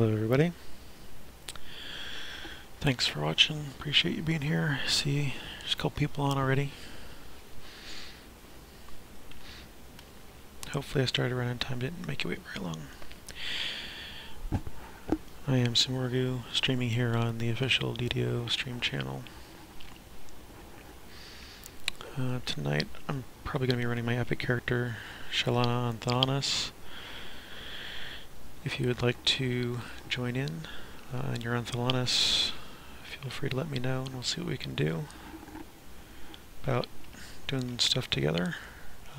everybody. Thanks for watching. Appreciate you being here. See, there's a couple people on already. Hopefully I started running time, didn't make you wait very long. I am CMorrigu, streaming here on the official DDO stream channel. Uh, tonight I'm probably going to be running my epic character, Shalana on Thanatos. If you would like to join in uh, and you're on Thelanis, feel free to let me know and we'll see what we can do about doing stuff together.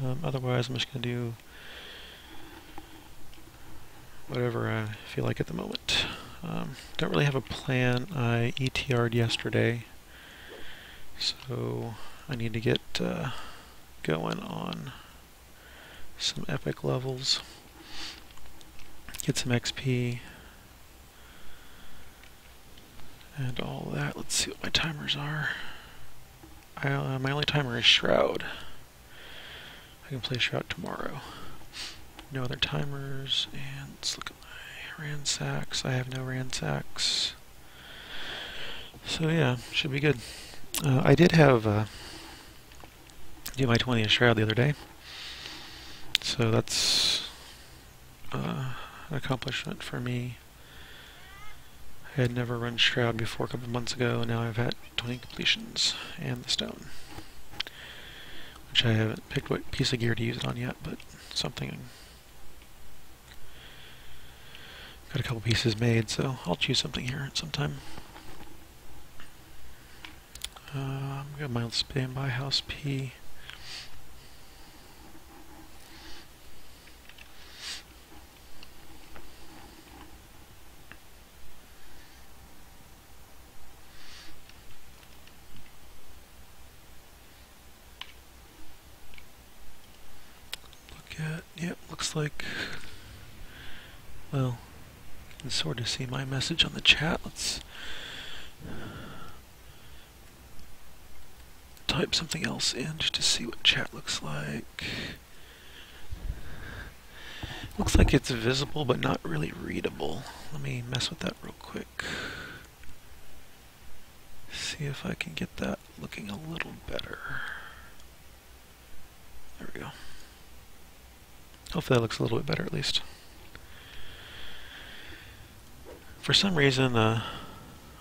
Um, otherwise, I'm just going to do whatever I feel like at the moment. Um, don't really have a plan. I ETR'd yesterday, so I need to get uh, going on some epic levels get some XP and all that. Let's see what my timers are. I, uh, my only timer is Shroud. I can play Shroud tomorrow. No other timers, and let's look at my ransacks. I have no ransacks. So yeah, should be good. Uh, I did have uh, do my 20th Shroud the other day. So that's accomplishment for me. I had never run Shroud before a couple months ago, and now I've had 20 completions and the stone. Which I haven't picked what piece of gear to use it on yet, but something. Got a couple pieces made, so I'll choose something here at some time. Uh, I'm got my old standby house P. Yep, like, well, you can sort of see my message on the chat. Let's type something else in just to see what chat looks like. Looks like it's visible, but not really readable. Let me mess with that real quick. See if I can get that looking a little better. There we go. Hopefully that looks a little bit better at least. For some reason, uh,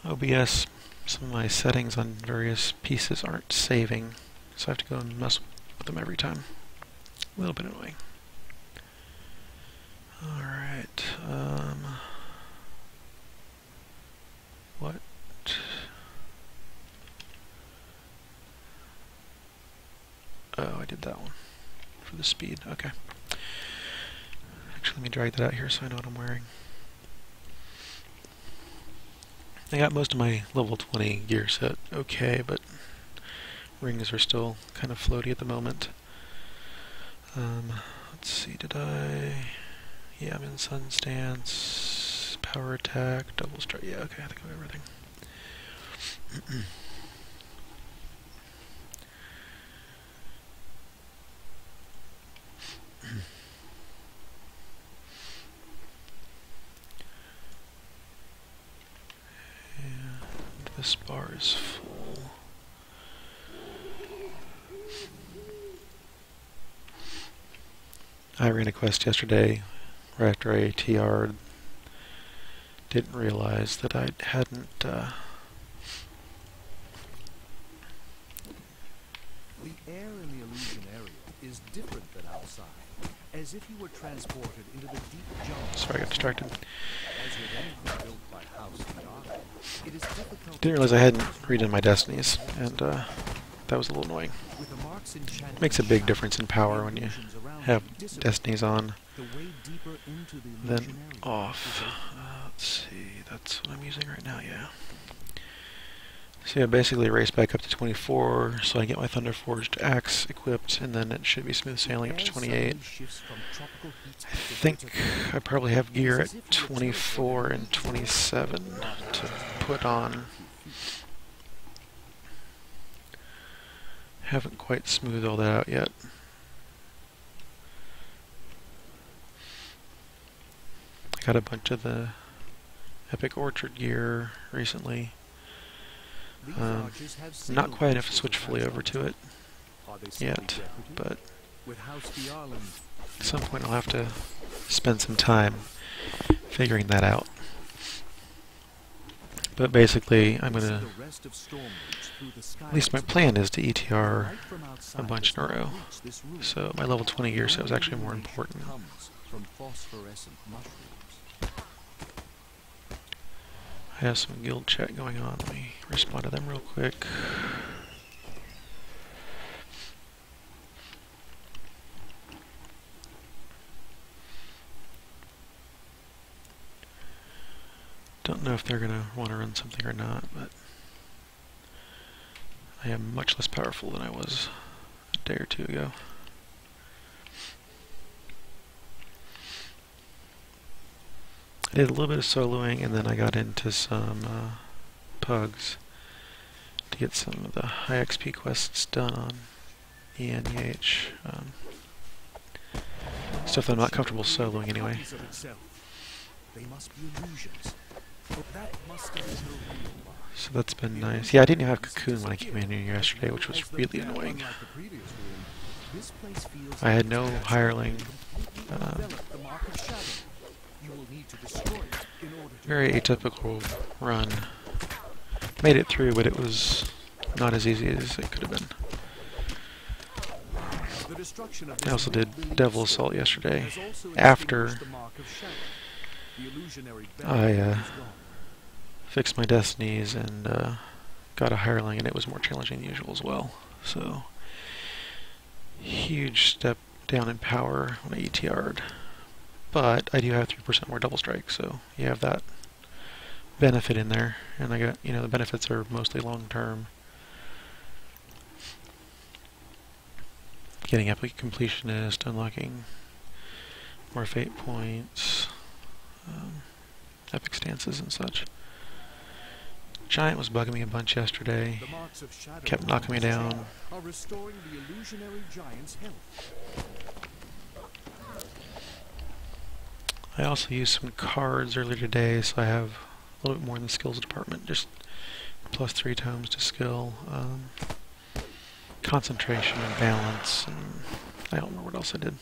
OBS, some of my settings on various pieces aren't saving, so I have to go and mess with them every time. A little bit annoying. Alright, um... What? Oh, I did that one. For the speed, okay. Actually, let me drag that out here so I know what I'm wearing. I got most of my level 20 gear set okay, but rings are still kind of floaty at the moment. Um, let's see, did I... Yeah, I'm in Sun Stance, Power Attack, Double Strike. Yeah, okay, I think I have everything. This bar is full. I ran a quest yesterday right after I TR'd. Didn't realize that I hadn't uh, The air in the illusion area is different than outside, as if you were transported into the deep jungle. Sorry, I got distracted. As with anything built by House Tiara, it is difficult Didn't realize I hadn't read in my destinies, and uh, that was a little annoying. with the marks enchanted Makes a big difference in power when you have destinies on, The way deeper into the then off. Uh, let's see, that's what I'm using right now, yeah. So yeah, basically race back up to 24, so I get my Thunder Forged axe equipped, and then it should be smooth sailing up to 28. suddenly shifts from tropical heat I think I probably have gear at 24 and 27 to put on. Haven't quite smoothed all that out yet. I got a bunch of the Epic Orchard gear recently. Um, Not quite enough to switch fully over to it yet, but at some point I'll have to spend some time figuring that out. But basically, I'm through the At least my plan is to ETR a bunch in a row. So my level 20 gear set was actually more important. comes from phosphorescent mushrooms. I have some guild chat going on. Let me respond to them real quick. Don't know if they're gonna want to run something or not, but I am much less powerful than I was a day or two ago. I did a little bit of soloing, and then I got into some uh, pugs to get some of the high XP quests done on ENEH. Um, stuff that I'm not comfortable soloing anyway. Copies of itself. They must be illusions. But that must have been the real mark. So that's been nice. Yeah, I didn't have Cocoon when I came in here yesterday, which was really annoying. unlike the previous room, this place feels I had no hireling, um, enveloped the mark of shadow. You will need to destroy it in order to Very atypical run. Made it through, but it was not as easy as it could have been. I also did Devil Assault yesterday. After I, uh. Fixed my destinies and uh, got a hireling, and it was more challenging than usual as well. So, huge step down in power when I ETR'd. But I do have 3% more double strike, so you have that benefit in there. And I got, you know, the benefits are mostly long term. Getting Epic Completionist, unlocking more fate points, um, epic stances and such. Giant was bugging me a bunch yesterday. The marks of shadow kept knocking me down. I also used some cards earlier today, so I have a little bit more in the skills department. Just plus three tomes to skill, um, concentration and balance, and I don't remember what else I did.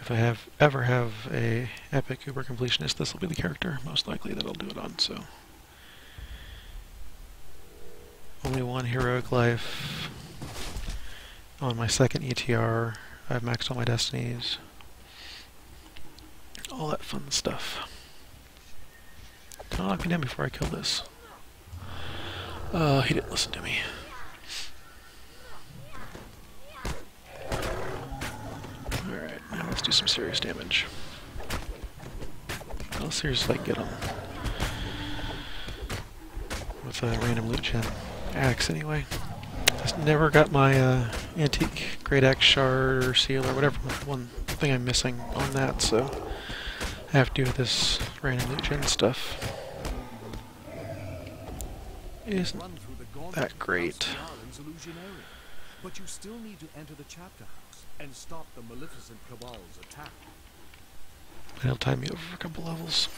If I have ever have a epic uber completionist, this will be the character most likely that I'll do it on. So only one heroic life on my second ETR. I've maxed all my destinies. All that fun stuff. Don't knock me down before I kill this. Uh, he didn't listen to me. Alright, now let's do some serious damage. How serious I can get him. With a random loot gen axe, anyway. Just never got my uh, antique great axe shard or seal or whatever one thing I'm missing on that, so I have to do this random loot gen stuff. Isn't Run through the gauntlet that great. House Phiarlan's illusionary. But you still need to enter the chapter house and stop the Maleficent Cabal's attack. It'll time me over a couple levels.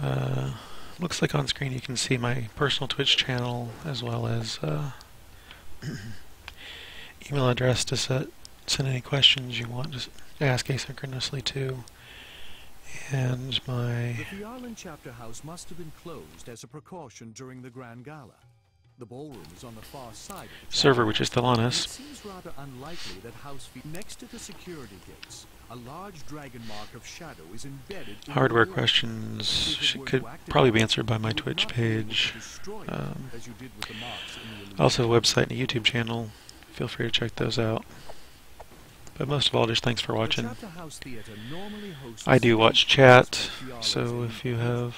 Uh, looks like on screen you can see my personal Twitch channel as well as uh, email address to set, send any questions you want to ask asynchronously to, and my The Phiarlan chapter house must have been closed as a precaution during the Grand Gala. The ballroom is on the far side of the server, which is It seems rather unlikely that House Fi- next to the security gates, a large dragon mark of shadow is embedded. Hardware questions could probably be answered by my Twitch not be able to page. Um, as you did with the marks in the Also, a website and a YouTube channel. Feel free to check those out. But most of all, just thanks for watching. Chapter House Theater normally hosts I do watch chat, so if you have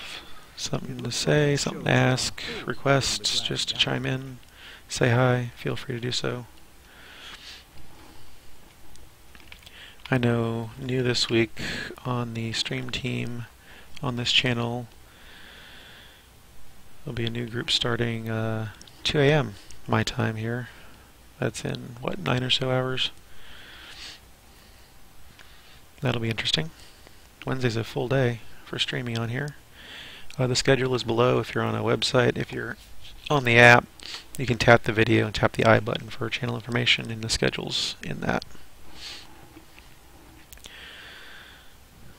something to say, something to ask, requests, just to chime in, say hi, feel free to do so. I know new this week on the stream team on this channel, there'll be a new group starting. Uh, 2 a.m. my time here. That's in, what, nine or so hours? That'll be interesting. Wednesday's a full day for streaming on here. Uh, the schedule is below if you're on a website. If you're on the app, you can tap the video and tap the I button for channel information and the schedules in that.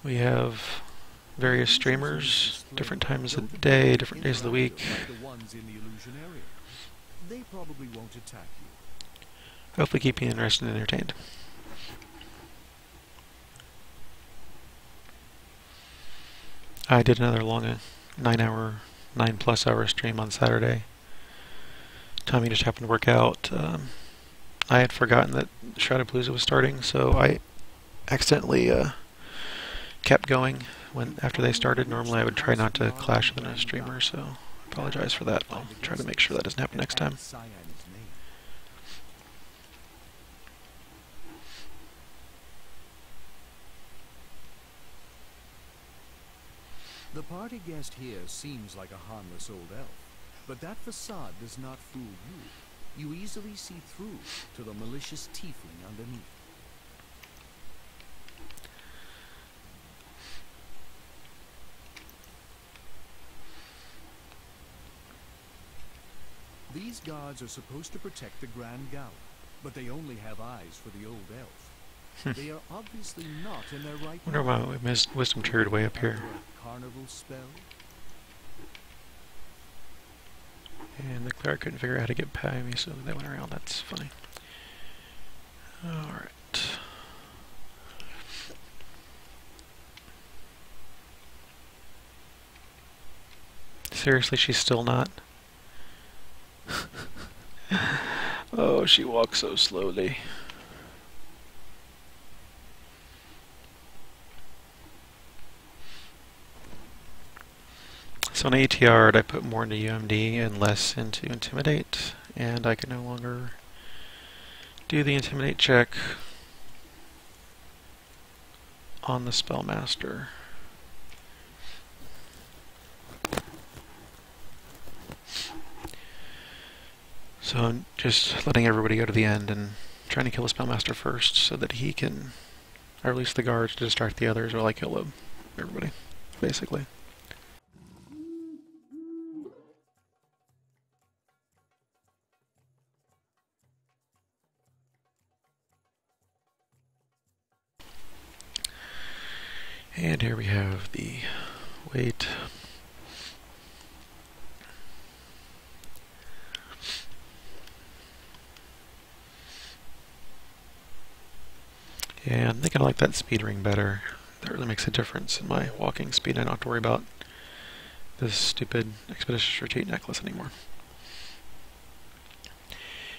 We have various streamers, different times of the day, different days of the week. Like the ones in the illusion area. They probably won't attack you. Hopefully keep you interested and entertained. I did another long uh, nine hour, nine plus hour stream on Saturday. Tommy just happened to work out. Um, I had forgotten that Shrouded was starting, so I accidentally uh, kept going when after they started. Normally I would try not to clash with another streamer, so I apologize for that. I'll try to make sure that doesn't happen next time. Cyan's name. The party guest here seems like a harmless old elf, but that facade does not fool you. You easily see through to the malicious tiefling underneath. These guards are supposed to protect the Grand Gala, but they only have eyes for the old elf. They are obviously not in their right wonder why we missed wisdom triggered way up here. Carnival spell? And the cleric couldn't figure out how to get by me, so they went around. That's funny. Alright. Seriously, she's still not? oh, she walks so slowly. So on ATR, I put more into UMD and less into Intimidate, and I can no longer do the Intimidate check on the Spellmaster. So I'm just letting everybody go to the end and trying to kill the Spellmaster first so that he can, or at least the guards, to distract the others while I kill. Everybody, basically. And here we have the weight. Yeah, I'm thinking I like that speed ring better. That really makes a difference in my walking speed. I don't have to worry about this stupid Expeditious Retreat necklace anymore.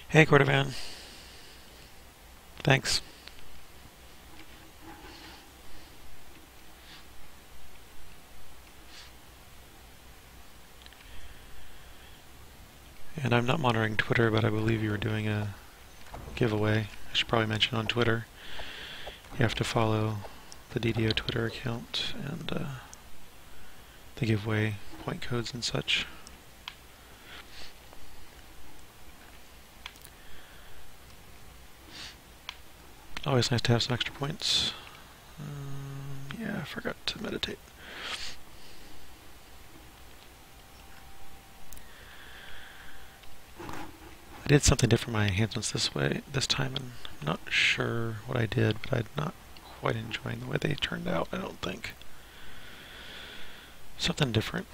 Hey, Cordovan. Thanks. And I'm not monitoring Twitter, but I believe you were doing a giveaway. I should probably mention on Twitter. You have to follow the DDO Twitter account and uh, they give away point codes and such. Always nice to have some extra points. Um, yeah, I forgot to meditate. Did something different my enhancements this way this time, and I'm not sure what I did, but I'm not quite enjoying the way they turned out. I don't think something different.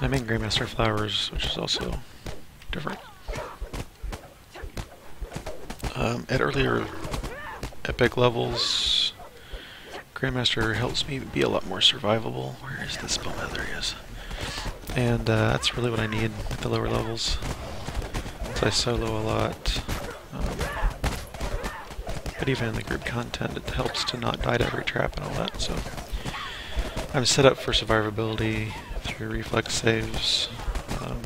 I made Grandmaster Flowers, which is also different. Um, at earlier epic levels, Grandmaster helps me be a lot more survivable. Where is this spell? There he is. And uh, that's really what I need at the lower levels. So I solo a lot. Um, but even in the group content, it helps to not die to every trap and all that. So I'm set up for survivability through reflex saves um,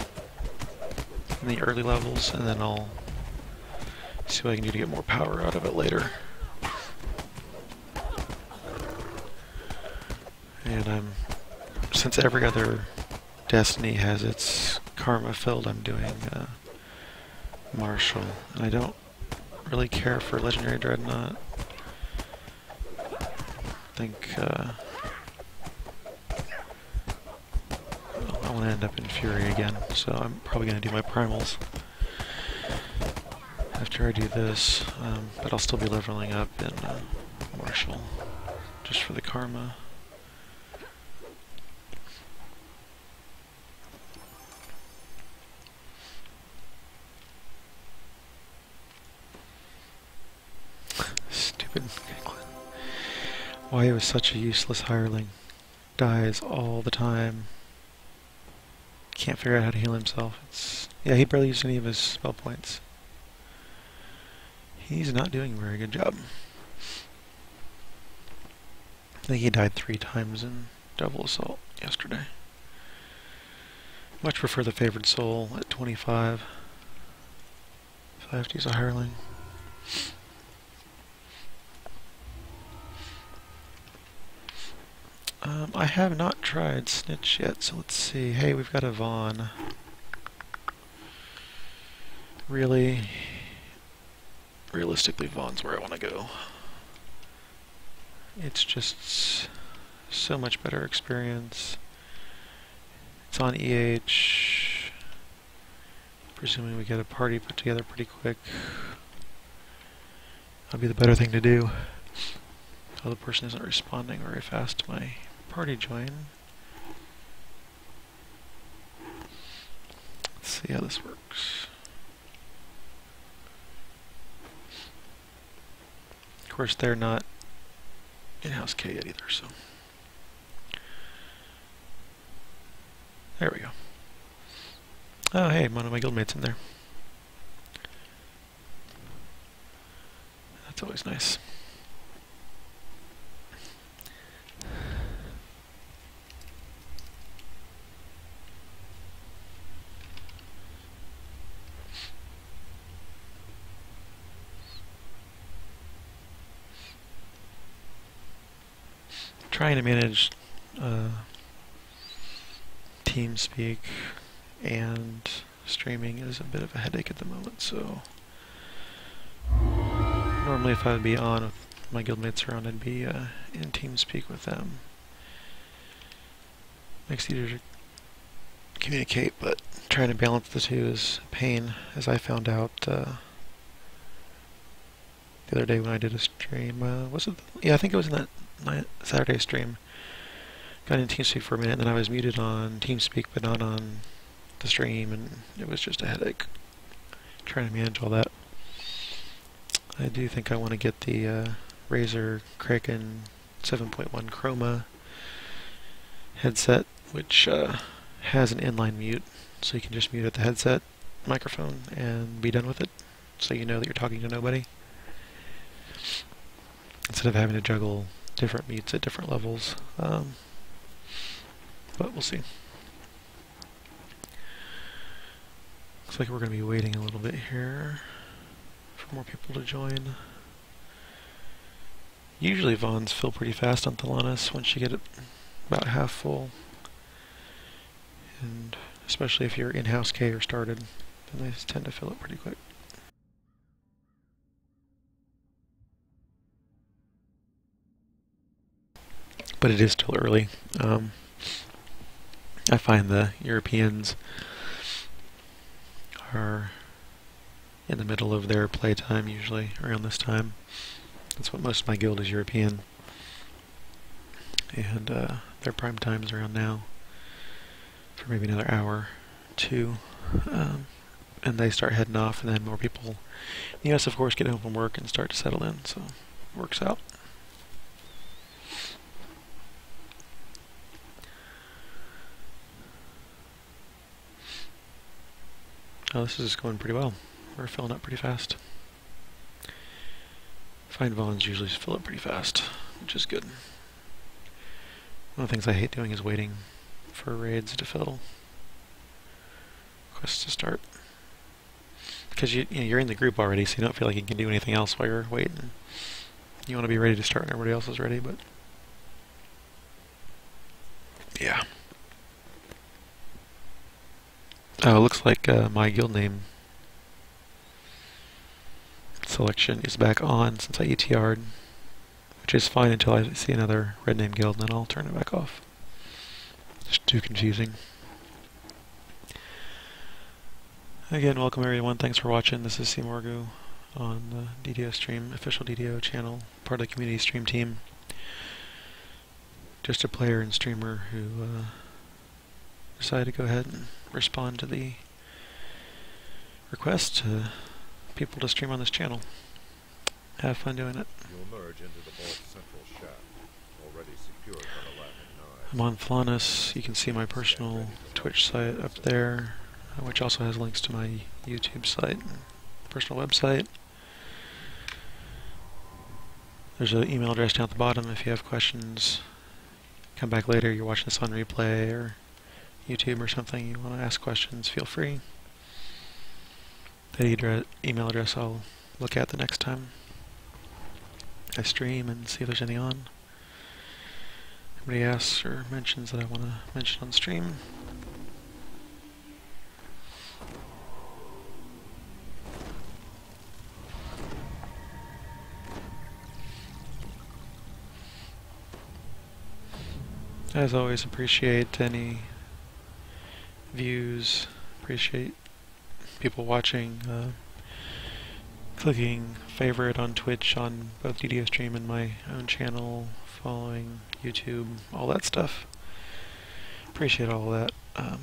in the early levels, and then I'll see what I can do to get more power out of it later. And I'm, since every other Destiny has its karma filled, I'm doing uh, Marshal. And I don't really care for Legendary Dreadnought. I think uh, I want to end up in Fury again, so I'm probably going to do my primals after I do this, um, but I'll still be leveling up in uh, Marshal just for the karma. Stupid Why he was such a useless hireling. Dies all the time. Can't figure out how to heal himself. It's yeah, he barely used any of his spell points. He's not doing a very good job. I think he died three times in Devil Assault yesterday. Much prefer the favored soul at 25. If I have to use a hireling. Um, I have not tried Snitch yet, so let's see. Hey, we've got a Vaughn. Really, realistically, Vaughn's where I want to go. It's just so much better experience. It's on EH. Presuming we get a party put together pretty quick. That'll be the better thing to do. The other person isn't responding very fast to my party join. Let's see how this works. Of course, they're not in-house K yet either, so. There we go. Oh, hey, one of my guildmates in there. That's always nice. Trying to manage uh, TeamSpeak and streaming is a bit of a headache at the moment, so normally if I'd be on with my guildmates around, I'd be uh, in TeamSpeak with them. Makes it easier to communicate, but trying to balance the two is a pain, as I found out uh, the other day when I did a stream. Uh, was it? Yeah, I think it was in that Saturday stream. Got in TeamSpeak for a minute, and then I was muted on TeamSpeak, but not on the stream, and it was just a headache trying to manage all that. I do think I want to get the uh, Razer Kraken 7.1 Chroma headset, which uh, has an inline mute, so you can just mute at the headset microphone and be done with it, so you know that you're talking to nobody. Instead of having to juggle different mutes at different levels. Um, but we'll see. Looks like we're going to be waiting a little bit here for more people to join. Usually Vaughns fill pretty fast on Thelanis once you get it about half full. And especially if you're in-house K or started, then they tend to fill it pretty quick. But it is still early. Um, I find the Europeans are in the middle of their playtime usually around this time. That's what most of my guild is European. And uh, their prime time is around now for maybe another hour, two. Um, and they start heading off, and then more people in the US, of course, get home from work and start to settle in, so it works out. Oh, this is going pretty well. We're filling up pretty fast. Find Vaughns usually fill up pretty fast, which is good. One of the things I hate doing is waiting for raids to fill. Quests to start. Because you, you know, you're in the group already, so you don't feel like you can do anything else while you're waiting. You want to be ready to start when everybody else is ready, but Yeah. Oh, looks like uh, my guild name selection is back on since I ETR'd, which is fine until I see another red name guild, and then I'll turn it back off. It's too confusing. Again, welcome everyone. Thanks for watching. This is Morgu on the DDO stream, official DDO channel, part of the community stream team. Just a player and streamer who uh, decided to go ahead and respond to the request to people to stream on this channel. Have fun doing it. You'll merge into the vault's central shaft, already secured by the Latin knives. I'm on Thelanis. You can see my personal Twitch site up there, uh, which also has links to my YouTube site, and personal website. There's an email address down at the bottom if you have questions. Come back later, you're watching this on replay or YouTube or something, you want to ask questions, feel free. That email address I'll look at the next time I stream and see if there's any on. Anybody asks or mentions that I want to mention on stream. As always, appreciate any views, appreciate people watching, uh, clicking favorite on Twitch on both DDO stream and my own channel, following YouTube, all that stuff. Appreciate all that. Um,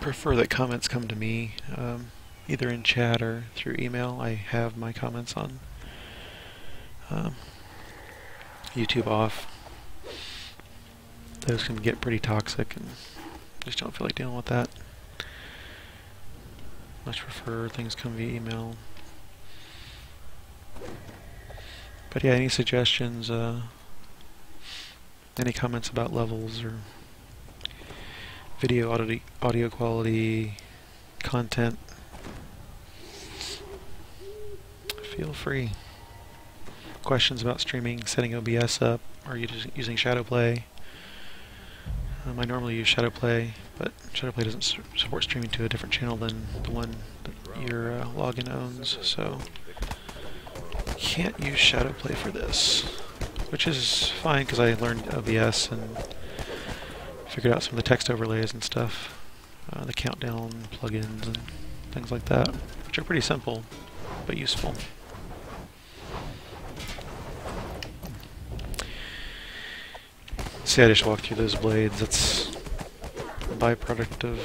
prefer that comments come to me, um, either in chat or through email. I have my comments on um, YouTube off. Those can get pretty toxic and just don't feel like dealing with that. Much prefer things come via email. But yeah, any suggestions, uh, any comments about levels or video audio, audio quality, content, feel free. Questions about streaming, setting OBS up, or using Shadowplay. Um, I normally use Shadowplay, but Shadowplay doesn't su support streaming to a different channel than the one that your uh, login owns, so can't use Shadowplay for this, which is fine because I learned OBS and figured out some of the text overlays and stuff, uh, the countdown plugins and things like that, which are pretty simple but useful. See, I just walked through those blades. That's a byproduct of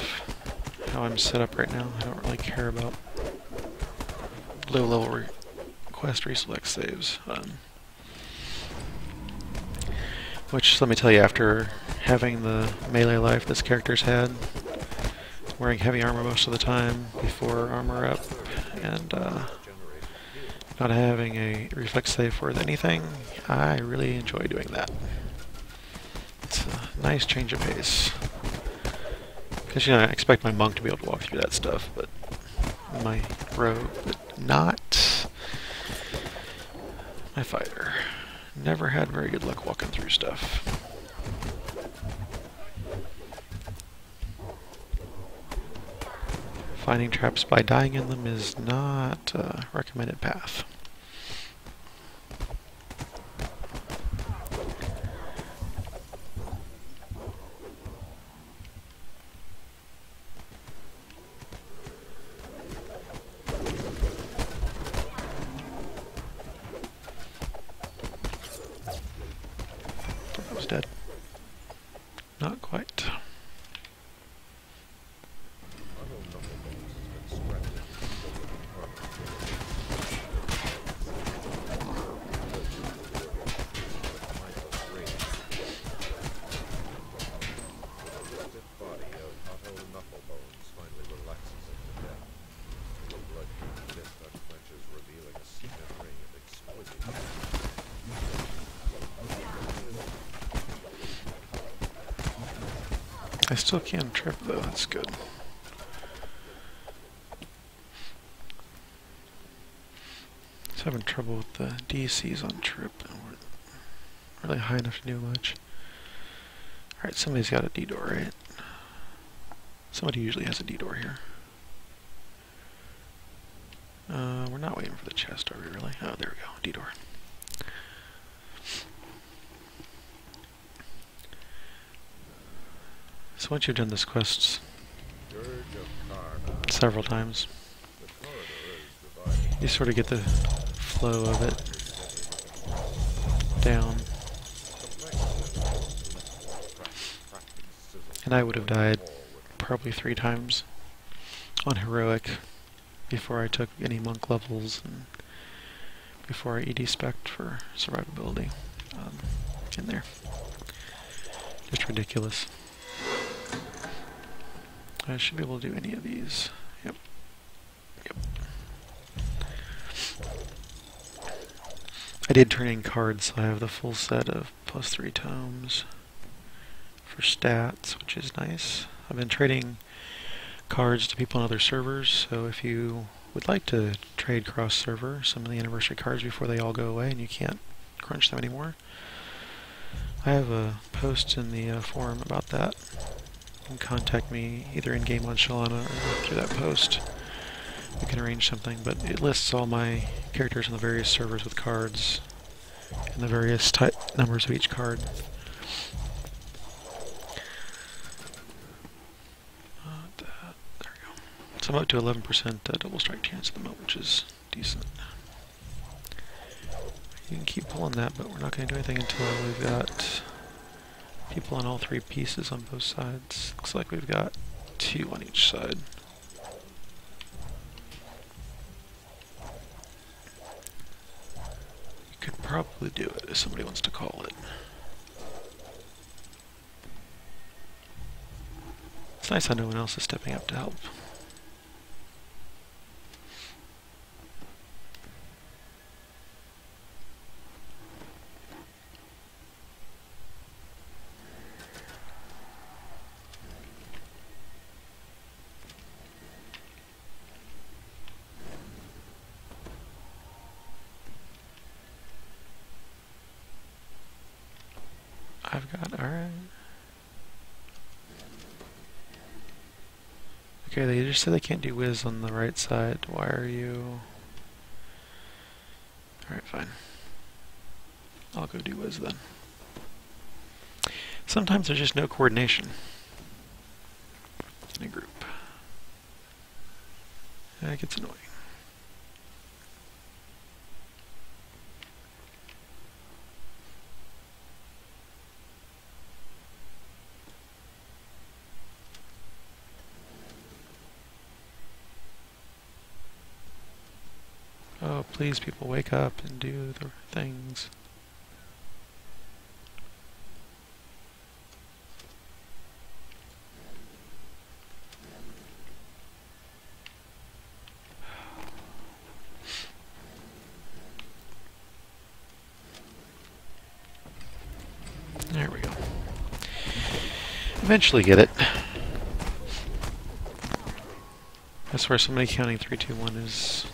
how I'm set up right now. I don't really care about low-level quest reselect saves. Um, which, let me tell you, after having the melee life this character's had, wearing heavy armor most of the time before armor up, and uh, not having a reflex save worth anything, I really enjoy doing that. Nice change of pace. Because, you know, I expect my monk to be able to walk through that stuff, but my rogue, but not my fighter. Never had very good luck walking through stuff. Finding traps by dying in them is not a recommended path. Still can't trip though, that's good. Just having trouble with the DCs on trip. really high enough to do much. Alright, somebody's got a D-door, right? Somebody usually has a D-door here. Uh, we're not waiting for the chest, are we really? Oh, there we go, D-door. So once you've done this quest several times, you sort of get the flow of it down. And I would have died probably three times on heroic before I took any monk levels and before I ED spec for survivability um, in there. Just ridiculous. I should be able to do any of these. Yep. Yep. I did turn in cards, so I have the full set of plus three tomes for stats, which is nice. I've been trading cards to people on other servers, so if you would like to trade cross server some of the anniversary cards before they all go away and you can't crunch them anymore, I have a post in the uh, forum about that. Can contact me either in game on Thelanis or through that post. We can arrange something, but it lists all my characters on the various servers with cards and the various type numbers of each card. There we go. So I'm up to 11% uh, double strike chance at the moment, which is decent. You can keep pulling that, but we're not going to do anything until we've got people on all three pieces on both sides. Looks like we've got two on each side. You could probably do it if somebody wants to call it. It's nice how no one else is stepping up to help. I've got, alright. Okay, they just said they can't do whiz on the right side. Why are you... Alright, fine. I'll go do whiz then. Sometimes there's just no coordination in a group. That gets annoying. Oh, please, people, wake up and do the things. There we go. Eventually get it. That's where somebody counting 321 is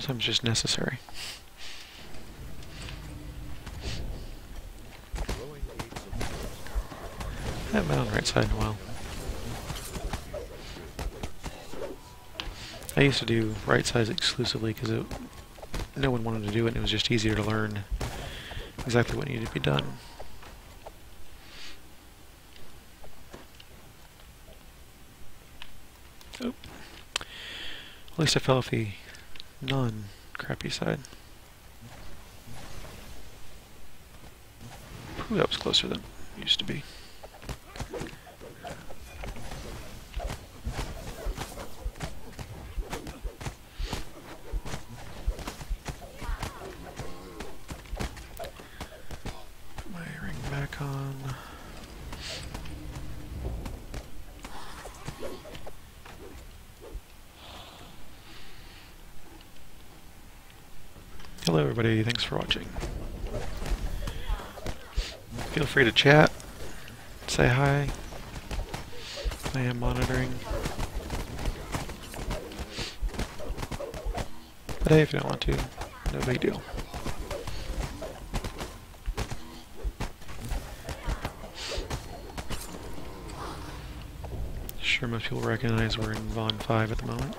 sometimes just necessary. Haven't been on the right side while. I used to do right sides exclusively because no one wanted to do it and it was just easier to learn exactly what needed to be done. Oh. At least I fell off the non-crappy side. Ooh, that was closer than it used to be. Put my ring back on. Hello everybody, thanks for watching. Feel free to chat, say hi. I am monitoring. But hey, if you don't want to, no big deal. Sure most people recognize we're in VoN 5 at the moment.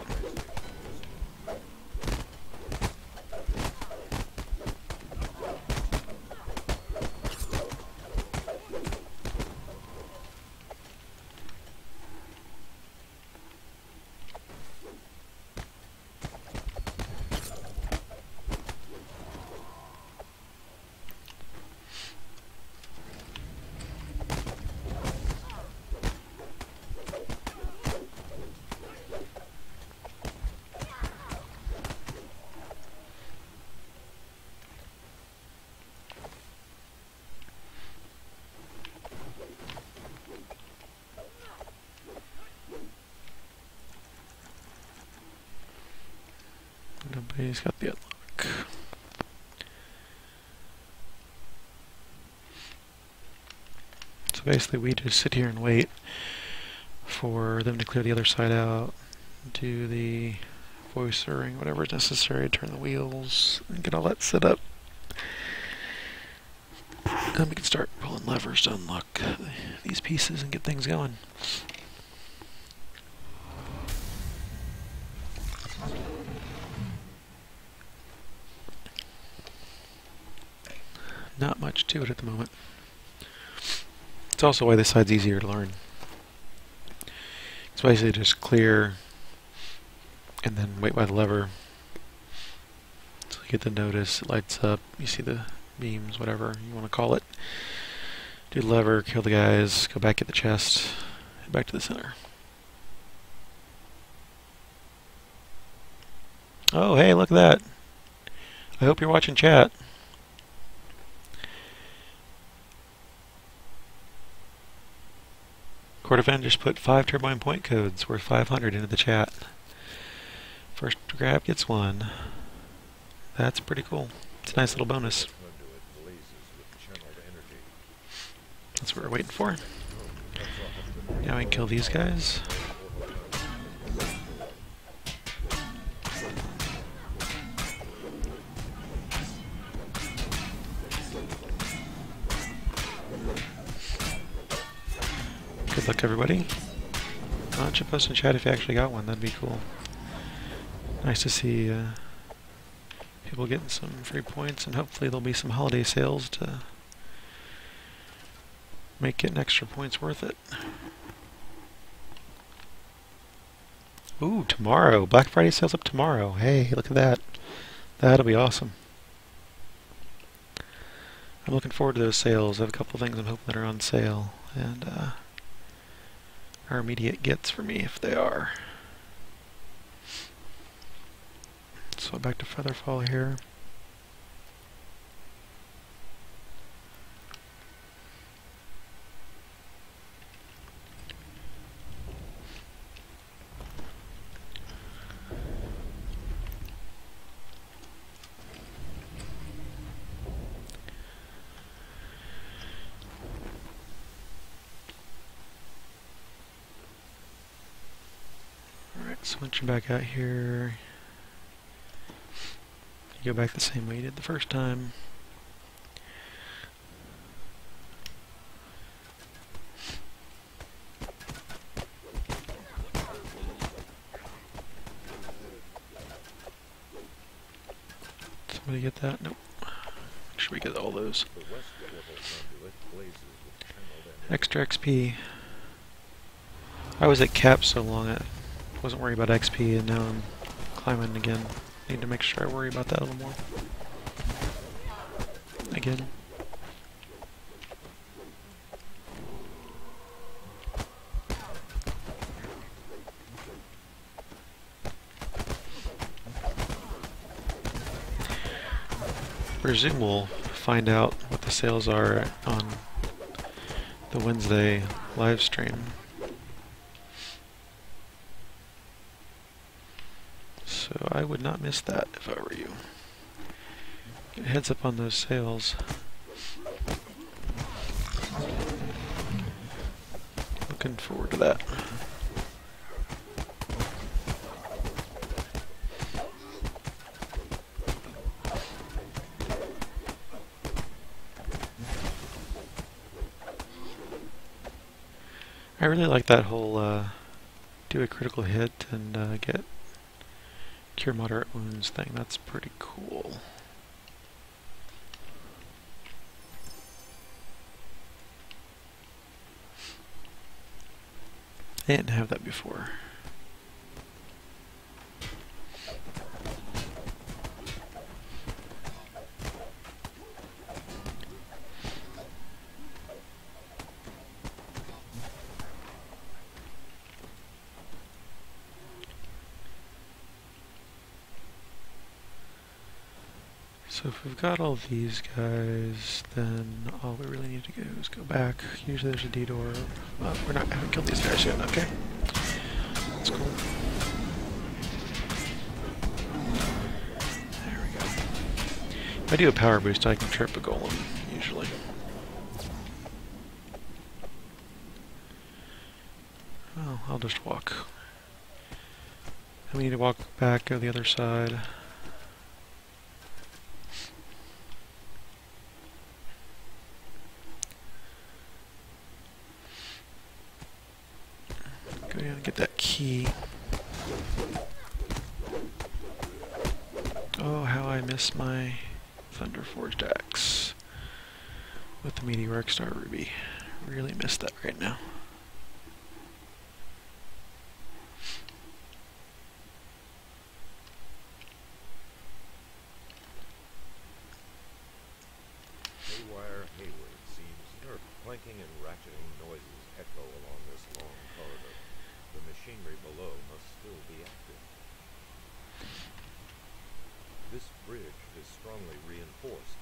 Nobody's got the unlock. So basically we just sit here and wait for them to clear the other side out, do the voicering, whatever is necessary, turn the wheels, and get all that set up. Then we can start pulling levers to unlock these pieces and get things going. Not much to it at the moment. It's also why this side's easier to learn. It's basically just clear and then wait by the lever. So you get the notice, it lights up, you see the beams, whatever you want to call it. Do the lever, kill the guys, go back at the chest, head back to the center. Oh, hey, look at that. I hope you're watching chat. Cordovan just put five turbine point codes worth 500 into the chat. First grab gets one. That's pretty cool. It's a nice little bonus. That's what we're waiting for. Now we can kill these guys. Good luck, everybody. Why don't you post in chat if you actually got one? That'd be cool. Nice to see uh, people getting some free points, and hopefully there'll be some holiday sales to make getting extra points worth it. Ooh, tomorrow. Black Friday sales up tomorrow. Hey, look at that. That'll be awesome. I'm looking forward to those sales. I have a couple things I'm hoping that are on sale. And, uh, are immediate gets for me if they are. So back to Featherfall here. Alright, so once you're back out here, you go back the same way you did the first time. Somebody get that? Nope. Sure we get all those. Extra XP. I was at cap so long I wasn't worried about XP and now I'm climbing again. Need to make sure I worry about that a little more. Again. Presume we'll find out what the sales are on the Wednesday live stream. So I would not miss that if I were you. Get heads up on those sails. Looking forward to that. I really like that whole uh, do a critical hit and uh, get cure moderate wounds thing. That's pretty cool. They didn't have that before. So if we've got all these guys, then all we really need to do is go back. Usually there's a D-door. Uh, we're not I haven't killed these guys yet. Okay, that's cool. There we go. If I do a power boost, I can trip a golem usually. Well, I'll just walk. And we need to walk back, go the other side. Get that key. Oh, how I miss my Thunder Forged axe with the Meteoric Star Ruby. Really miss that right now. Haywire Hayward it seems nerve clanking and ratcheting noises echo along this long corridor. The machinery below must still be active. This bridge is strongly reinforced,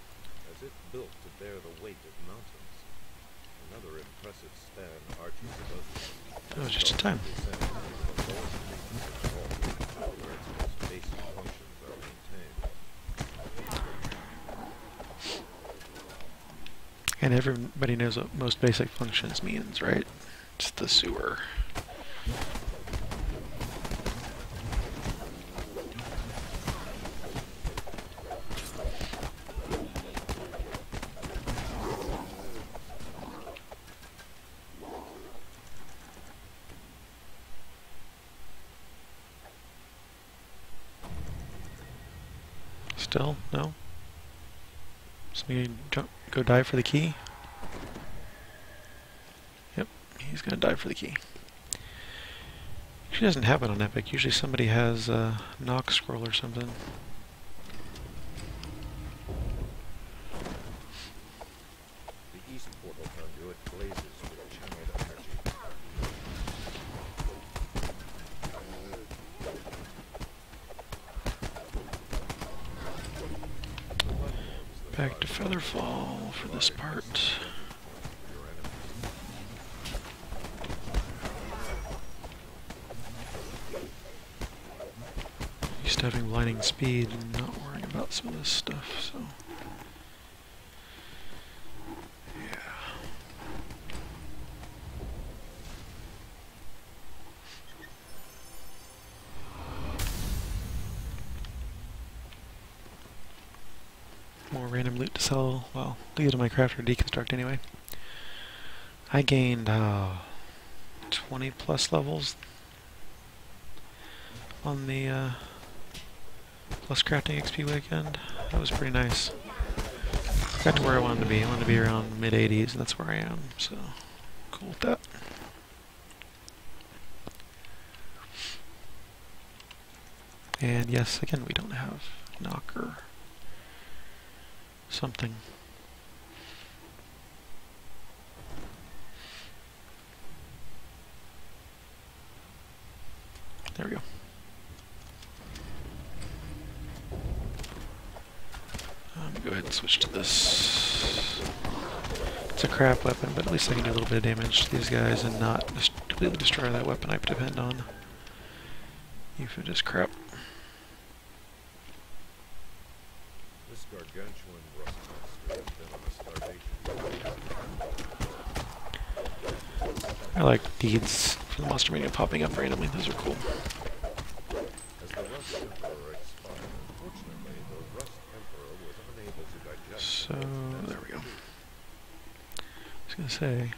as if built to bear the weight of mountains. Another impressive span arches above it. Oh, just in time. Descends into the lowest regions of the vault, where its most basic functions are maintained. And everybody knows what most basic functions means, right? It's the sewer. Still, no? Somebody jump, go dive for the key? Yep, he's gonna dive for the key. Doesn't happen on Epic. Usually somebody has a knock scroll or something. The east portal conduit blazes with channeled energy. Back to Featherfall for this part. Your enemies. Used to having blinding speed and not of this stuff, so. Yeah. More random loot to sell. Well, leave it to my crafter to deconstruct anyway. I gained uh, 20 plus levels on the uh, plus crafting XP weekend. That was pretty nice. Got to where I wanted to be. I wanted to be around mid 80s, and that's where I am. So cool with that. And yes, again, we don't have knocker something. There we go. Um, go ahead and switch to this. It's a crap weapon, but at least I can do a little bit of damage to these guys and not just completely destroy that weapon I depend on. If it is crap. This gargantuan rustmaster has been on a starvation. I like deeds for the Monster Mania popping up randomly. Those are cool. As the Rust Emperor expired, unfortunately, the Rust Emperor was unable to digest So, the Rust there we go. food. I was gonna say,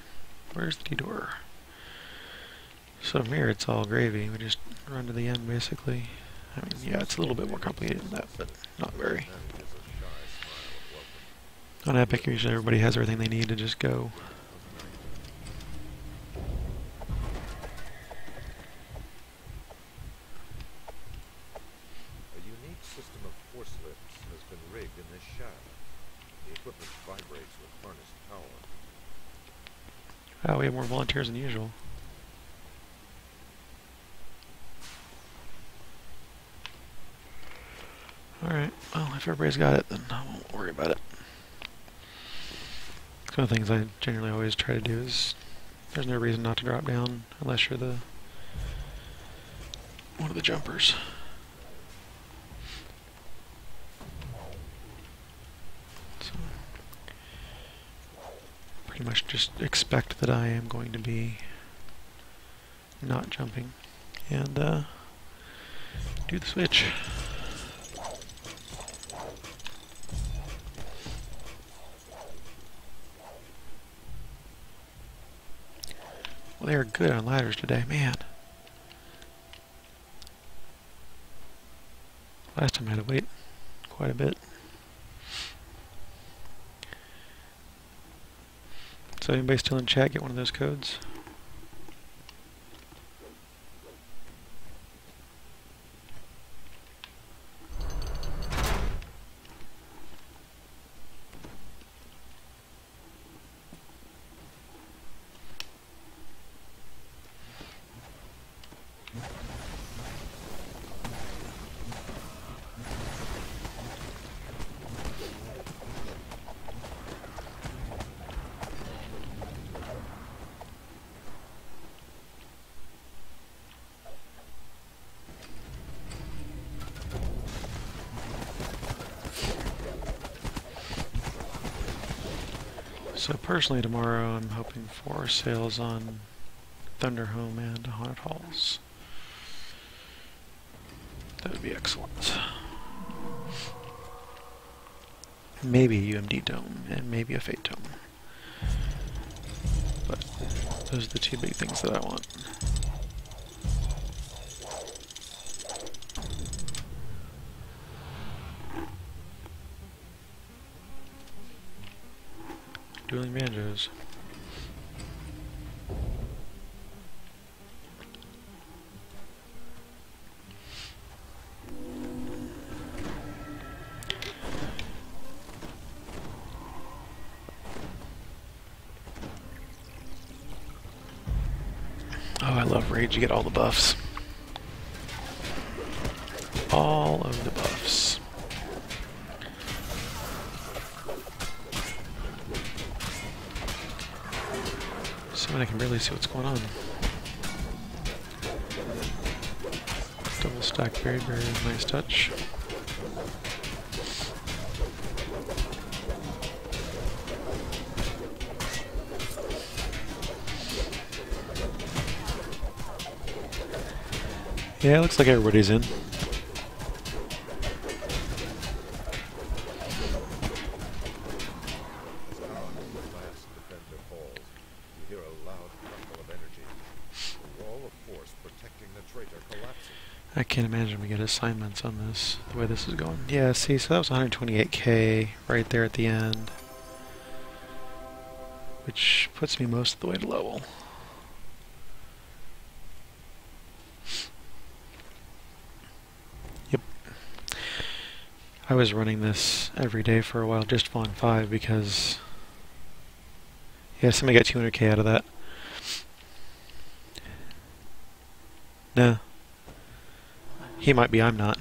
where's the door? So from here it's all gravy. We just run to the end basically. I mean, yeah, it's a little bit more complicated than that, but not very. On Epic, usually everybody has everything they need to just go. A unique system of force lifts has been rigged in this shaft. The equipment vibrates with harnessed power. Wow, we have more than usual. Alright, well, if everybody's got it, then I won't worry about it. One of the things I generally always try to do is there's no reason not to drop down unless you're the one of the jumpers. So, pretty much just expect that I am going to be not jumping and uh, do the switch. Well, they are good on ladders today, man. Last time I had to wait quite a bit. So anybody still in chat get one of those codes? So personally tomorrow I'm hoping for sales on Thunderholme and Haunted Halls. That would be excellent. Maybe a UMD Tome and maybe a Fate Tome. But those are the two big things that I want. Banjos. Oh, I love Rage. You get all the buffs. So I can barely see what's going on. Double stack, very, very nice touch. Yeah, looks like everybody's in. As the last defender falls, you hear a loud crackle of energy. The wall of force protecting the traitor collapses. I can't imagine we get on this, the way this is going. Yeah, see, so that was 128k right there at the end. Which puts me most of the way to level. Yep. I was running this every day for a while, just VoN 5, because... Yeah, somebody got 200k out of that. No. He might be, I'm not.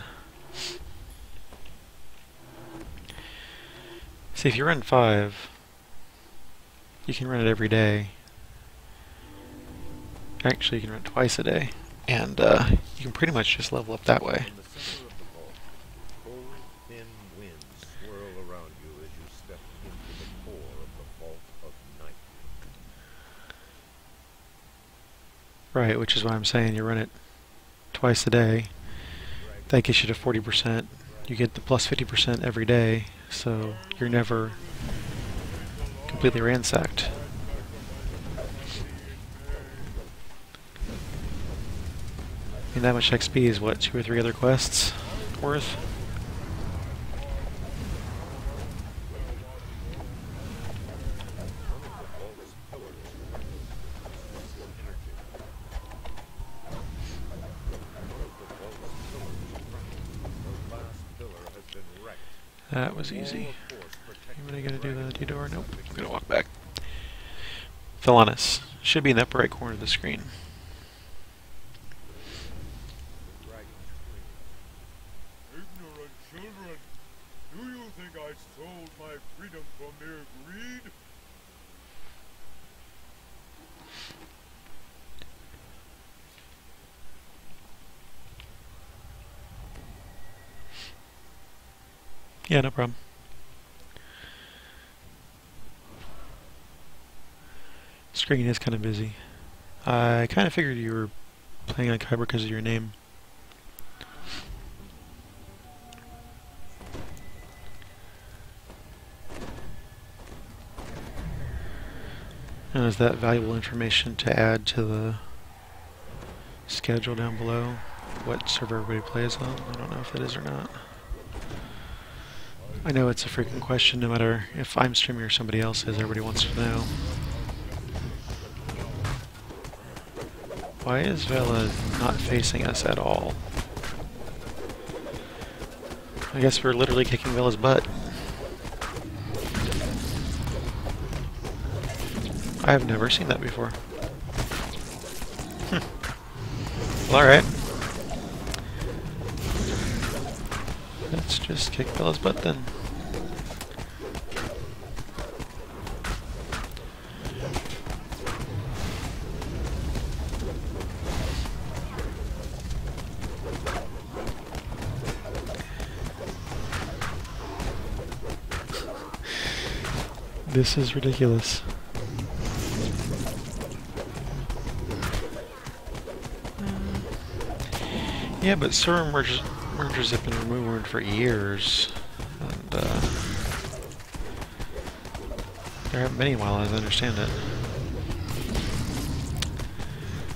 See, if you run 5, you can run it every day. Actually, you can run it twice a day. And uh, you can pretty much just level up that way. In the center of the vault, cold, thin winds swirl around you as you step into the core of the vault of night. Right, which is why I'm saying you run it twice a day. That gets you to 40%. You get the plus 50% every day, so you're never completely ransacked. I mean, that much XP is what, two or three other quests worth? Thelanis. Should be in the upper right corner of the screen. Ignorant children, do you think I sold my freedom for mere greed? Yeah, no problem. Screen is kind of busy. I kind of figured you were playing on Khyber because of your name. And is that valuable information to add to the schedule down below? What server everybody plays on? I don't know if that is or not. I know it's a freaking question no matter if I'm streaming or somebody else is, everybody wants to know. Why is Velah not facing us at all? I guess we're literally kicking Velah's butt. I have never seen that before. well, alright. Let's just kick Velah's butt then. This is ridiculous. Yeah, but server mergers, mergers have been removed for years. And, uh, there haven't been any while, as I understand it.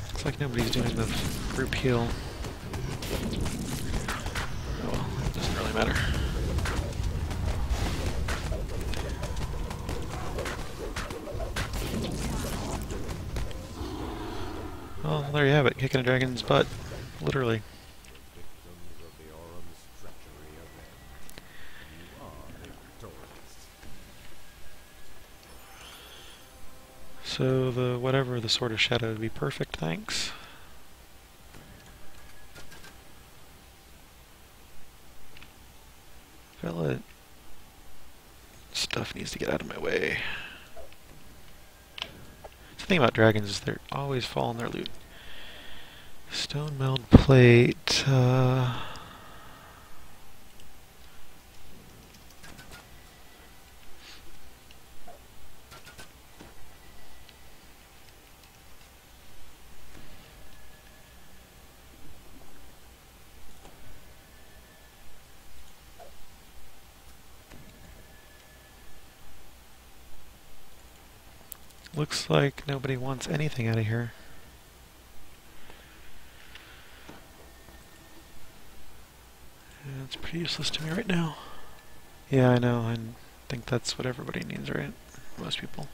Looks like nobody's doing the group heal. Oh well, it doesn't really matter. Kicking a dragon's butt. Literally. So the whatever the sword of shadow would be perfect, thanks. Velah stuff needs to get out of my way. The thing about dragons is they're always falling their loot. Stone meld plate. Uh, looks like nobody wants anything out of here. Yeah, it's pretty useless to me right now. Yeah, I know. and I think that's what everybody needs, right? Most people.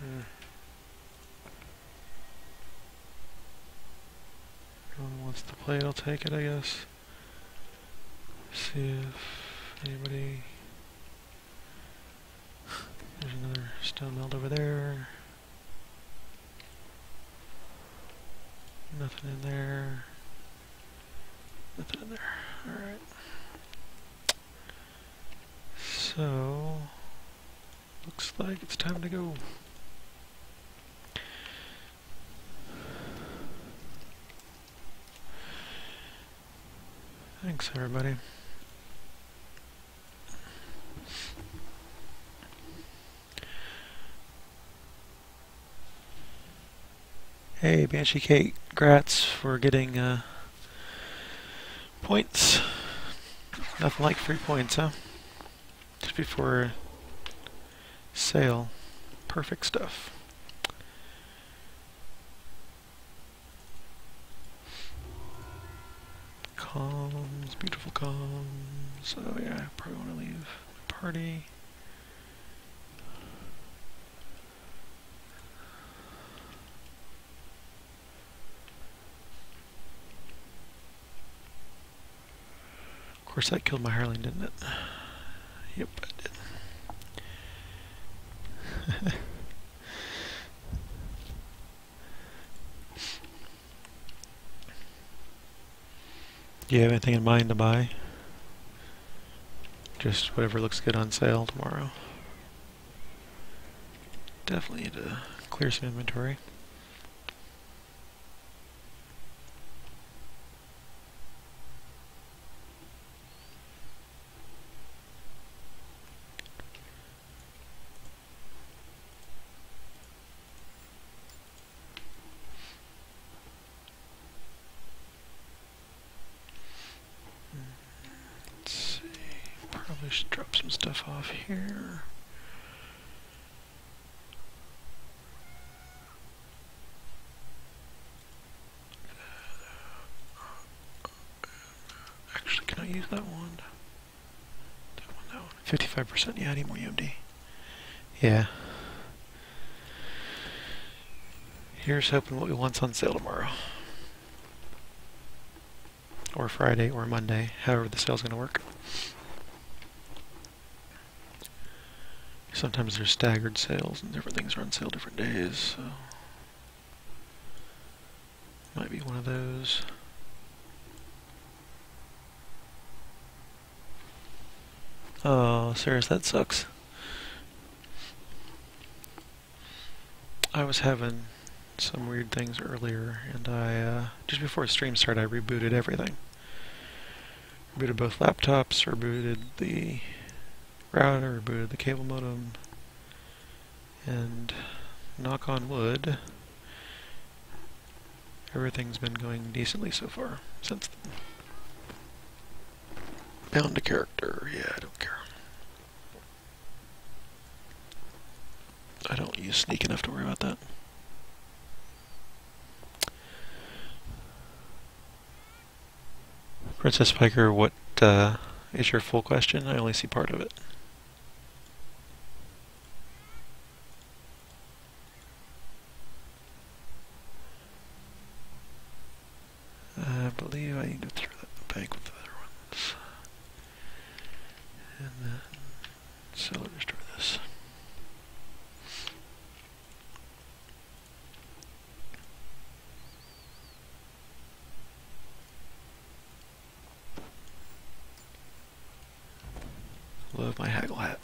Hmm. Wants to play it, I'll take it, I guess. See if anybody. There's another stone meld over there. Nothing in there. Nothing in there. Alright. So. Looks like it's time to go. Thanks, everybody. Hey, Banshee Kate, grats for getting uh, points. Nothing like free points, huh? Just before sale. Perfect stuff. Comms, beautiful comms. So yeah, I probably want to leave the party. Course, that killed my hireling, didn't it? Yep, it did. Do you have anything in mind to buy? Just whatever looks good on sale tomorrow. Definitely need to clear some inventory. Let's see. Probably should drop some stuff off here. Actually, can I use that one? That one, that one. Fifty-five percent. Yeah, I need more UMD. Yeah. Here's hoping what we want's on sale tomorrow or Friday or Monday, however the sale's going to work. Sometimes there's staggered sales and different things are on sale different days, so might be one of those. Oh, serious, that sucks. I was having some weird things earlier, and I, uh, just before stream started, I rebooted everything. Rebooted both laptops, rebooted the router, rebooted the cable modem, and knock on wood, everything's been going decently so far since then. Bound to character, yeah, I don't care. I don't use sneak enough to worry about that. Princess Piker, what uh, is your full question? I only see part of it. I believe I need to throw that in the bank with the other ones. And then sell or destroy this. Love my haggle hat.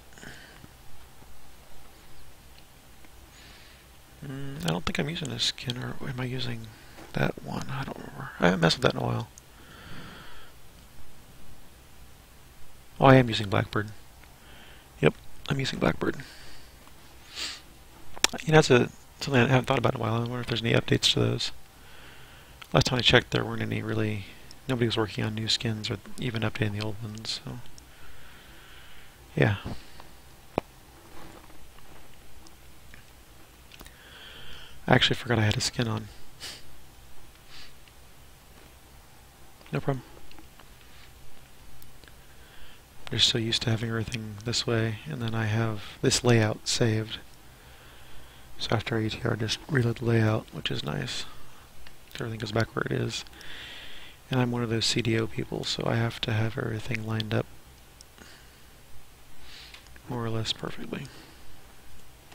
Mm, I don't think I'm using skin, or am I using that one? I don't remember. I haven't messed with that in a while. Oh, I am using Blackbird. Yep, I'm using Blackbird. You know, that's a, something I haven't thought about in a while. I wonder if there's any updates to those. Last time I checked, there weren't any really... Nobody was working on new skins or even updating the old ones, so... Yeah. I actually forgot I had a skin on. No problem. I'm just so used to having everything this way, and then I have this layout saved. So after ATR, just reload the layout, which is nice. Everything goes back where it is. And I'm one of those CDO people, so I have to have everything lined up more or less perfectly.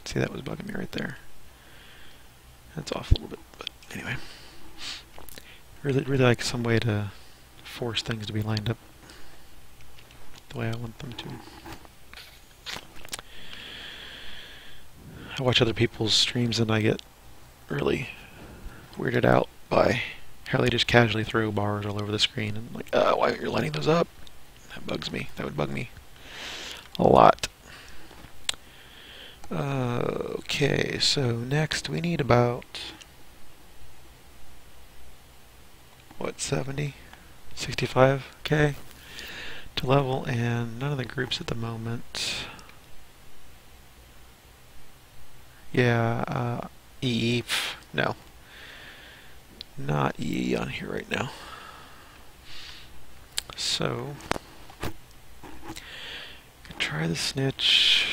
See, that was bugging me right there. That's off a little bit, but anyway. Really, really like some way to force things to be lined up the way I want them to. I watch other people's streams and I get really weirded out by how they just casually throw bars all over the screen and like, uh, why aren't you lining those up? That bugs me. That would bug me a lot. Okay, so next we need about what, 70? 65k to level, and none of the groups at the moment. Yeah, uh, EE, no. Not EE on here right now. So, try the snitch.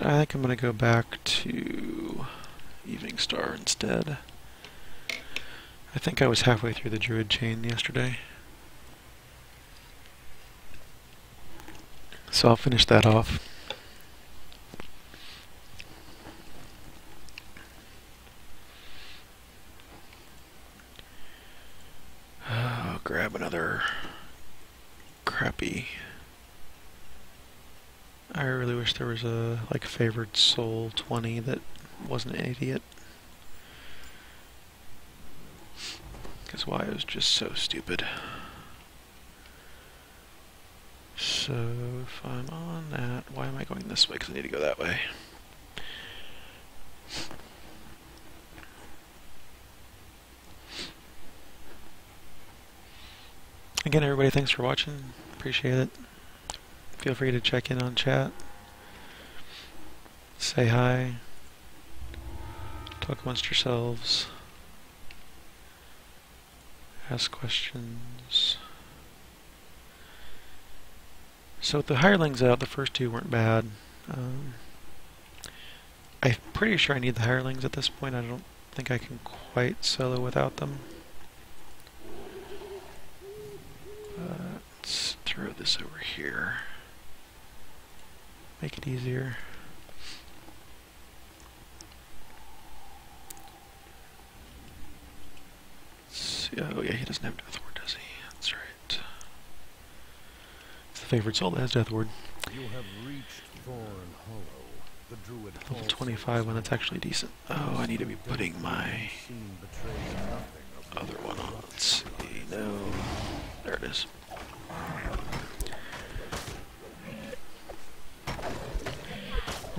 I think I'm gonna go back to Eveningstar instead. I think I was halfway through the Druid chain yesterday. So I'll finish that off. I'll grab another crappy. I really wish there was a like favored soul 20 that wasn't an idiot. Because why was just so stupid. So if I'm on that, why am I going this way? Because I need to go that way. Again, everybody, thanks for watching. Appreciate it. Feel free to check in on chat. Say hi. Talk amongst yourselves. Ask questions. So with the hirelings out, the first two weren't bad. Um, I'm pretty sure I need the hirelings at this point. I don't think I can quite solo without them. Uh, let's throw this over here. Make it easier. Oh yeah, he doesn't have Death Ward, does he? That's right. It's the favored soul that has Death Ward. You have reached Thorn Hollow. The druid Level 25 when that's actually decent. Oh, I need to be putting my seen betrays nothing of other one on. Let's see. No. There it is.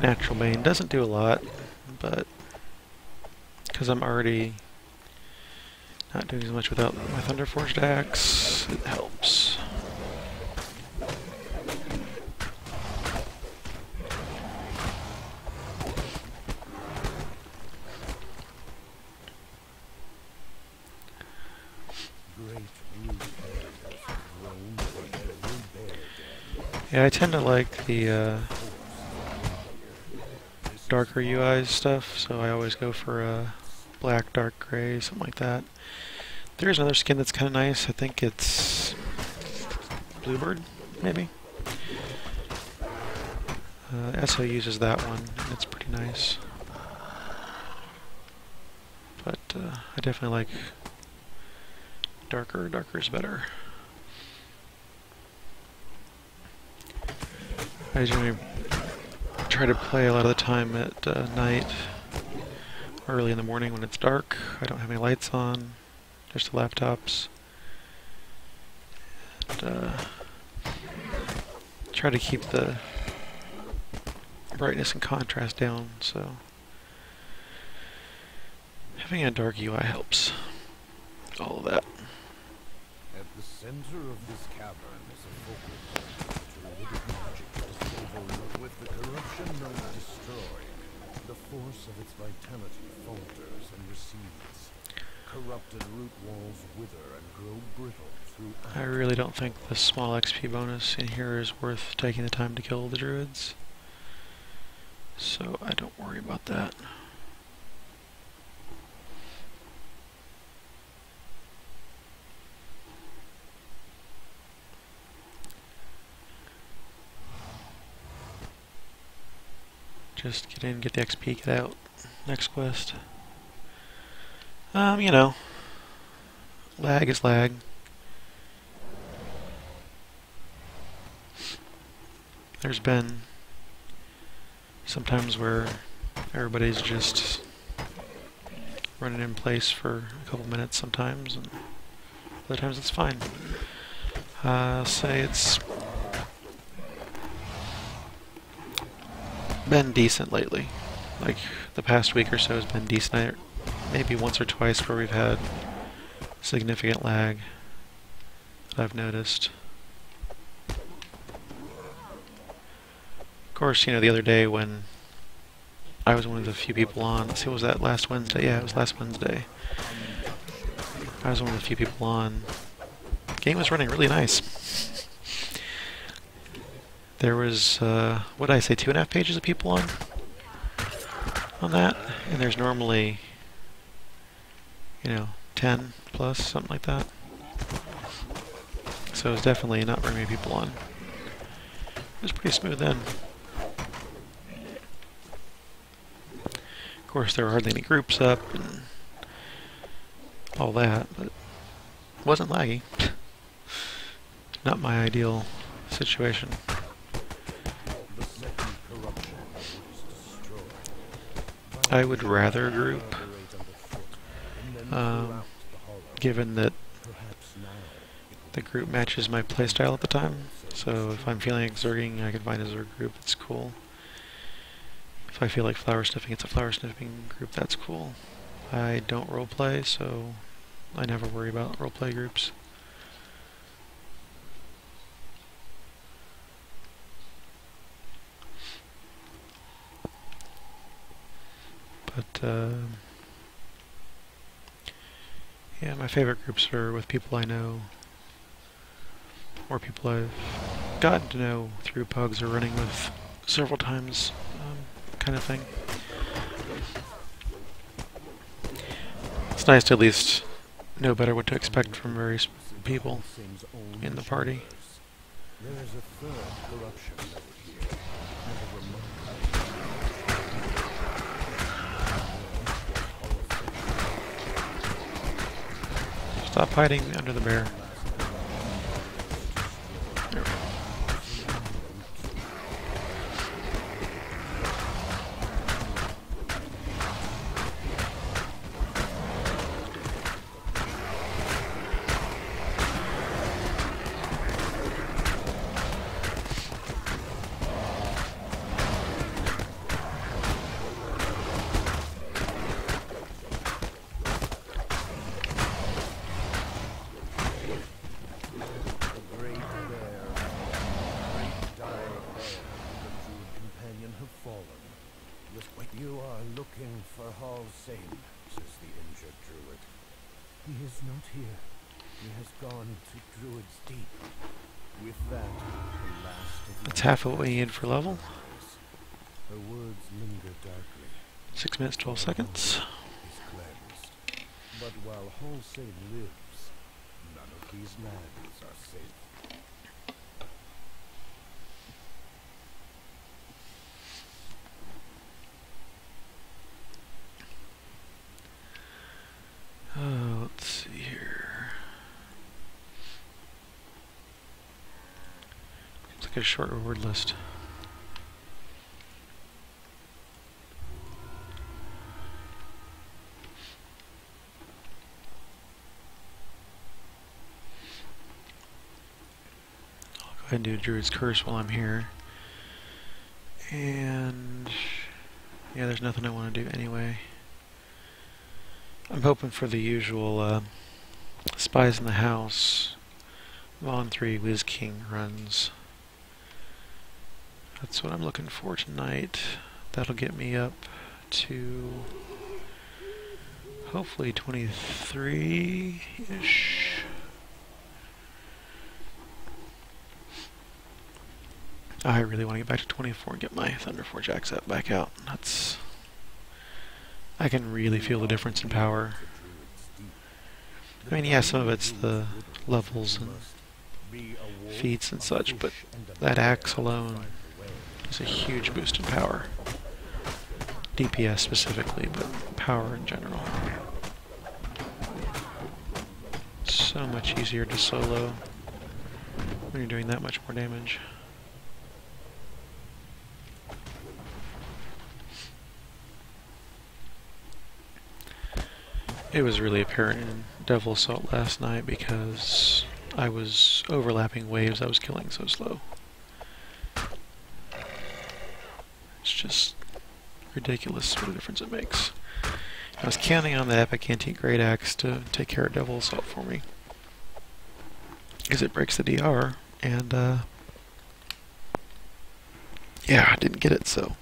Natural Bane doesn't do a lot, but because I'm already not doing as much without my Thunderforged axe, it helps. Yeah, I tend to like the uh, darker UI stuff, so I always go for a black, dark gray, something like that. There's another skin that's kind of nice. I think it's Bluebird, maybe. Uh, SO uses that one, and it's pretty nice. But uh, I definitely like darker. Darker is better. I usually try to play a lot of the time at uh, night, early in the morning when it's dark. I don't have any lights on, just the laptops. And, uh, try to keep the brightness and contrast down, so having a dark UI helps. All of that. At the center of this cavern is a focal point, druidic magic that is overwrought with the corruption known as destroyed. Of its vitality falters and recedes. Corrupted root walls wither and grow brittle through I really don't think the small XP bonus in here is worth taking the time to kill the druids. So I don't worry about that. Just get in, get the XP, get out. Next quest. Um, you know. Lag is lag. There's been sometimes where everybody's just running in place for a couple minutes sometimes, and other times it's fine. Uh, say it's been decent lately. Like the past week or so has been decent. I, maybe once or twice where we've had significant lag. that I've noticed. Of course, you know, the other day when I was one of the few people on, let's see, was that last Wednesday? Yeah, it was last Wednesday. I was one of the few people on. The game was running really nice. There was, uh, what did I say, two and a half pages of people on? On that? And there's normally, you know, 10 plus, something like that. So it was definitely not very many people on. It was pretty smooth then. Of course, there were hardly any groups up and all that, but it wasn't laggy. not my ideal situation. The second corruption is destroyed. I would rather group, um, given that the group matches my playstyle at the time. So if I'm feeling exerting, I can find a Zerg group, it's cool. If I feel like flower sniffing, it's a flower sniffing group, that's cool. I don't roleplay, so I never worry about roleplay groups. But, uh, yeah, my favorite groups are with people I know, or people I've gotten to know through pugs or running with several times, um, kind of thing. It's nice to at least know better what to expect from various people in the party. There is a third corruption Stop hiding under the bear. There we go. The great bear, great dire bear, and the druid companion have fallen. With you are looking for Hall Sane, says the injured druid. He is not here. He has gone to Druid's Deep. With that, the last of That's the half of what we need for level. Words linger darkly. 6 minutes 12 seconds. But while lives, none of these lands are safe. Like a short reward list. I'll go ahead and do Druid's Curse while I'm here. And yeah, there's nothing I want to do anyway. I'm hoping for the usual uh, Spies in the House, VoN 3 Wiz King runs. That's what I'm looking for tonight. That'll get me up to hopefully 23-ish. I really want to get back to 24 and get my Thunderforge axe up back out. That's I can really feel the difference in power. I mean, yeah, some of it's the levels and feats and such, but that axe alone is a huge boost in power. DPS specifically, but power in general. So much easier to solo when you're doing that much more damage. It was really apparent in Devil Assault last night because I was overlapping waves I was killing so slow. It's just ridiculous what a difference it makes. I was counting on the Epic Antique Great Axe to take care of Devil Assault for me. because it breaks the DR, and uh, yeah, I didn't get it, so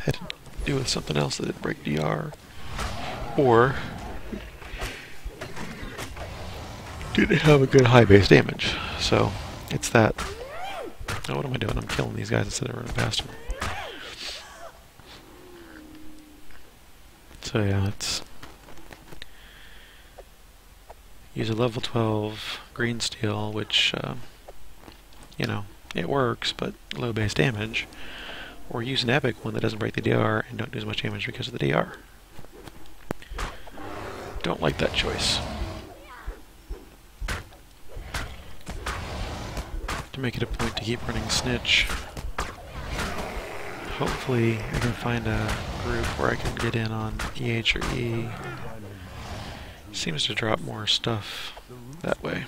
I had to do with something else that didn't break DR, or didn't have a good high base damage. So it's that. Oh, what am I doing? I'm killing these guys instead of running past them. So yeah, it's use a level 12 green steel, which uh, you know it works, but low base damage. Or use an epic one that doesn't break the DR and don't do as much damage because of the DR. Don't like that choice. To make it a point to keep running Snitch. Hopefully I can find a group where I can get in on EH or E. Seems to drop more stuff that way.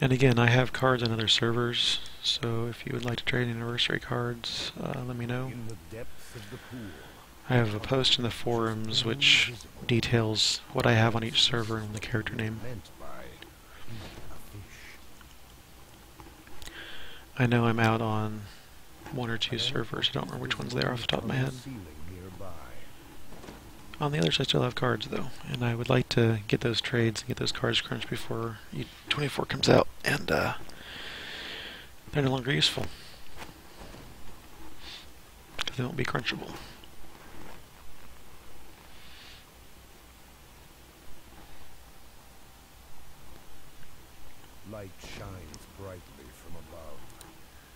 And again, I have cards on other servers, so if you would like to trade anniversary cards, uh, let me know. I have a post in the forums which details what I have on each server and the character name. meant by a fish. I know I'm out on one or two servers, I don't remember which ones they are off the top of my head. On the others, I still have cards though, and I would like to get those trades and get those cards crunched before E- 24 comes out, and uh, they're no longer useful because they won't be crunchable. Light shines brightly from above.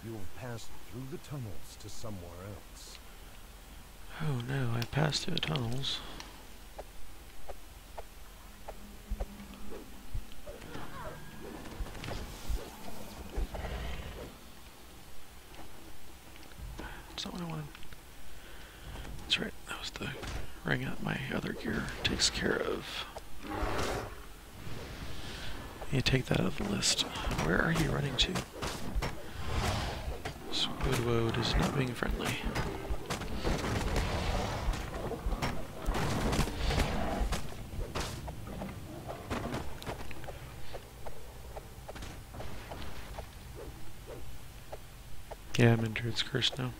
You have passed through the tunnels to somewhere else. Oh no, I passed through the tunnels. That's not what I wanted. That's right, that was the ring that my other gear takes care of. You take that out of the list. Where are you running to? Squidward is not being friendly. Yeah, I'm in Druid's Curse now.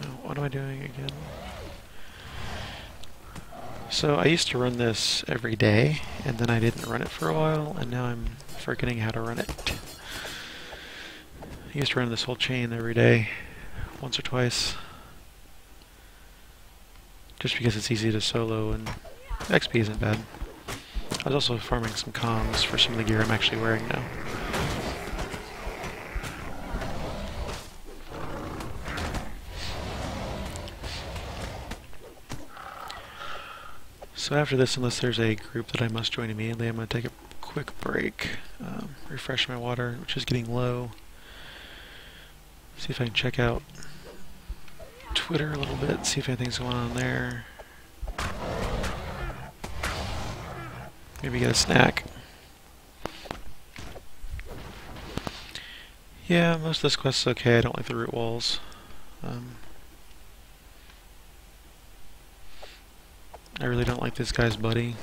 Oh, what am I doing again? So I used to run this every day, and then I didn't run it for a while, and now I'm forgetting how to run it. I used to run this whole chain every day, once or twice. Just because it's easy to solo and XP isn't bad. I was also farming some comms for some of the gear I'm actually wearing now. So after this, unless there's a group that I must join immediately, I'm going to take a quick break, um, refresh my water, which is getting low. See if I can check out Twitter a little bit, see if anything's going on there. Maybe get a snack. Yeah, most of this quest is okay. I don't like the root walls. Um, I really don't like this guy's buddy.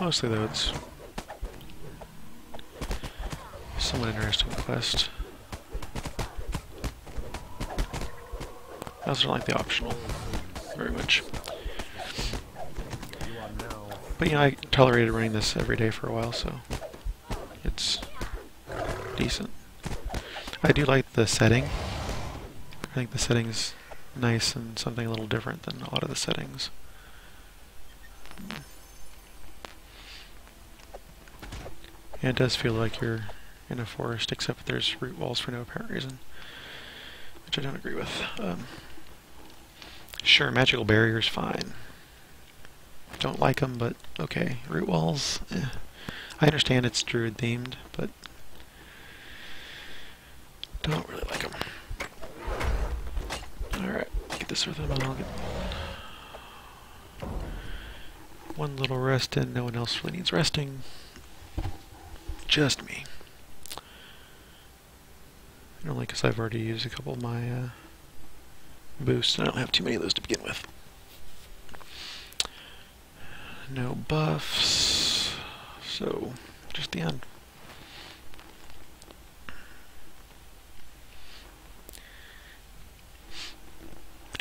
Mostly though, it's somewhat interesting quest. I also don't like the optional very much. But know, I tolerated running this every day for a while, so it's decent. I do like the setting. I think the setting's nice and something a little different than a lot of the settings. And it does feel like you're in a forest, except there's root walls for no apparent reason, which I don't agree with. Um, sure, magical barriers, fine. Don't like them, but okay. Root walls, eh. I understand it's druid themed, but don't really like them. Alright, get this with them and I'll get one little rest in. No one else really needs resting. just me. And only because I've already used a couple of my uh, boosts, and I don't have too many of those to begin with. No buffs, so just the end.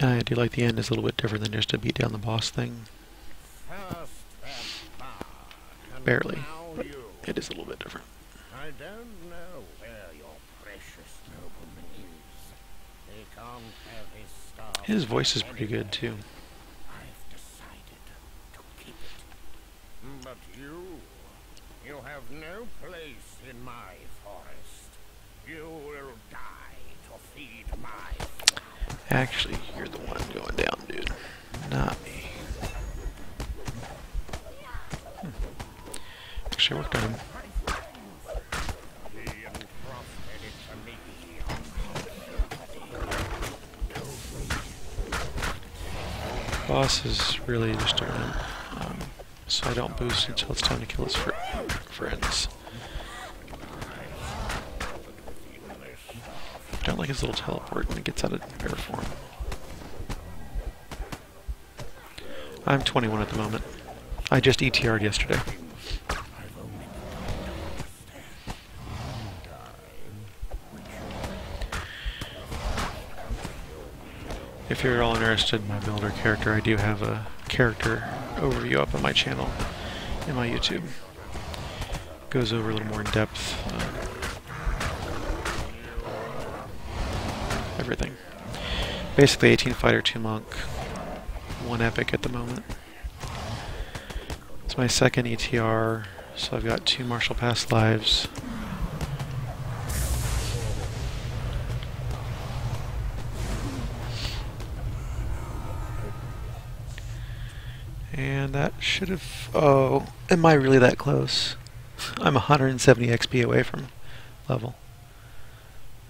I do like the end is a little bit different than just a beat down the boss thing. First that bar, and Barely, but. It is a little bit different. I don't know where your precious nobleman is. He can't have his star. His voice is pretty good too. I've decided to keep it. But you, you have no place in my forest. You will die to feed my Actually, you're the one going down, dude. Not me. Hmm. Actually, worked on him. Boss is really just a um, so I don't boost until it's time to kill his fr friends. I don't like his little teleport when he gets out of bear form. I'm 21 at the moment. I just ETR'd yesterday. If you're all interested in my builder character, I do have a character overview up on my channel in my YouTube. Goes over a little more in depth. Uh, everything. Basically 18 fighter, 2 monk, 1 epic at the moment. It's my second ETR, so I've got 2 martial past lives. And that should have... Oh, am I really that close? I'm 170 XP away from level.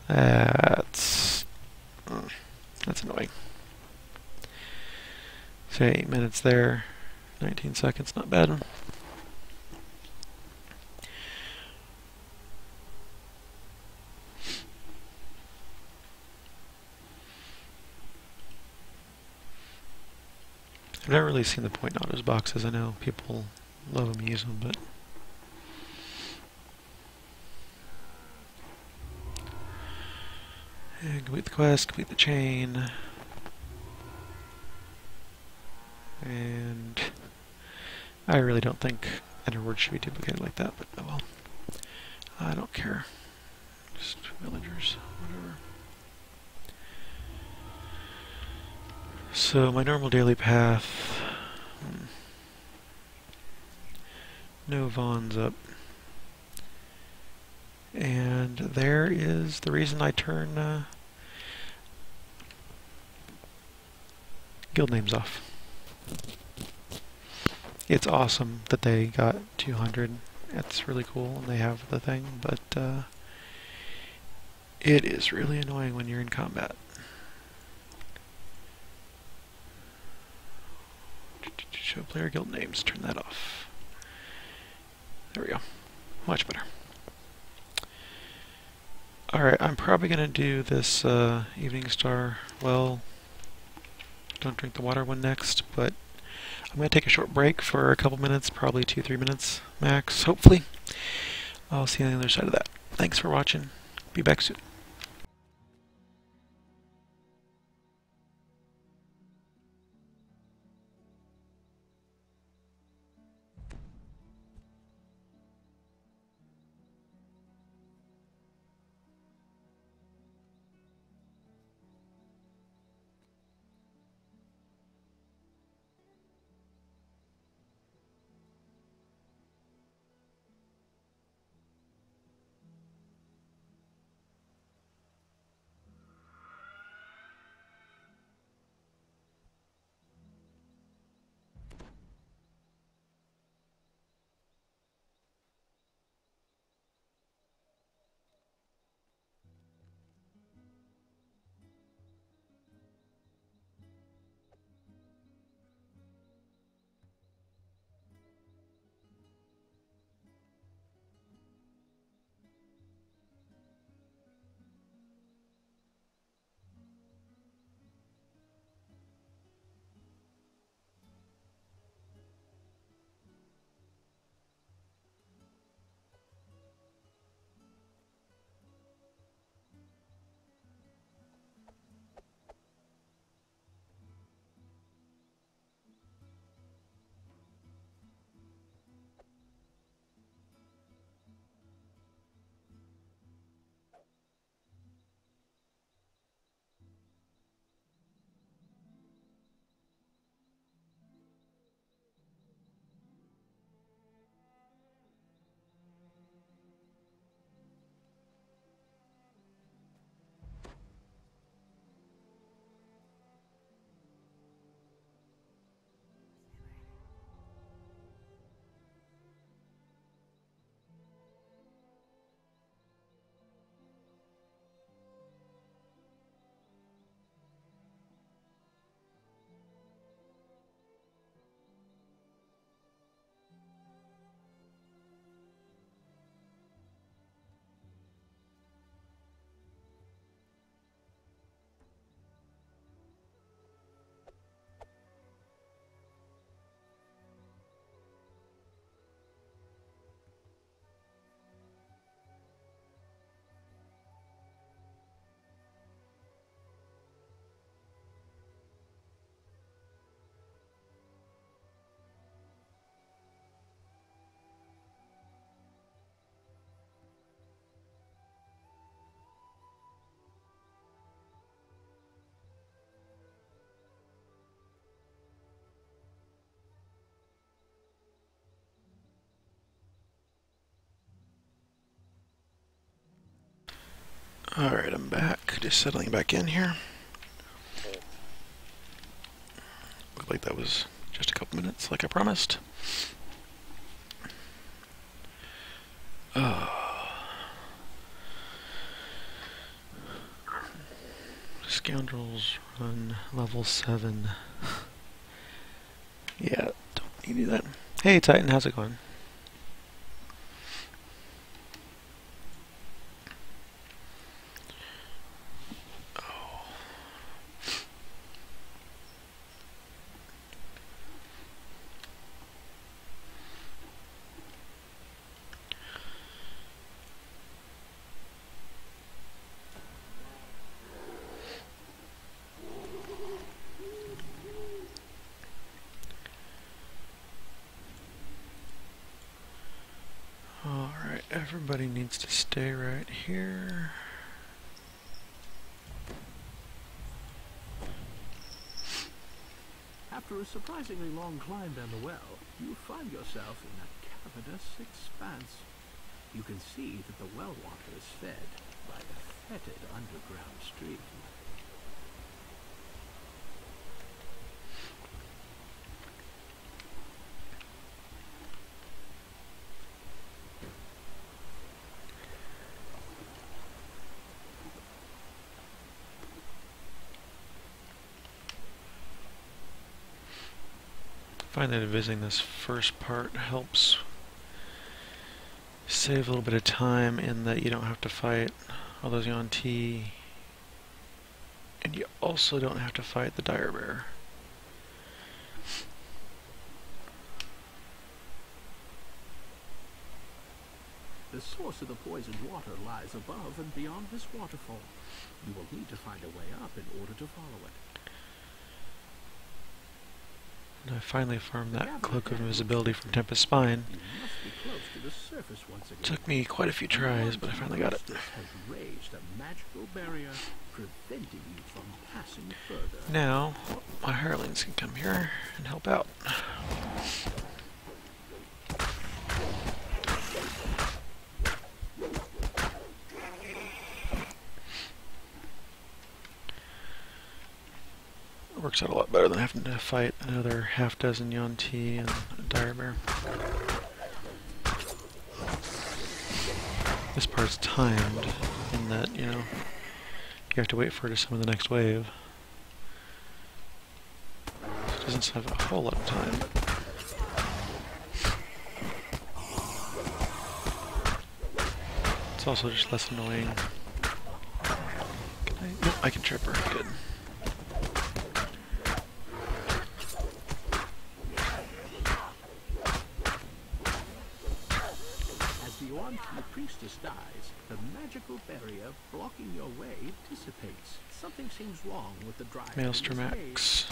That's... mm, That's annoying. So 8 minutes there. 19 seconds, not bad. I've never really seen the point in Otto's boxes. I know people love them, use them, but and complete the quest, complete the chain, and I really don't think Enderword should be duplicated like that. But oh well, I don't care. Just villagers, whatever. So my normal daily path. hmm. No VoN's up. And there is the reason I turn uh, guild names off. It's awesome that they got 200. It's really cool and they have the thing, but uh, it is really annoying when you're in combat. Show player guild names. Turn that off. There we go. Much better. Alright, I'm probably going to do this uh, Eveningstar, well, don't drink the water one next, but I'm going to take a short break for a couple minutes, probably two, three minutes max, hopefully. I'll see you on the other side of that. Thanks for watching. Be back soon. Alright, I'm back. Just settling back in here. Looked like that was just a couple minutes, like I promised. Oh. Scoundrels run level 7. yeah, don't need to do that. Hey Titan, how's it going? Alright, everybody needs to stay right here. After a surprisingly long climb down the well, you find yourself in a cavernous expanse. You can see that the well water is fed by a fetid underground stream. Find that visiting this first part helps save a little bit of time in that you don't have to fight all those Yuan-ti and you also don't have to fight the Dire Bear. The source of the poisoned water lies above and beyond this waterfall. You will need to find a way up in order to follow it. And I finally farmed that Cloak of Invisibility from Tempest Spine. You must be close to the surface once again. Took me quite a few tries, but I finally got it. Monstrous has raised a magical barrier preventing you from passing further. Now, my hirelings can come here and help out. Than having to fight another half dozen Yuan-ti and a Dire Bear. This part's timed in that, you know, you have to wait for it to summon the next wave. It doesn't have a whole lot of time. It's also just less annoying. Can I, nope, I can trip her. Good. As the Yuan Ti priestess dies, the magical barrier blocking your way dissipates. Something seems wrong with the drive. Maelstrom. X.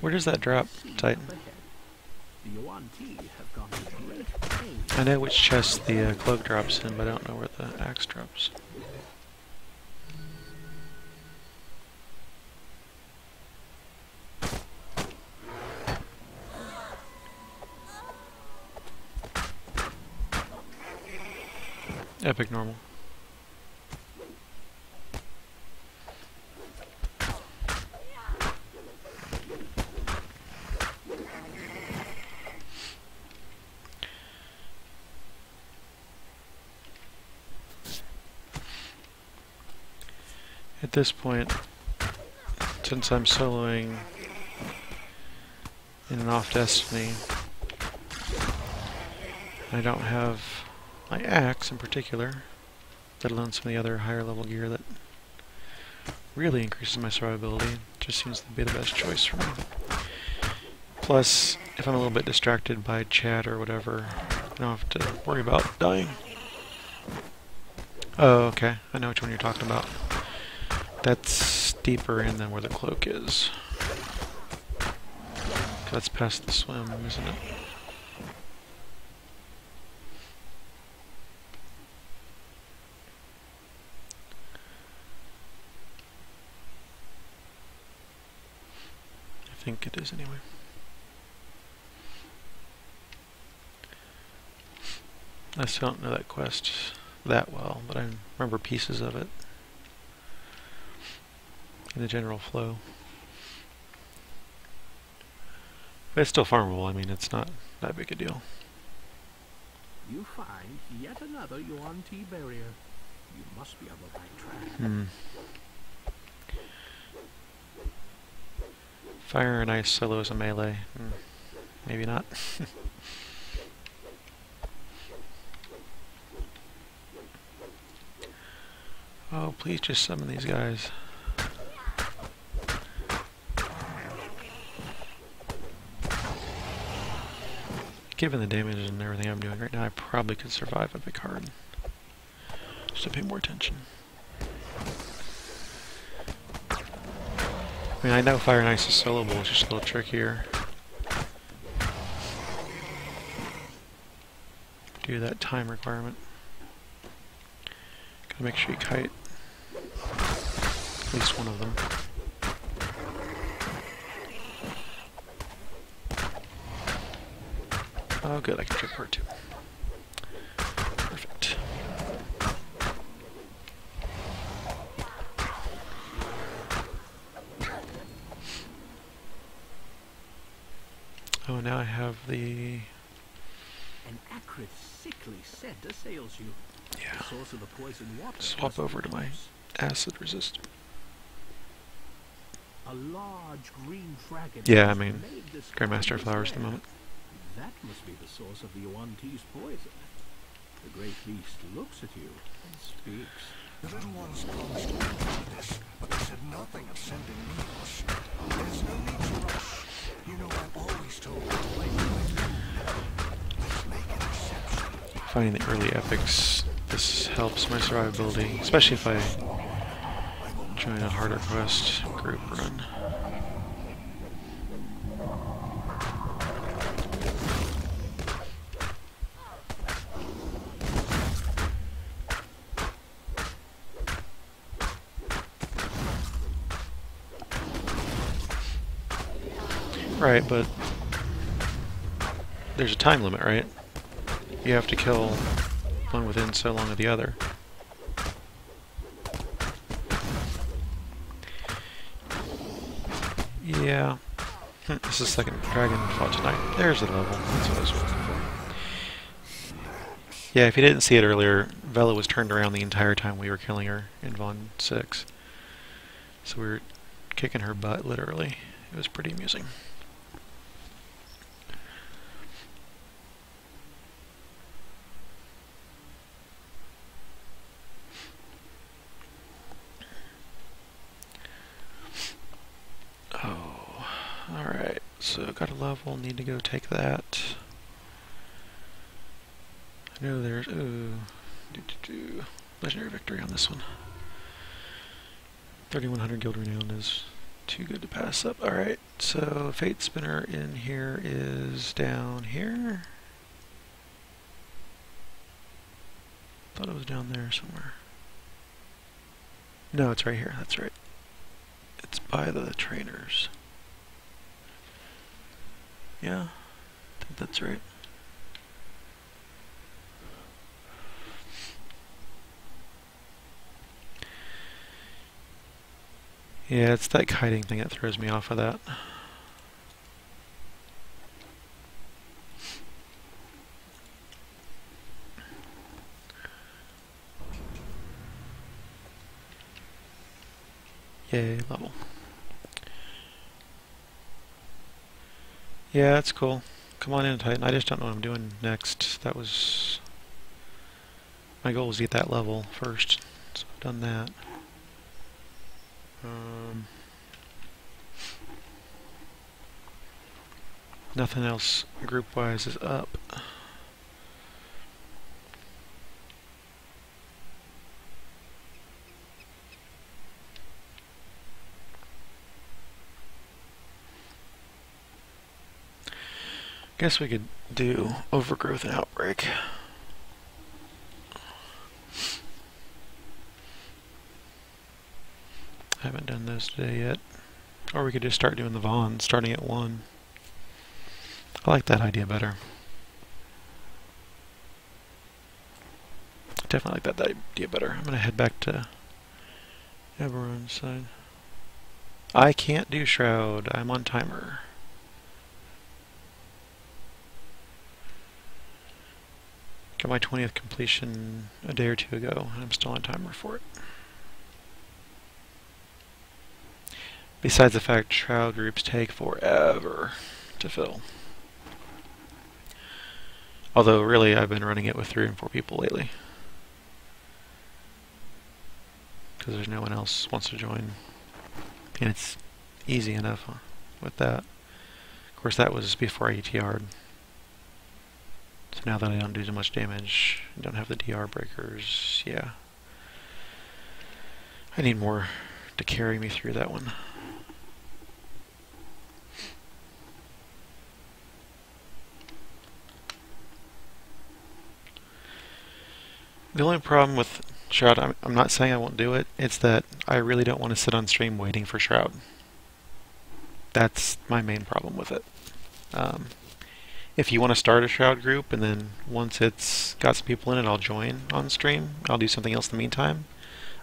Where does that drop, Titan? I know which chest the uh, cloak drops in, but I don't know where the axe drops. Epic normal. At this point, since I'm soloing in an off destiny, I don't have my axe in particular, let alone some of the other higher level gear that really increases my survivability. It just seems to be the best choice for me. Plus, if I'm a little bit distracted by chat or whatever, I don't have to worry about dying. Oh, okay. I know which one you're talking about. That's deeper in than where the cloak is. That's past the swim, isn't it? I think it is anyway. I still don't know that quest that well, but I remember pieces of it in the general flow. But it's still farmable. I mean, it's not that big a deal. You find yet another Yuan Ti barrier. You must be on the right track. Hmm. Fire and ice solo as a melee. Hmm. Maybe not. oh, please just summon these guys. Given the damage and everything I'm doing right now, I probably could survive a big hard. Just to pay more attention. I mean, I know Fire and Ice is soloable, it's just a little trickier. Do that time requirement. Gotta make sure you kite at least one of them. Oh good, I can trip her too. Perfect. Oh, now I have the... An acrid, sickly scent assails you. Yeah, source of the poison water. Swap over to my- acid resist. A large green dragon. Yeah, I mean, Grandmaster Flowers at the moment. That must be the source of the Yuan Ti's poison. The great beast looks at you and speaks. The little ones promised to do this, but they said nothing of sending meals. There's no need to rush. You know I'm always told to wait. Let's make an exception. Finding the early epics, this helps my survivability, especially if I join a harder quest group run. Right, but there's a time limit, right? You have to kill one within so long of the other. Yeah. Hmm, This is the second dragon fought tonight. There's the level. That's what I was looking for. Yeah, if you didn't see it earlier, Velah was turned around the entire time we were killing her in VoN 6. So we were kicking her butt, literally. It was pretty amusing. Oh, alright. So got a level, need to go take that. I know there's, ooh, do, do, do. legendary victory on this one. 3100 guild renown is too good to pass up. Alright, so Fate Spinner in here is down here. Thought it was down there somewhere. No, it's right here, that's right. It's by the trainers. Yeah, I think that's right. Yeah, it's that kiting thing that throws me off of that. Yay, level. Yeah, that's cool. Come on in, Titan. I just don't know what I'm doing next. That was... My goal was to get that level first, so I've done that. Um, nothing else group-wise is up. Guess we could do overgrowth and outbreak. I haven't done those today yet. Or we could just start doing the VoN, starting at 1. I like that idea better. definitely like that idea better. I'm gonna head back to Eberron's side. I can't do Shroud. I'm on timer. Got my 20th completion a day or two ago, and I'm still on timer for it. Besides the fact trial groups take forever to fill. Although, really, I've been running it with three and four people lately. Because there's no one else wants to join. And it's easy enough with that. Of course, that was before I ETR'd. So now that I don't do too much damage, I don't have the DR breakers, yeah. I need more to carry me through that one. The only problem with Shroud, I'm, I'm not saying I won't do it, it's that I really don't want to sit on stream waiting for Shroud. That's my main problem with it. Um, if you want to start a Shroud group and then once it's got some people in it, I'll join on stream. I'll do something else in the meantime.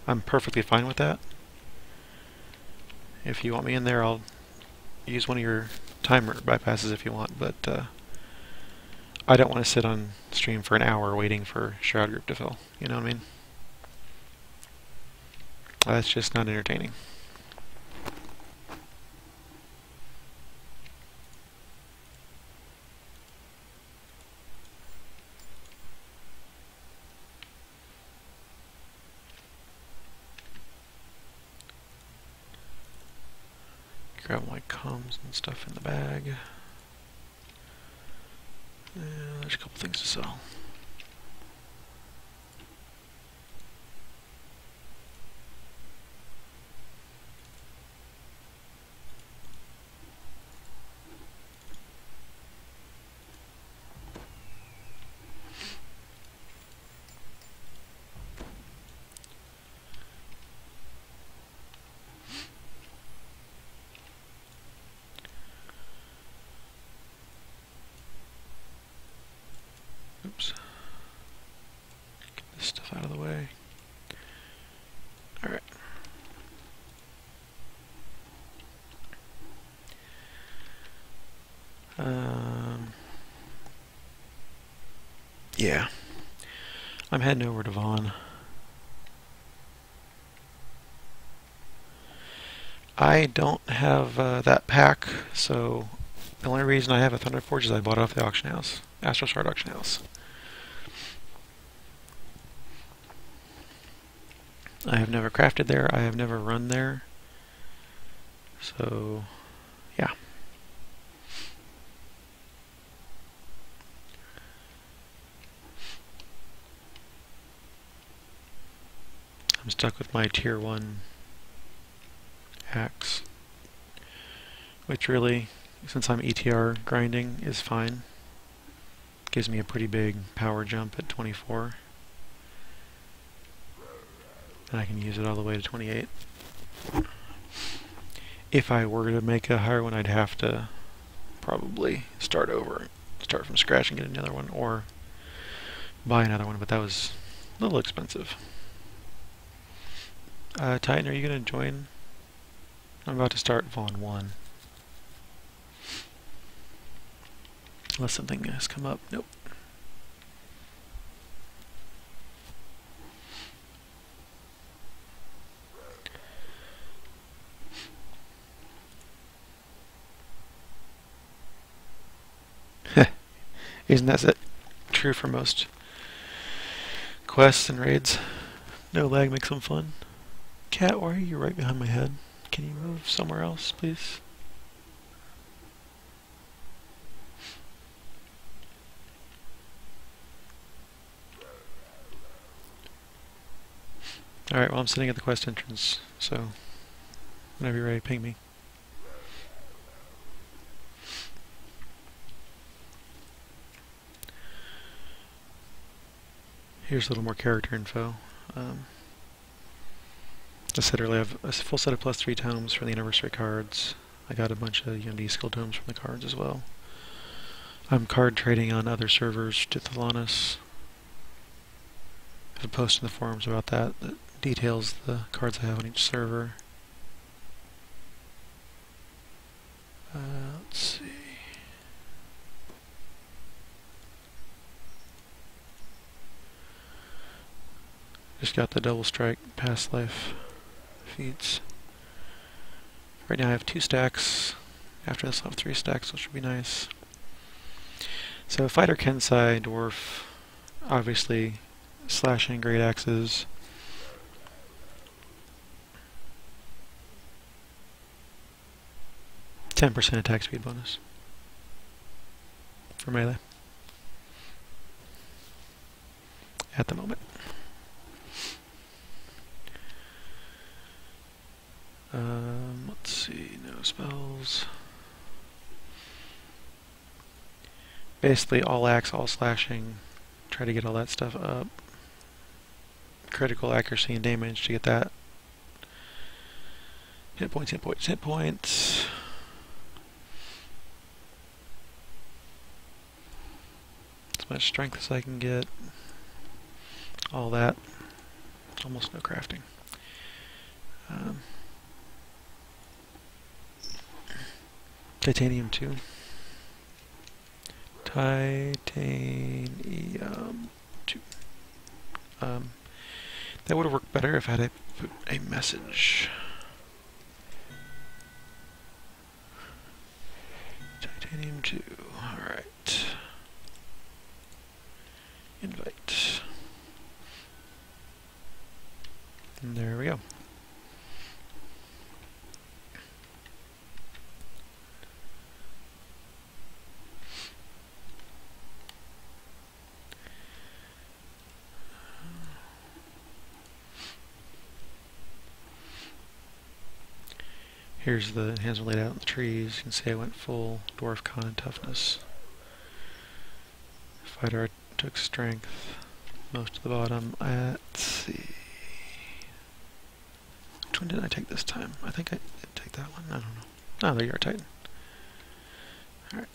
I'm perfectly fine with that. If you want me in there, I'll use one of your timer bypasses if you want, but uh, I don't want to sit on stream for an hour waiting for Shroud group to fill. You know what I mean? That's just not entertaining. Grab my comms and stuff in the bag. There's a couple things to sell. Oops. Get this stuff out of the way. Alright. Um, yeah. I'm heading over to VoN. I don't have uh, that pack, so the only reason I have a Thunder Forge is I bought it off the auction house, Astral Shard auction house. I have never crafted there. I have never run there. So, yeah. I'm stuck with my tier 1 axe. Which really, since I'm ETR grinding, is fine. Gives me a pretty big power jump at 24 and I can use it all the way to 28. If I were to make a higher one, I'd have to probably start over, start from scratch and get another one, or buy another one, but that was a little expensive. Uh, Titan, are you going to join? I'm about to start VoN 1. Unless something has come up. Nope. Isn't that true for most quests and raids? No lag makes them fun. Cat, why are you right behind my head? Can you move somewhere else, please? Alright, well I'm sitting at the quest entrance, so whenever you're ready, ping me. Here's a little more character info. Um, I said earlier, I have a full set of plus three tomes for the anniversary cards. I got a bunch of Unity skill tomes from the cards as well. I'm card trading on other servers to Thelanis. If a post in the forums about that that details the cards I have on each server. Uh, let's see. Just got the double strike past life feats. Right now I have two stacks. After this I'll have three stacks, which should be nice. So fighter Kensai dwarf, obviously slashing great axes. Ten percent attack speed bonus for melee at the moment. Um, let's see, no spells. Basically all axe, all slashing. Try to get all that stuff up. Critical accuracy and damage to get that. Hit points, hit points, hit points. As much strength as I can get. All that. Almost no crafting. Um, Titanium 2. Titanium 2. Um, that would have worked better if I had put a message. Titanium 2. Alright. Invite. And there we go. Here's the hands laid out in the trees. You can see I went full dwarf con and toughness. Fighter took strength most of the bottom. Uh, let's see. Which one did I take this time? I think I did take that one. I don't know. Oh, there you are, Titan. Alright.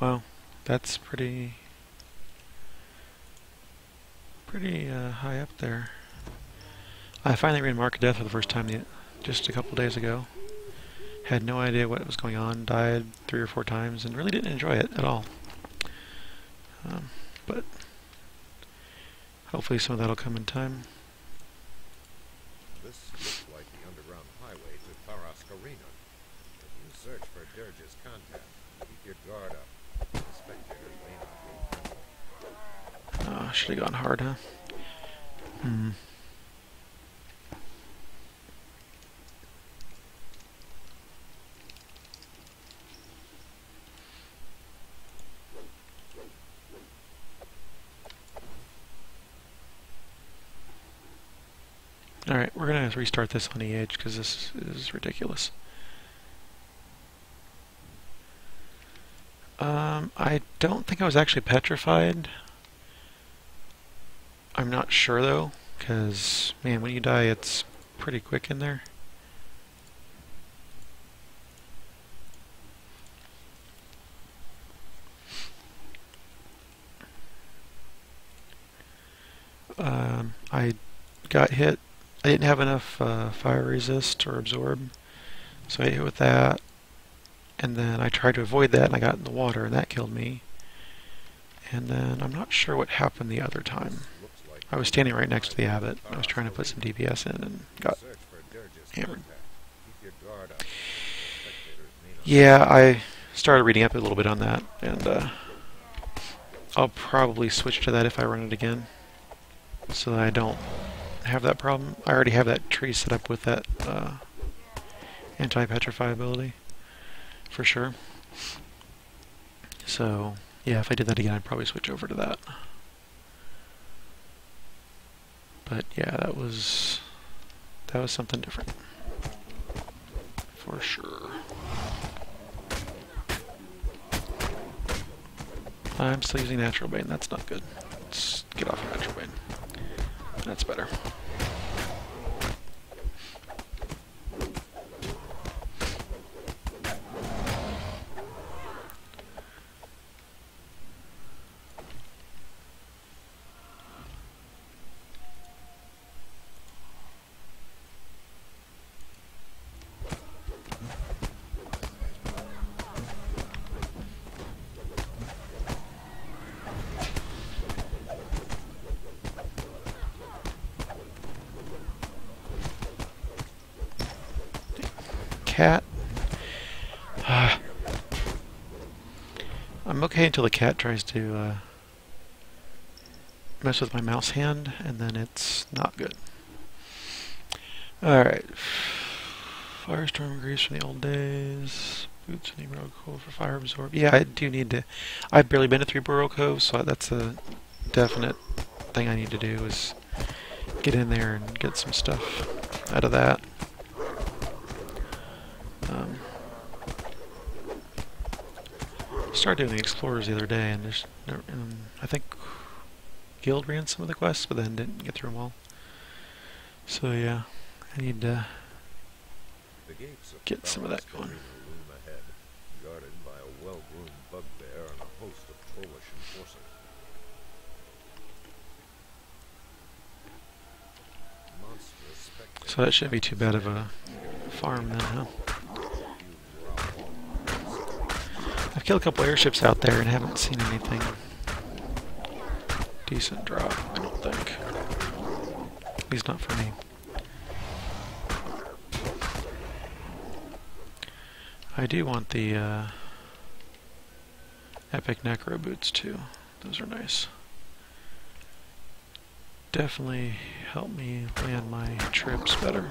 Wow, that's pretty pretty uh, high up there. I finally ran Mark of Death for the first time just a couple days ago. Had no idea what was going on, died three or four times, and really didn't enjoy it at all. Um, but hopefully some of that'll come in time. This looks like the underground highway to Faras Arena. If you search for Dirge's contact, keep your guard up. The spectators may not be Oh, should have gone hard, huh? Hmm. Alright, we're gonna restart this on the edge because this is ridiculous. Um, I don't think I was actually petrified. I'm not sure though, because man, when you die, it's pretty quick in there. Um, I got hit. I didn't have enough uh, fire resist or absorb, so I hit with that. And then I tried to avoid that, and I got in the water, and that killed me. And then I'm not sure what happened the other time. I was standing right next to the abbot. I was trying to put some DPS in and got hammered. Yeah, I started reading up a little bit on that, and uh, I'll probably switch to that if I run it again, so that I don't have that problem. I already have that tree set up with that uh, anti-petrify ability, for sure. So, yeah, if I did that again, I'd probably switch over to that. But yeah, that was that was something different, for sure. I'm still using Natural Bane, that's not good. Let's get off of Natural Bane. That's better. cat. Uh, I'm okay until the cat tries to uh, mess with my mouse hand, and then it's not good. Alright. Firestorm Greaves from the old days. Boots and Emerald Cove for fire absorb. Yeah, I do need to. I've barely been to Three-Barrel Cove, so that's a definite thing I need to do is get in there and get some stuff out of that. Started doing the explorers the other day, and there's, um, I think Guild ran some of the quests, but then didn't get through them all. So yeah, I need to The gates of Get some of that going. Ahead, guarded by a well-groomed bugbear and a host of Polish enforcers. So that shouldn't be too bad of a farm then, huh? I've killed a couple airships out there and haven't seen anything decent drop, I don't think. At least not for me. I do want the uh, Epic Necro boots too. Those are nice. Definitely help me plan my trips better.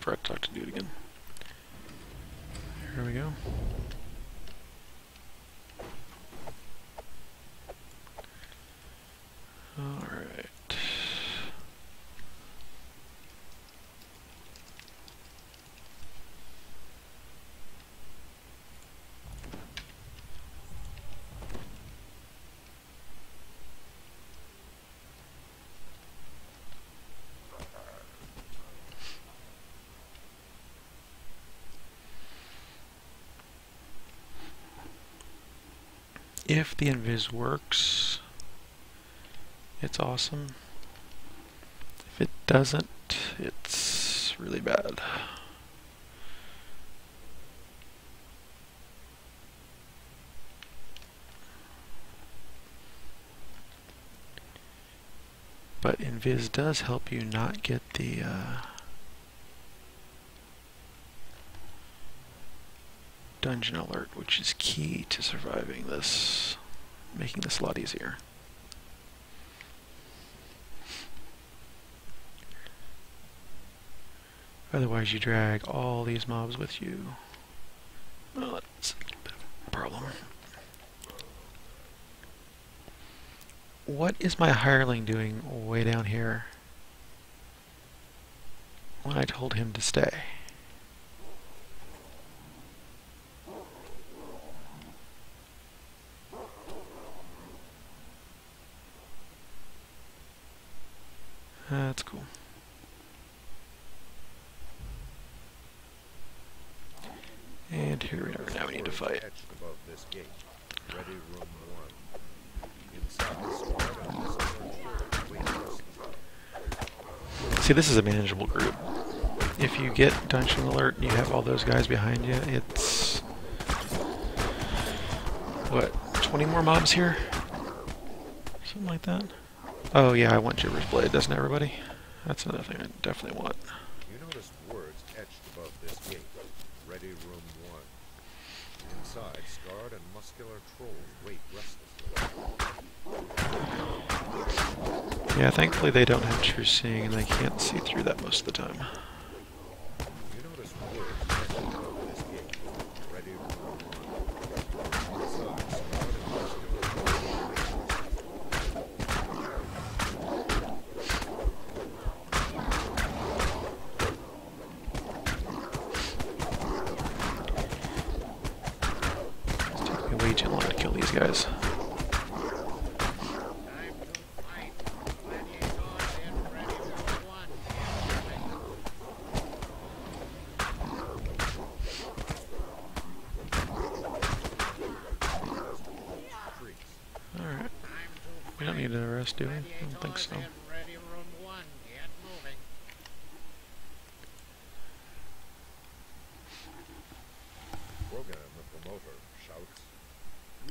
Forgot to talk to dude again. Here we go. Alright. If the invis works, it's awesome. If it doesn't, it's really bad. But invis does help you not get the uh, dungeon alert, which is key to surviving this, making this a lot easier. Otherwise, you drag all these mobs with you. Well, that's a bit of a problem. What is my hireling doing way down here when I told him to stay? That's cool. And here we are. Now we need to fight. Etched above this gate. Ready room one. Inside See, this is a manageable group. If you get Dungeon Alert and you have all those guys behind you, it's... What, 20 more mobs here? Something like that? Oh yeah, I want Gibber's Blade, doesn't everybody? That's another thing I definitely want. You notice words etched above this gate. Ready room one. Inside, scarred and muscular trolls wait restlessly. Yeah, thankfully they don't have true seeing and they can't see through that most of the time. You notice words etched above this gate. Ready room one. Inside, scarred and muscular trolls wait It's taking me way too long to kill these guys. creaks. don't need a rest, do we? I don't think Radiators so. in ready room one. Get moving. Rogan, the promoter, shouts.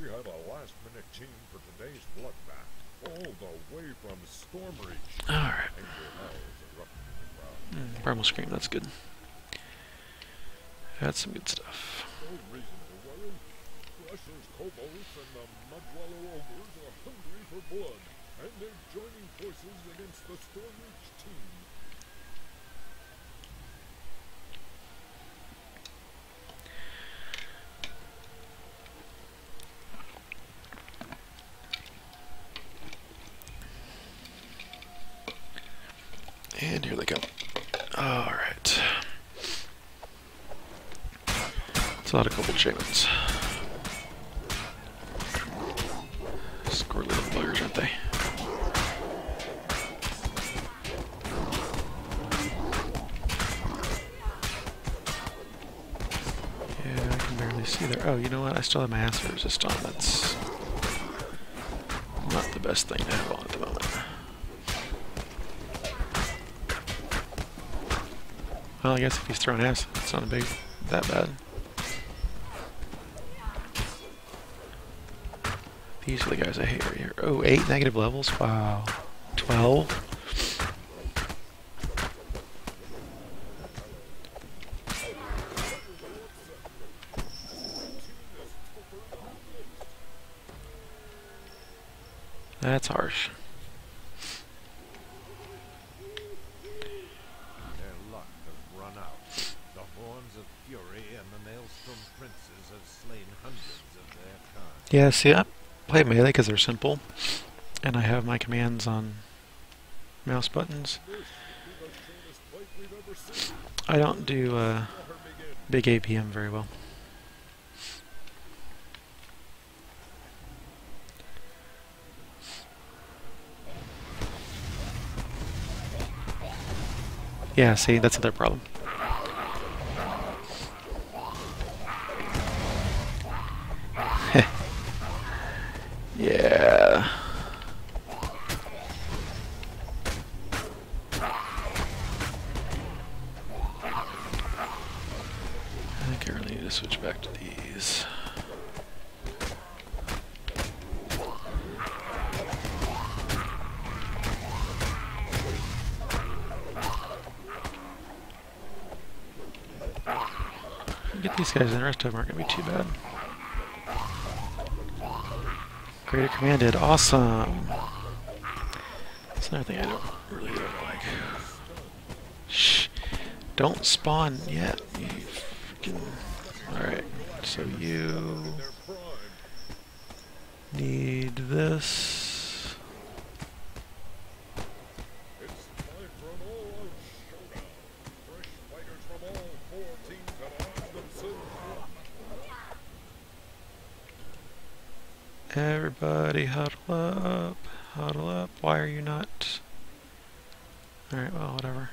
We have a last-minute team for today's bloodbath, all the way from Stormreach. Alright. Angry hell is erupting in the crowd. Mm, Primal Scream, that's good. That's some good stuff. No reason to worry. Threshers, kobolds, and the Mudwallow ogres are hungry for blood, and they're joining forces against the Stormreach team. And here they come. Alright. It's a kobold shamans. Squirrely little buggers, aren't they? Yeah, I can barely see there. Oh, you know what? I still have my acid resist on. That's not the best thing to have on at the moment. Well, I guess if he's throwing acid, it's not a big that bad. These are the guys I hate right here. Oh, eight negative levels? Wow. Twelve? That's harsh. Their luck has run out. The horns of fury and the Maelstrom princes have slain hundreds of their kind. Yeah, see, I play melee because they're simple, and I have my commands on mouse buttons. I don't do uh, big APM very well. Yeah, see, that's another problem. Get these guys, and the rest of them aren't going to be too bad. Greater commanded, awesome. That's another thing I don't really don't like. Shh, don't spawn yet. You freaking. All right, so you need this. It's time for an all-out showdown. Fresh fighters from all four teams have armed themselves up. Everybody huddle up, huddle up. Why are you not? Alright, well, whatever.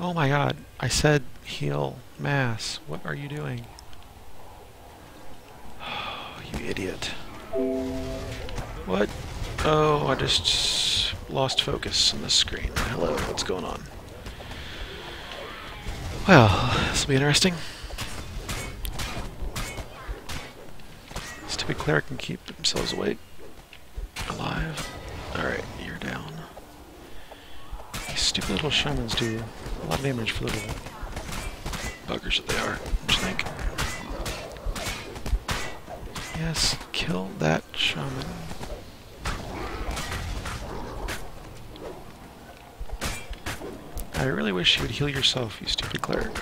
Oh my god, I said heal mass. What are you doing? Oh, you idiot. What? Oh, I just lost focus on the screen. Hello, what's going on? Well, this will be interesting. Stupid cleric can keep themselves awake. Alive. Alright, you're down. These stupid little shamans do a lot of damage for little buggers that they are, you think? Yes, kill that shaman. I really wish you would heal yourself, you stupid cleric.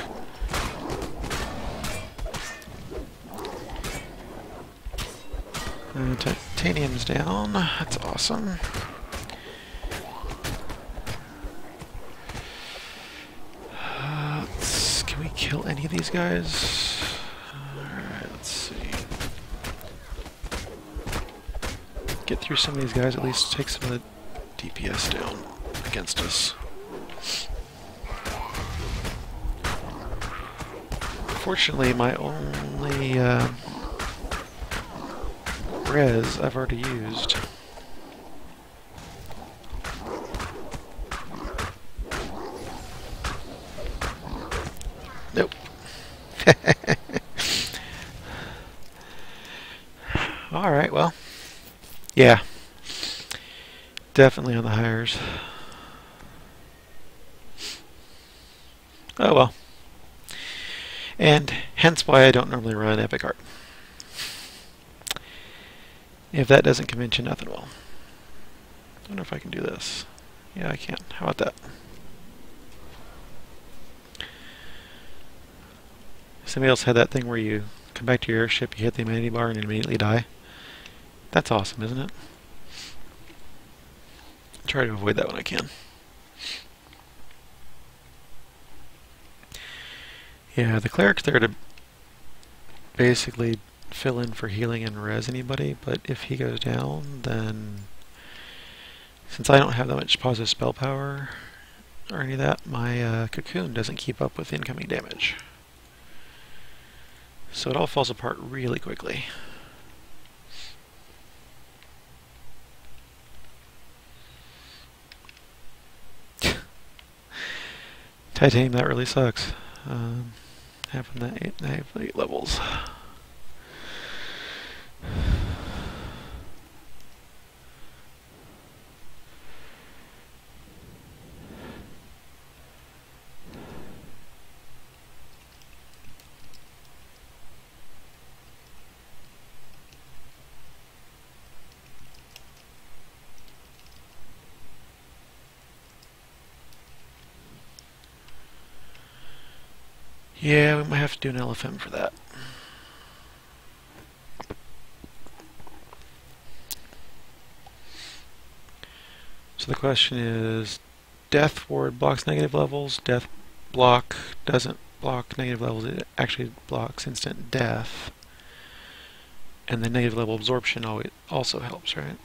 Uh, titanium's down. That's awesome. Uh, can we kill any of these guys? Alright, let's see. Get through some of these guys, at least take some of the DPS down against us. Fortunately, my only uh, res I've already used. Nope. Alright, well. Yeah. Definitely on the hires. Oh well. And hence why I don't normally run Epic Hard. If that doesn't convince you, nothing will. I wonder if I can do this. Yeah, I can. How about that? Somebody else had that thing where you come back to your airship, you hit the amenity bar, and immediately die. That's awesome, isn't it? Try to avoid that when I can. Yeah, the cleric's there to basically fill in for healing and res anybody, but if he goes down, then since I don't have that much positive spell power or any of that, my uh, cocoon doesn't keep up with incoming damage. So it all falls apart really quickly. Titanium, that really sucks. Um, having that eight, eight levels. Yeah, we might have to do an LFM for that. The question is, death ward blocks negative levels, death block doesn't block negative levels, it actually blocks instant death. And the negative level absorption also helps, right?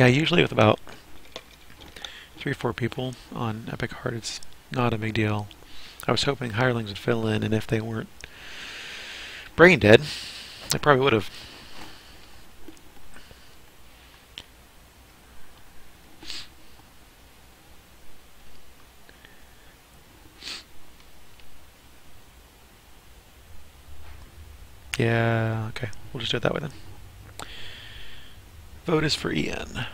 Yeah, usually with about three or four people on Epic Hard, it's not a big deal. I was hoping hirelings would fill in, and if they weren't brain dead, they probably would have. Yeah, okay. We'll just do it that way then. Vote is for Ian.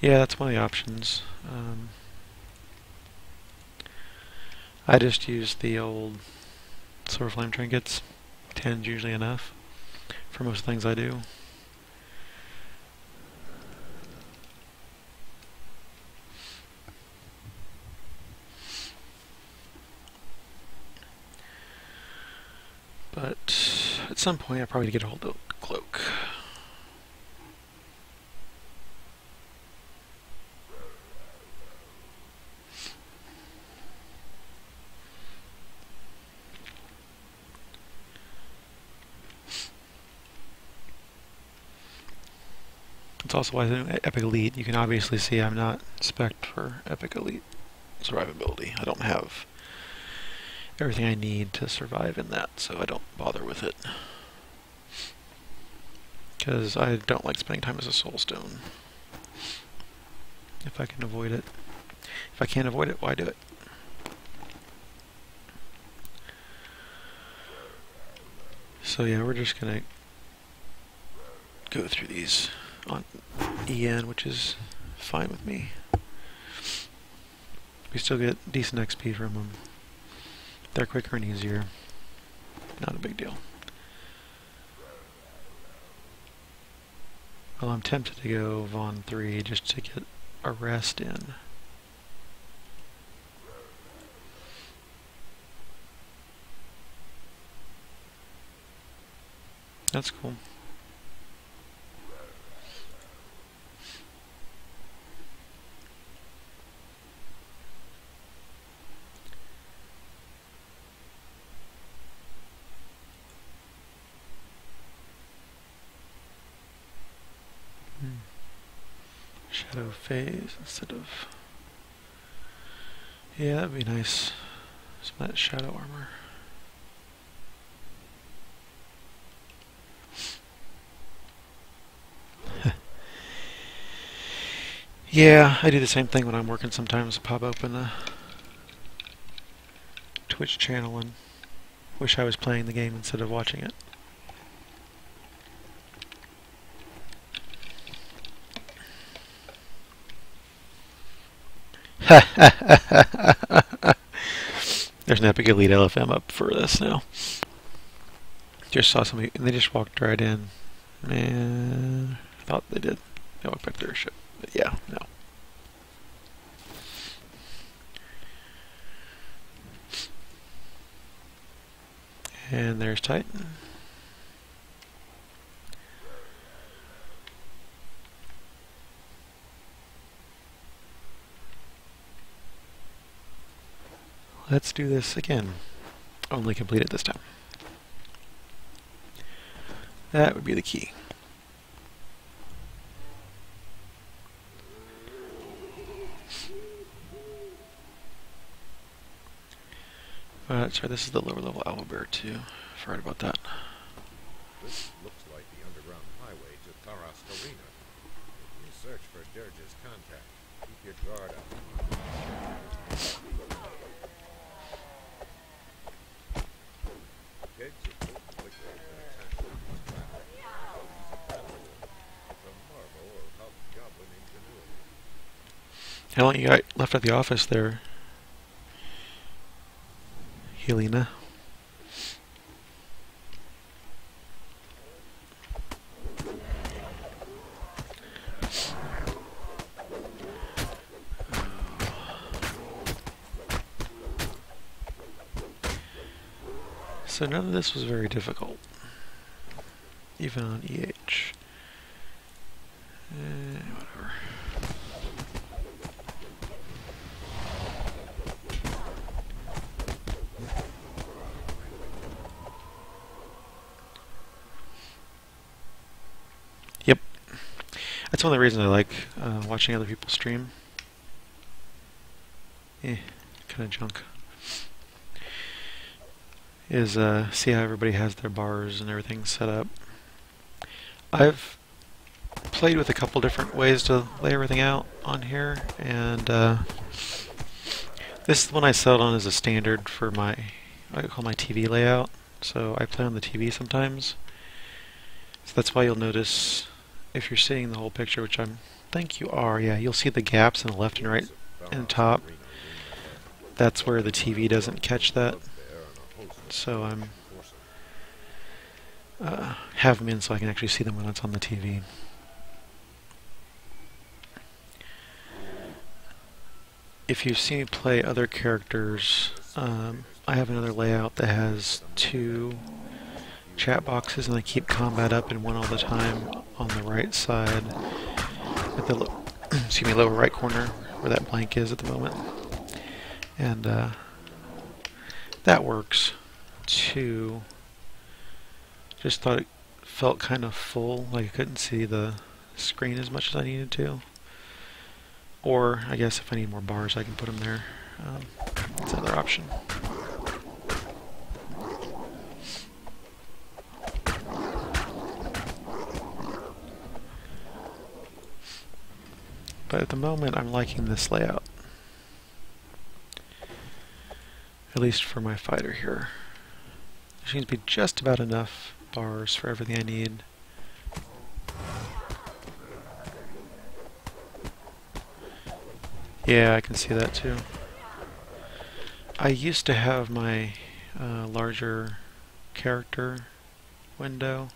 Yeah, that's one of the options. Um, I just use the old silver flame trinkets. Ten's usually enough for most things I do. But at some point I probably get a hold of cloak. That's also why I'm Epic Elite. You can obviously see I'm not spec'd for Epic Elite survivability. I don't have everything I need to survive in that, so I don't bother with it. Because I don't like spending time as a soulstone. If I can avoid it. If I can't avoid it, why do it? So yeah, we're just gonna go through these on EN, which is fine with me. We still get decent XP from them. They're quicker and easier. Not a big deal. Well, I'm tempted to go VoN 3 just to get a rest in. That's cool. Shadow phase instead of. Yeah, that'd be nice. Some of that shadow armor. yeah, I do the same thing when I'm working sometimes. Pop open the Twitch channel and wish I was playing the game instead of watching it. There's an Epic Elite LFM up for this now. Just saw somebody, and they just walked right in. Man, I thought they did. They walked back to their ship. But yeah, no. And there's Titan. Let's do this again. Only complete it this time. That would be the key. Uh, sorry, this is the lower level Owlbear too. Forgot about that. This looks like the underground highway to Tharas Arena. You search for Dirge's contact, keep your guard up. Kegs are full quickly when attacked with these craft. It's a marvel of hobgoblin ingenuity. How long you got left at the office there, Helena? So none of this was very difficult, even on EH. Eh, whatever. Yep. That's one of the reasons I like uh, watching other people stream. Eh, kind of junk. Is uh, see how everybody has their bars and everything set up. I've played with a couple different ways to lay everything out on here, and uh, this one I settled on as a standard for my I call my TV layout. So I play on the TV sometimes. So that's why you'll notice if you're seeing the whole picture, which I'm think you are, yeah, you'll see the gaps in the left and right and top. That's where the TV doesn't catch that. So I'm uh, have them in so I can actually see them when it's on the TV. If you've seen me play other characters, um, I have another layout that has two chat boxes and I keep combat up in one all the time on the right side at the excuse me lower right corner where that blank is at the moment. And uh, that works too. Just thought it felt kind of full like I couldn't see the screen as much as I needed to. Or I guess if I need more bars I can put them there. Um, that's another option But at the moment, I'm liking this layout. At least for my fighter here. There seems to be just about enough bars for everything I need. Yeah, I can see that too. I used to have my uh, larger character window.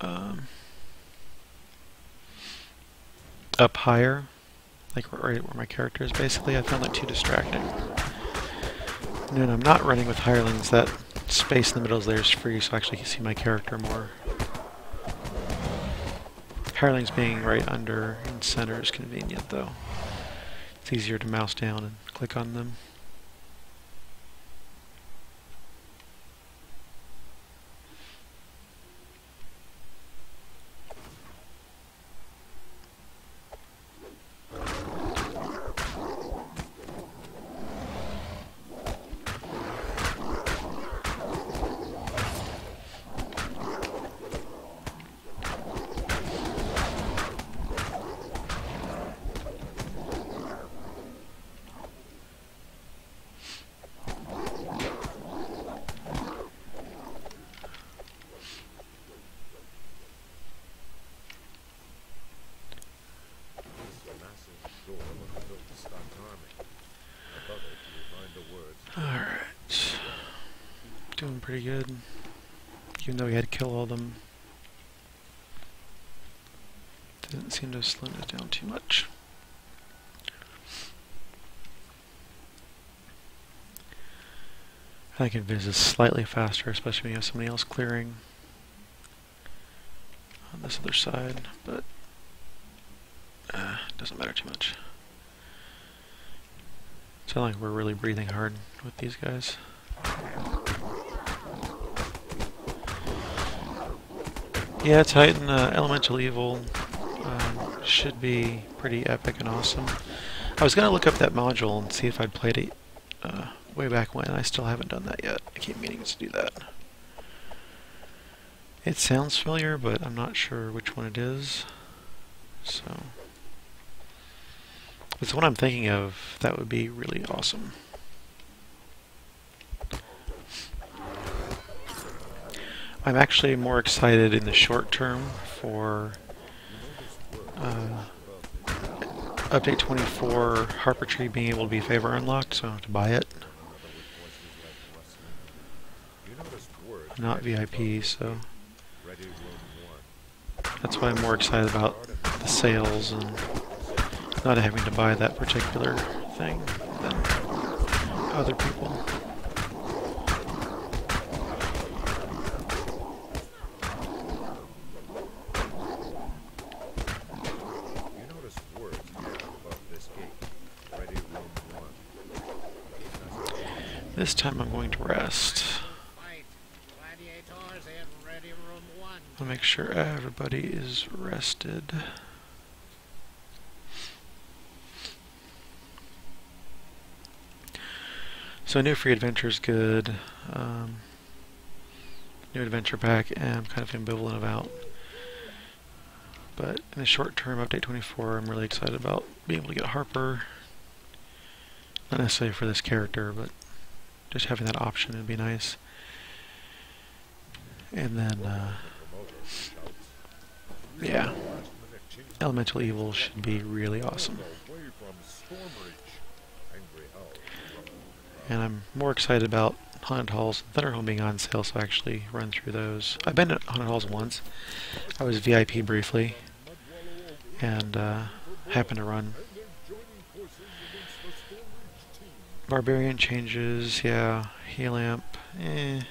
Um, up higher, like right where my character is basically. I found that too distracting. And I'm not running with hirelings, that space in the middle is there is free so I actually can see my character more. Hirelings being right under and center is convenient though. It's easier to mouse down and click on them. pretty good. Even though we had to kill all of them. Didn't seem to slow us down too much. I think Invis is slightly faster, especially when you have somebody else clearing on this other side, but uh, doesn't matter too much. It's not like we're really breathing hard with these guys. Yeah, Titan uh, Elemental Evil um, should be pretty epic and awesome. I was gonna look up that module and see if I'd played it uh, way back when. I still haven't done that yet. I keep meaning to do that. It sounds familiar, but I'm not sure which one it is. So, if it's one I'm thinking of, that would be really awesome. I'm actually more excited in the short term for uh, update 24 Harper Tree being able to be favor unlocked, so I have to buy it. Not VIP, so that's why I'm more excited about the sales and not having to buy that particular thing than other people. You noticed words above this gate. Ready room one. This time I'm going to rest. I'll make sure everybody is rested. So new free adventure is good. Um, new adventure pack I'm kind of ambivalent about. But in the short term, update 24, I'm really excited about being able to get Harper. Not necessarily for this character, but just having that option would be nice. And then, uh, yeah, Elemental Evil should be really awesome. And I'm more excited about Haunted Halls and Thunderholme being on sale, so I actually run through those. I've been at Haunted Halls once. I was VIP briefly, and uh, happened to run. And they're joining forces against the Stormreach team. Barbarian changes, yeah. Heal Amp, eh.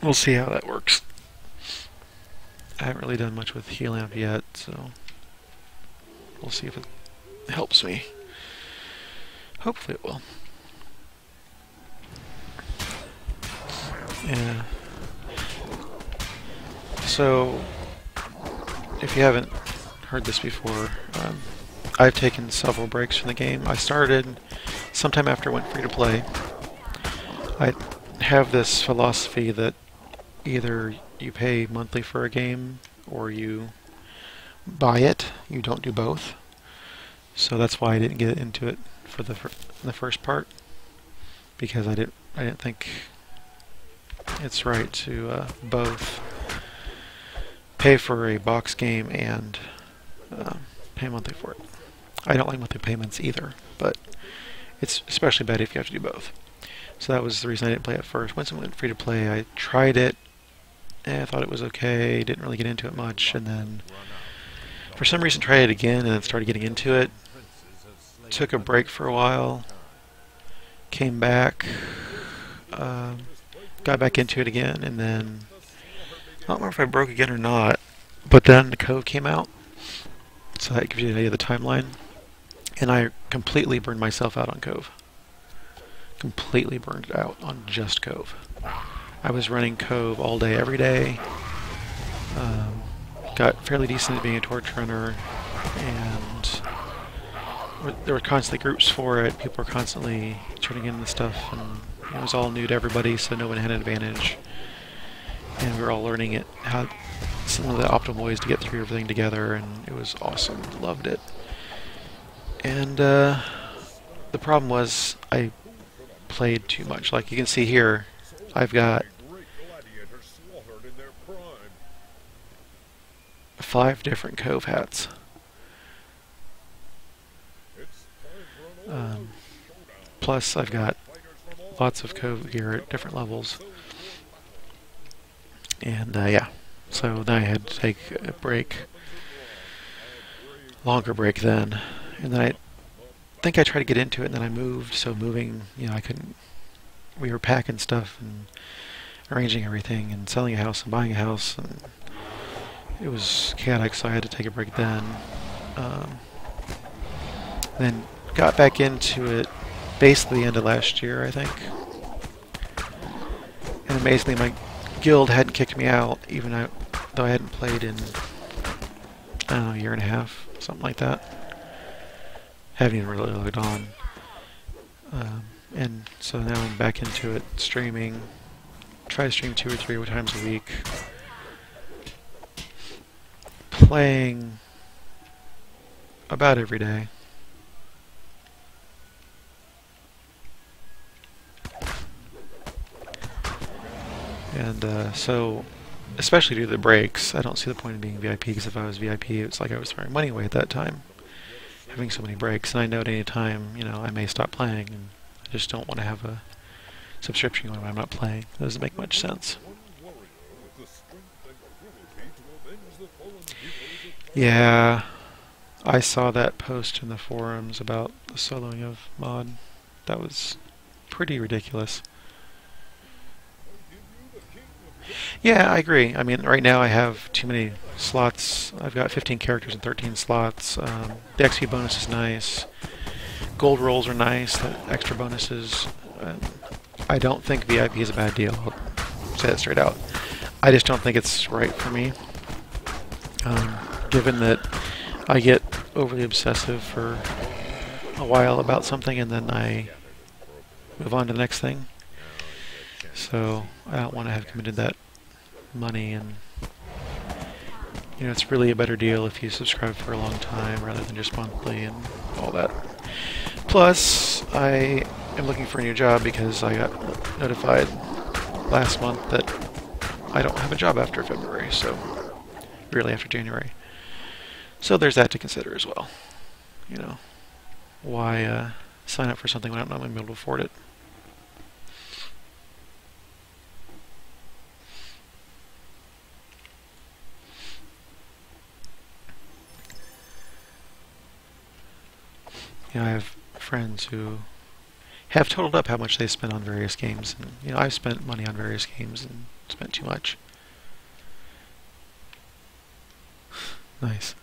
We'll see how that works. I haven't really done much with Heal Amp yet, so we'll see if it helps me. Hopefully it will. Yeah. So, if you haven't heard this before, um, I've taken several breaks from the game. I started sometime after it went free to play. I have this philosophy that either you pay monthly for a game or you buy it. You don't do both. So that's why I didn't get into it for the fir- the first part because I didn't I didn't think it's right to uh, both pay for a box game and uh, pay monthly for it. I don't like monthly payments either, but it's especially bad if you have to do both. So that was the reason I didn't play it first. Once it went free to play, I tried it. and I thought it was okay. Didn't really get into it much, and then for some reason tried it again and then started getting into it. Took a break for a while. Came back. Um, got back into it again, and then I don't remember if I broke again or not. But then the code came out, so that gives you an idea of the timeline. And I completely burned myself out on Cove. Completely burned out on just Cove. I was running Cove all day, every day. Um, got fairly decent at being a torch runner, and there were constantly groups for it. People were constantly turning in the stuff, and it was all new to everybody, so no one had an advantage. And we were all learning it, how some of the optimal ways to get through everything together, and it was awesome. Loved it. And uh, the problem was I played too much. Like you can see here, I've got five different Cove hats. Um, plus, I've got lots of cove gear at different levels. And uh, yeah, so then I had to take a break, longer break then, and then I think I tried to get into it, and then I moved. So moving, you know, I couldn't. We were packing stuff and arranging everything, and selling a house and buying a house, and it was chaotic. So I had to take a break then. Um, then got back into it basically the end of last year, I think. And amazingly, my guild hadn't kicked me out, even though I hadn't played in, I don't know, a year and a half, something like that. Haven't even really logged on. Um, and so now I'm back into it, streaming. Try to stream two or three times a week. Playing about every day. And uh, so, especially due to the breaks, I don't see the point of being VIP because if I was VIP, it's like I was throwing money away at that time, having so many breaks. And I know at any time, you know, I may stop playing, and I just don't want to have a subscription when I'm not playing. It doesn't make much sense. Yeah, I saw that post in the forums about the soloing of mod. That was pretty ridiculous. Yeah, I agree. I mean, right now I have too many slots. I've got 15 characters and 13 slots. Um, the XP bonus is nice. Gold rolls are nice, the extra bonuses. Um, I don't think VIP is a bad deal. I'll say that straight out. I just don't think it's right for me. Um, given that I get overly obsessive for a while about something and then I move on to the next thing. So I don't want to have committed that money and you know it's really a better deal if you subscribe for a long time rather than just monthly and all that. Plus, I am looking for a new job because I got notified last month that I don't have a job after February, so really after January. So there's that to consider as well. You know, why uh, sign up for something when I'm not going to be able to afford it? You know, I have friends who have totaled up how much they spend on various games, and you know, I've spent money on various games and spent too much. nice.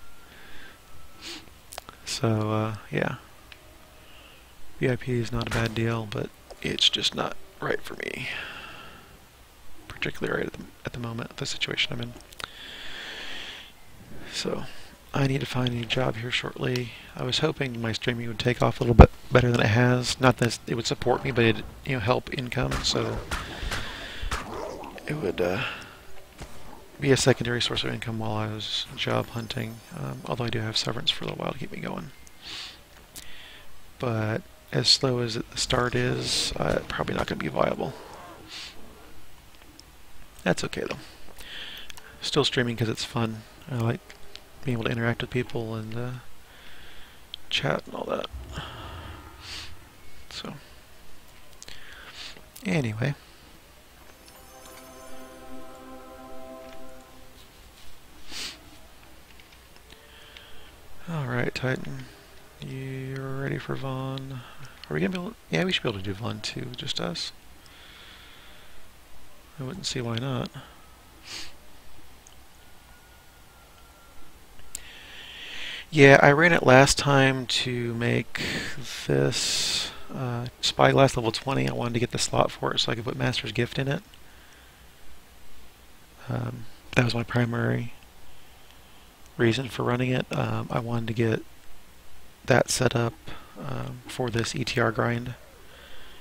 So, uh, yeah. VIP is not a bad deal, but it's just not right for me. Particularly right at the, at the moment, the situation I'm in. So, I need to find a new job here shortly. I was hoping my streaming would take off a little bit better than it has. Not that it would support me, but it you know help income. So it would uh, be a secondary source of income while I was job hunting. Um, although I do have severance for a little while to keep me going. But as slow as the start is, uh, probably not going to be viable. That's okay though. Still streaming because it's fun. I like being able to interact with people and uh, chat and all that. So, anyway. Alright, Titan. You're ready for VoN. Are we gonna be able Yeah, we should be able to do VoN too, just us. I wouldn't see why not. Yeah, I ran it last time to make this uh, Spyglass level 20. I wanted to get the slot for it so I could put Master's Gift in it. Um, that was my primary reason for running it. Um, I wanted to get that set up um, for this ETR grind.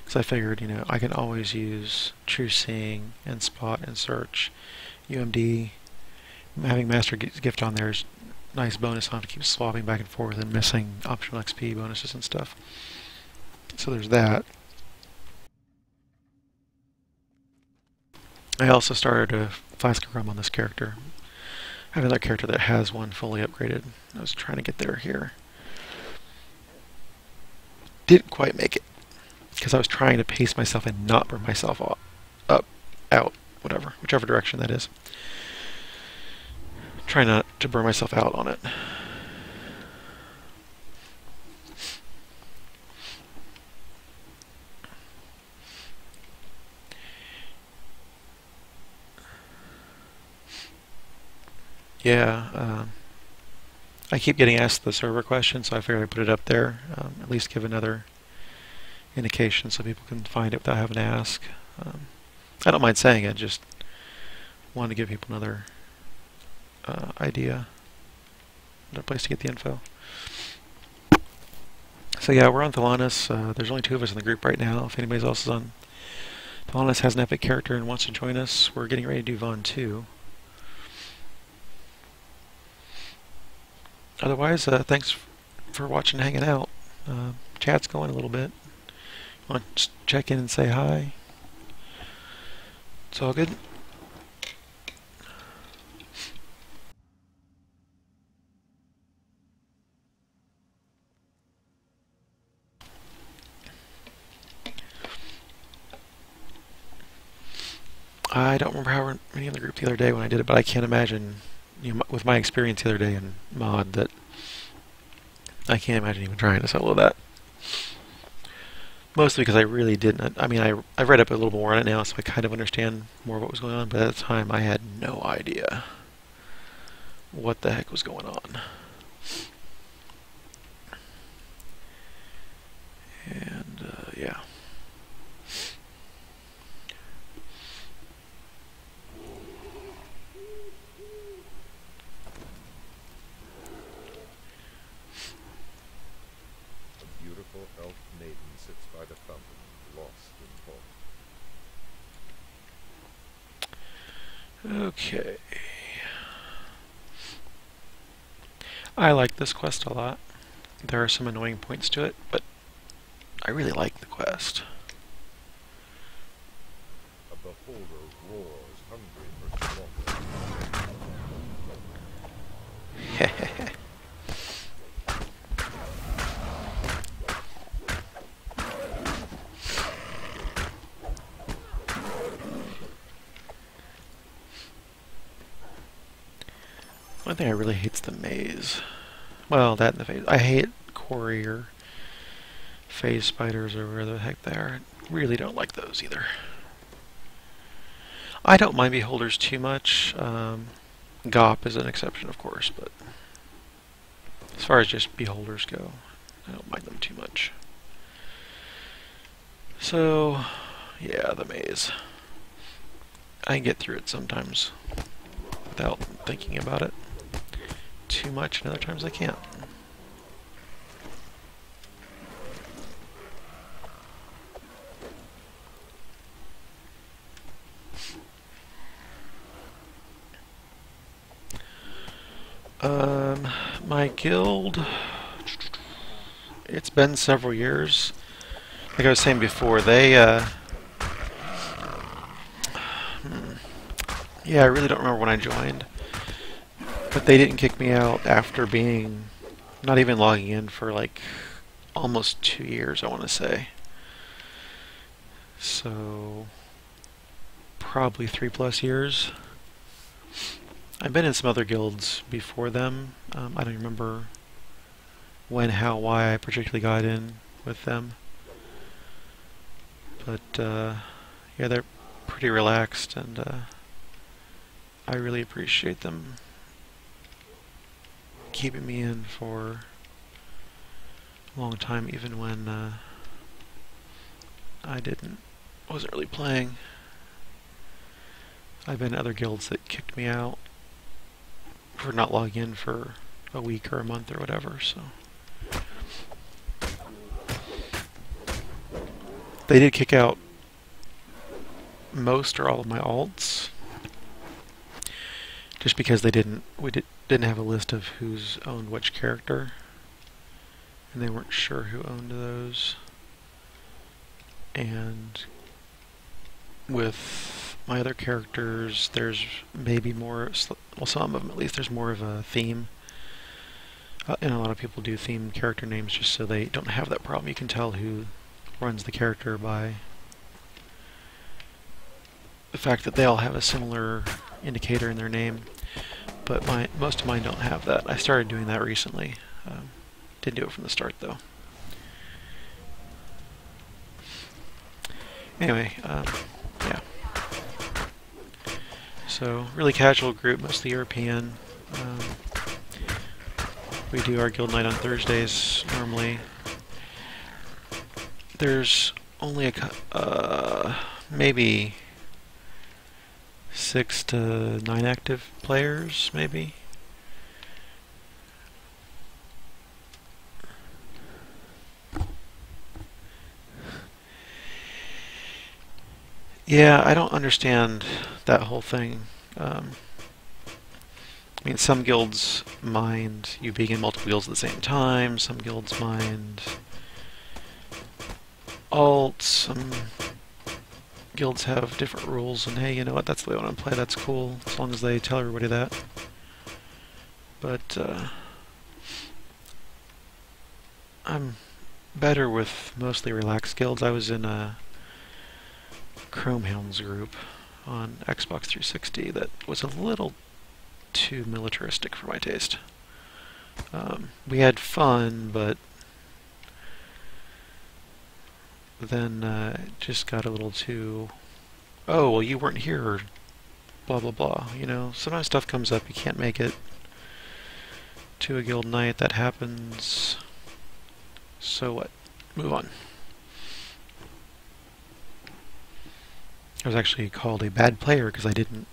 Because I figured, you know, I can always use True Seeing and Spot and Search. UMD, having Master Gift on there is nice bonus. I to keep swapping back and forth and missing optional XP bonuses and stuff. So there's that. I also started a Flask Rum on this character. I have another character that has one fully upgraded. I was trying to get there here. Didn't quite make it. because I was trying to pace myself and not burn myself up, out, whatever, whichever direction that is. Try not to burn myself out on it. Yeah, um, I keep getting asked the server question, so I figured I'd put it up there. Um, at least give another indication so people can find it without having to ask. Um, I don't mind saying it, just wanted to give people another uh, idea, another place to get the info. So yeah, we're on Thelanis. Uh, there's only two of us in the group right now. If anybody else is on Thelanis has an epic character and wants to join us, we're getting ready to do VoN 2. Otherwise, uh, thanks for watching and hanging out. Uh, chat's going a little bit. Want to check in and say hi? It's all good. I don't remember how many in the group the other day when I did it, but I can't imagine, you know, with my experience the other day in mod, that I can't imagine even trying to solo that. Mostly because I really didn't. I mean, I I've read up a little more on it now, so I kind of understand more of what was going on. But at the time, I had no idea what the heck was going on. And uh, yeah. A beautiful elf maiden sits by the fountain, lost in thought. Okay. I like this quest a lot. There are some annoying points to it, but I really like the quest. A beholder roars, hungry for slaughter. One thing I really hate is the maze. Well, that and the phase. I hate or phase spiders or whatever the heck they are. Really don't like those either. I don't mind beholders too much. Um, Gop is an exception, of course, but as far as just beholders go, I don't mind them too much. So, yeah, the maze. I get through it sometimes without thinking about it too much, and other times I can't. Um, my guild. It's been several years. Like I was saying before, they, uh. hmm, Yeah, I really don't remember when I joined. But they didn't kick me out after being. Not even logging in for like almost two years, I want to say. So. Probably three plus years. I've been in some other guilds before them. Um, I don't remember when, how, why I particularly got in with them. But uh, yeah, they're pretty relaxed, and uh, I really appreciate them keeping me in for a long time, even when uh, I didn't, wasn't really playing. I've been in other guilds that kicked me out for not logging in for a week or a month or whatever, so. They did kick out most or all of my alts, just because they didn't we did, didn't have a list of who's owned which character, and they weren't sure who owned those. And with my other characters, there's maybe more, well, some of them at least, there's more of a theme. Uh, and a lot of people do theme character names just so they don't have that problem. You can tell who runs the character by the fact that they all have a similar indicator in their name, but my most of mine don't have that. I started doing that recently. Um, didn't do it from the start though. Anyway, um, yeah. So really casual group, mostly European. Um, we do our guild night on Thursdays normally. There's only a uh, maybe six to nine active players, maybe. Yeah, I don't understand that whole thing. Um, I mean, some guilds mind you being in multiple guilds at the same time. Some guilds mind alt. Some guilds have different rules, and hey, you know what? That's the way I want to play. That's cool, as long as they tell everybody that. But uh, I'm better with mostly relaxed guilds. I was in a Chromehounds group on Xbox 360 that was a little too militaristic for my taste. Um, we had fun, but then uh, just got a little too. Oh well, you weren't here, blah blah blah. You know, sometimes stuff comes up, you can't make it to a guild night. That happens. So what? Move on. I was actually called a bad player because I didn't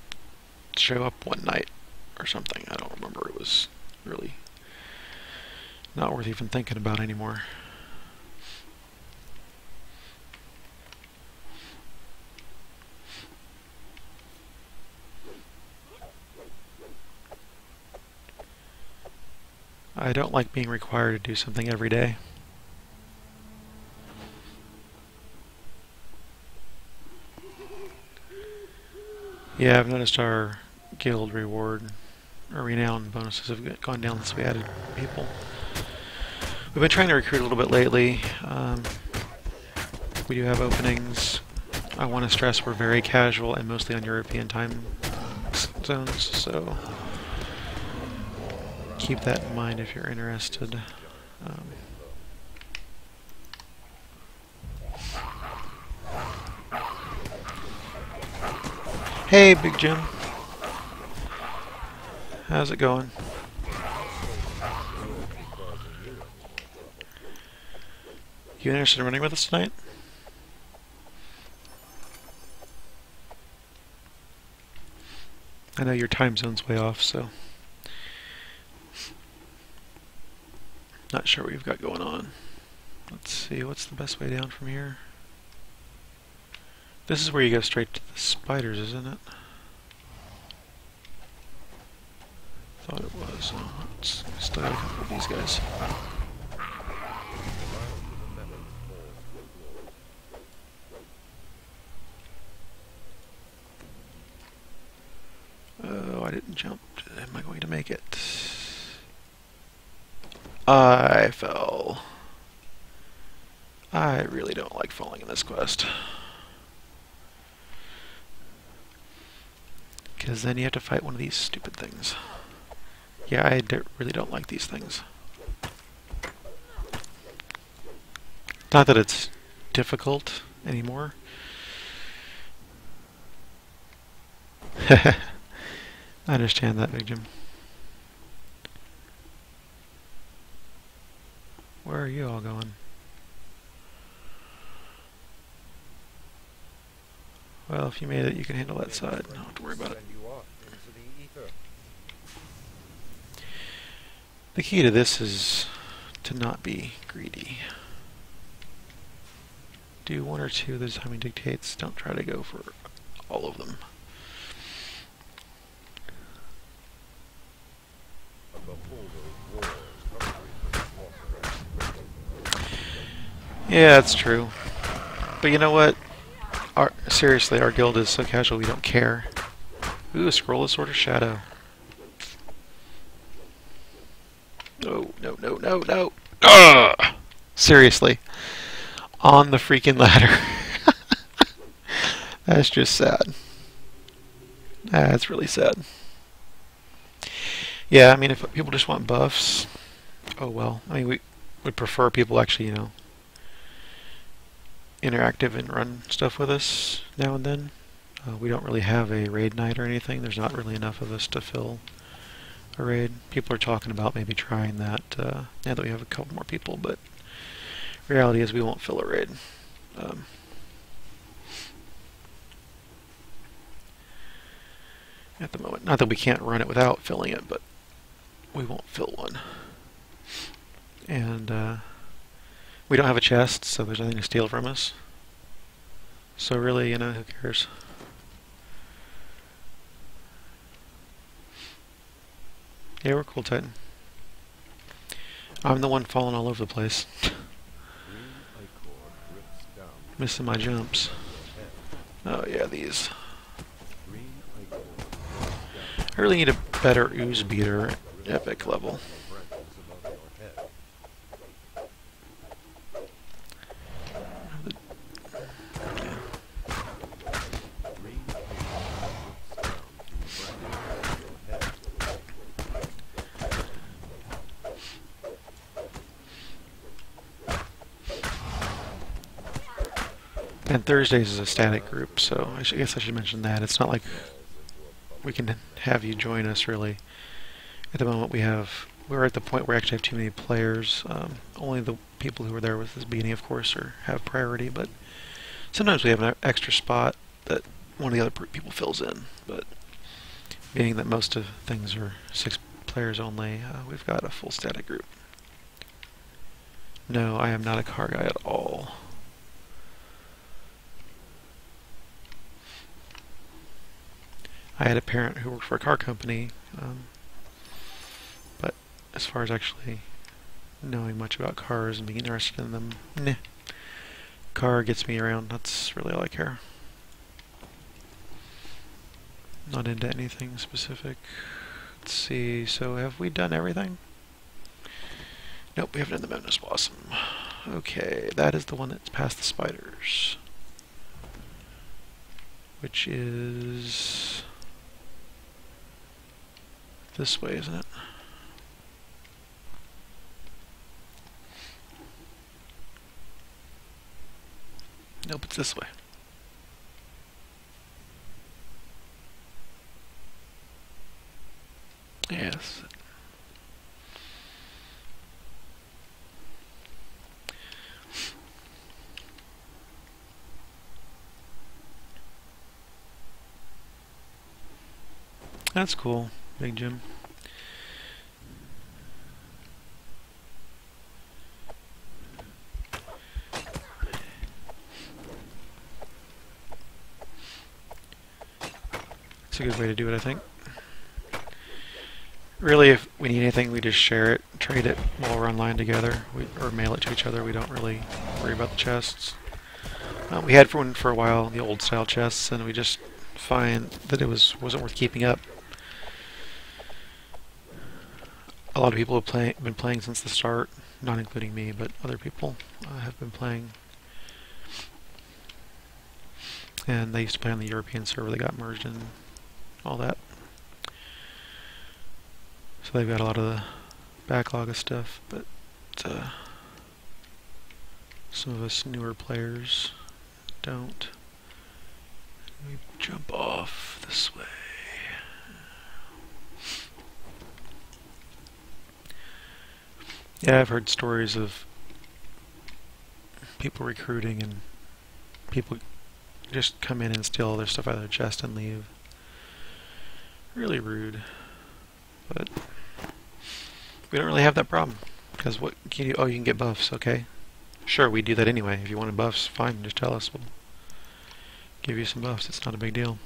show up one night or something. I don't remember. It was really not worth even thinking about anymore. I don't like being required to do something every day. Yeah, I've noticed our guild reward or renown bonuses have gone down since we added people. We've been trying to recruit a little bit lately. Um, we do have openings. I want to stress we're very casual and mostly on European time zones, so keep that in mind if you're interested. Um, hey, Big Jim. How's it going? You interested in running with us tonight? I know your time zone's way off, so not sure what you've got going on. Let's see, what's the best way down from here? This is where you go straight to the spiders, isn't it? Thought it was. Oh, let's study a couple of these guys. Oh, I didn't jump. Am I going to make it? I fell. I really don't like falling in this quest. Because then you have to fight one of these stupid things. Yeah, I really don't like these things. Not that it's difficult anymore. I understand that, Big Jim. Where are you all going? Well, if you made it, you can handle that side. Don't have to worry about it. You off into the key to this is to not be greedy. Do one or two the timing dictates. Don't try to go for all of them beholder roars, hungry for slaughter. Yeah, that's true. But you know what? Our, seriously, our guild is so casual we don't care. Ooh, scroll of Sword of Shadow. No, no, no, no, no. Ugh! Seriously. on the freaking ladder. That's just sad. That's really sad. Yeah, I mean, if people just want buffs, oh well. I mean, we would prefer people actually, you know, interactive and run stuff with us now and then. Uh, we don't really have a raid night or anything. There's not really enough of us to fill a raid. People are talking about maybe trying that uh, now that we have a couple more people, but reality is we won't fill a raid. Um, at the moment. Not that we can't run it without filling it, but we won't fill one. And uh, we don't have a chest, so there's nothing to steal from us. So really, you know, who cares? Yeah, we're cool, Titan. I'm the one falling all over the place. Missing my jumps. Oh yeah, these. I really need a better ooze beater epic level. branches above your head. Green ichor drips down through branches above your head. And Thursdays is a static group, so I, guess I should mention that. It's not like we can have you join us really. At the moment, we have we're at the point where we actually have too many players. Um, only the people who were there with the beginning, of course, are have priority. But sometimes we have an extra spot that one of the other people fills in. But being that most of things are six players only, uh, we've got a full static group. No, I am not a car guy at all. I had a parent who worked for a car company, um, but as far as actually knowing much about cars and being interested in them, nah. Car gets me around. That's really all I care. Not into anything specific. Let's see. So have we done everything? Nope, we haven't done the Memnus Blossom. Okay, that is the one that's past the spiders. Which is this way, isn't it? Nope, it's this way. Yes. That's cool, Big Jim. It's a good way to do it, I think. Really, if we need anything, we just share it, trade it while we're online together, we, or mail it to each other. We don't really worry about the chests. Uh, we had one for a while, the old style chests, and we just find that it was wasn't worth keeping up. A lot of people have play, been playing since the start, not including me, but other people uh, have been playing. And they used to play on the European server they got merged and all that. So they've got a lot of the backlog of stuff, but uh, some of us newer players don't. We jump off this way. Yeah, I've heard stories of people recruiting and people just come in and steal all their stuff out of their chest and leave. Really rude. But we don't really have that problem. Because what can you Oh, you can get buffs, okay. Sure, we do that anyway. If you wanted buffs, fine, just tell us. We'll give you some buffs. It's not a big deal.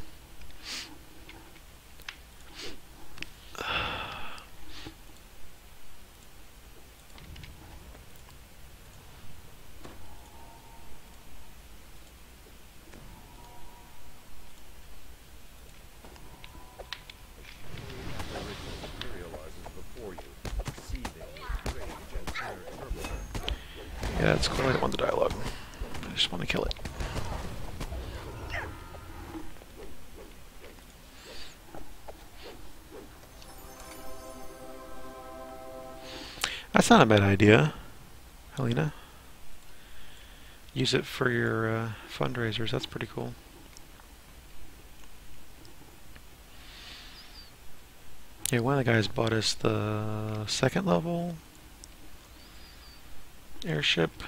That's not a bad idea, Helena. Use it for your uh, fundraisers. That's pretty cool. Yeah, one of the guys bought us the second level airship.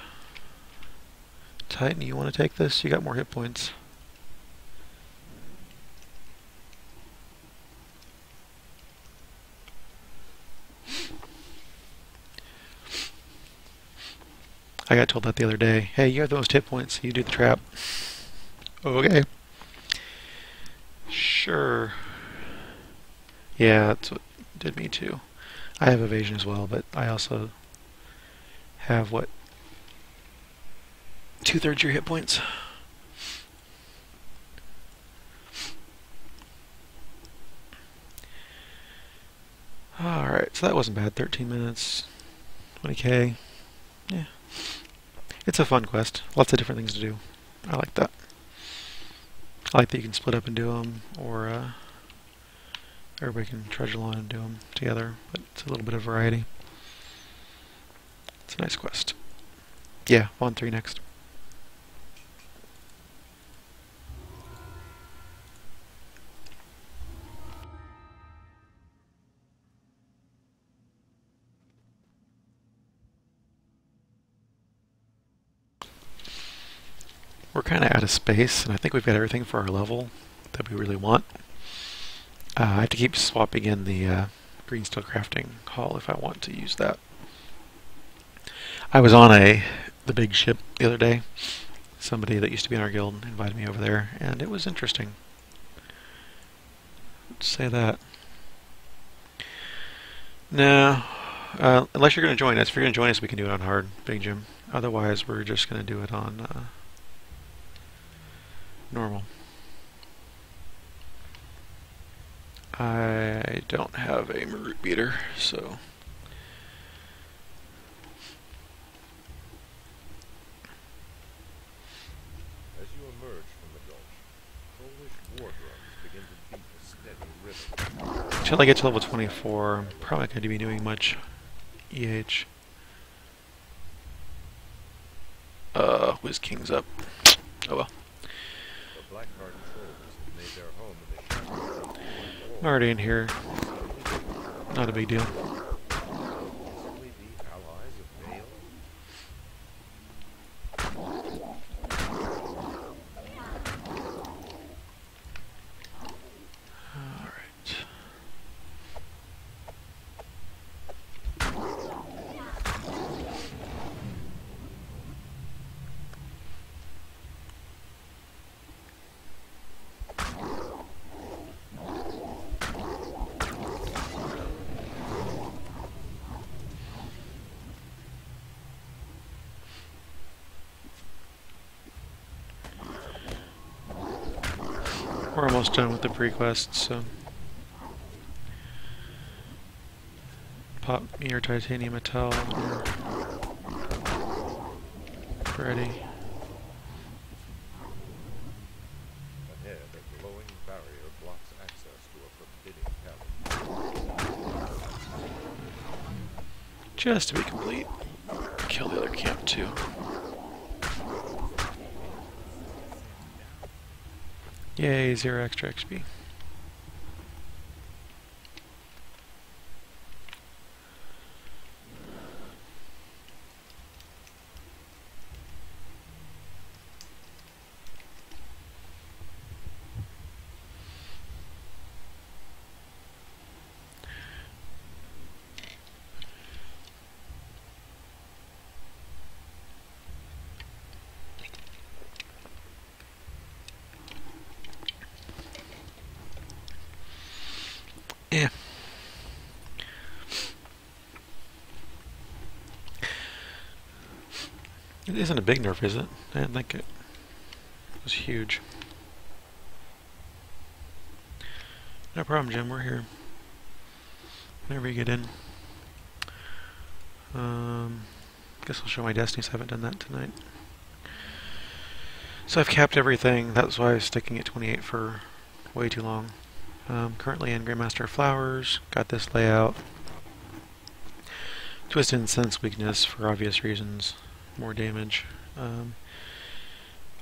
Titan, you want to take this? You got more hit points. I got told that the other day. Hey, you have the most hit points. You do the trap. Okay. Sure. Yeah, that's what did me too. I have evasion as well, but I also have what? Two thirds your hit points. Alright, so that wasn't bad. 13 minutes, 20k. Yeah. It's a fun quest. Lots of different things to do. I like that. I like that you can split up and do them, or uh, everybody can trudge along and do them together, but it's a little bit of variety. It's a nice quest. Yeah, on 3 next. We're kind of out of space, and I think we've got everything for our level that we really want. Uh, I have to keep swapping in the uh, green steel crafting hall if I want to use that. I was on a the big ship the other day. Somebody that used to be in our guild invited me over there, and it was interesting. Let's say that. Now, uh, unless you're going to join us. If you're going to join us, we can do it on hard, Big Jim. Otherwise, we're just going to do it on uh, normal. I don't have a Marut beater, so As you emerge from the gulch, Polish war drums begin to beat a steady rhythm. until I get to level 24, I'm probably not going to be doing much EH. Uh, Whiz King's up. Oh well. The Blackheart trolls have made their home in the shadows of the I'm war. Already in here. Not a big deal. Possibly the allies of Vale? Alright. We're almost done with the pre-quest, so... Pop your titanium metal ready. Just to be complete. Kill the other camp too. Yay, zero extra XP. Yeah. It isn't a big nerf, is it? I didn't think it was huge. No problem, Jim. We're here. Whenever you get in. Um, guess I'll show my destinies. I haven't done that tonight. So I've capped everything. That's why I was sticking at 28 for way too long. Um, currently in Grandmaster Flowers. Got this layout. Twist and Sense weakness for obvious reasons. More damage. Um,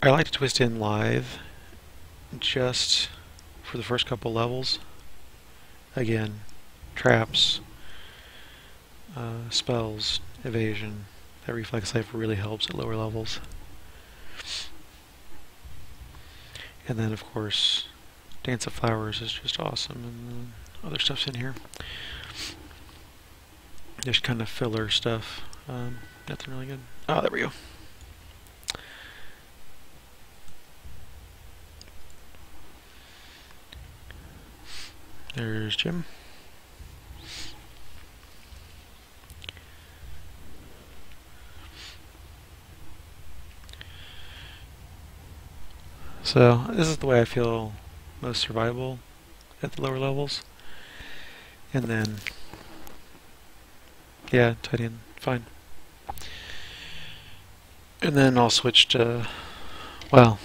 I like to twist in live just for the first couple levels. Again, traps, uh, spells, evasion. That reflex life really helps at lower levels. And then, of course, Dance of Flowers is just awesome, and other stuff's in here. Just kind of filler stuff. Um, nothing really good. Oh, there we go. There's Jim. So, this is the way I feel most survivable at the lower levels. And then, yeah, tight end, fine. And then I'll switch to, well,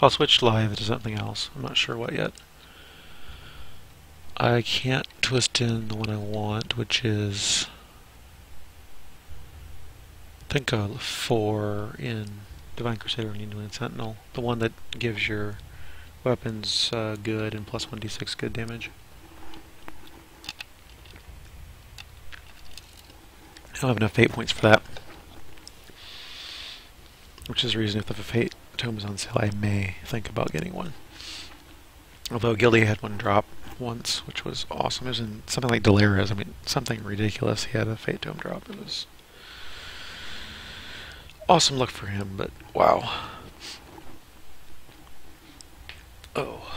I'll switch live to something else. I'm not sure what yet. I can't twist in the one I want, which is, I think a 4 in Divine Crusader and Unyielding Sentinel. The one that gives your weapons uh, good and plus 1d6 good damage. I don't have enough fate points for that. Which is the reason if the fate tome is on sale, I may think about getting one. Although Gilly had one drop once, which was awesome. It was in something like Delera's. I mean, something ridiculous. He had a fate tome drop. It was awesome look for him, but wow. Oh.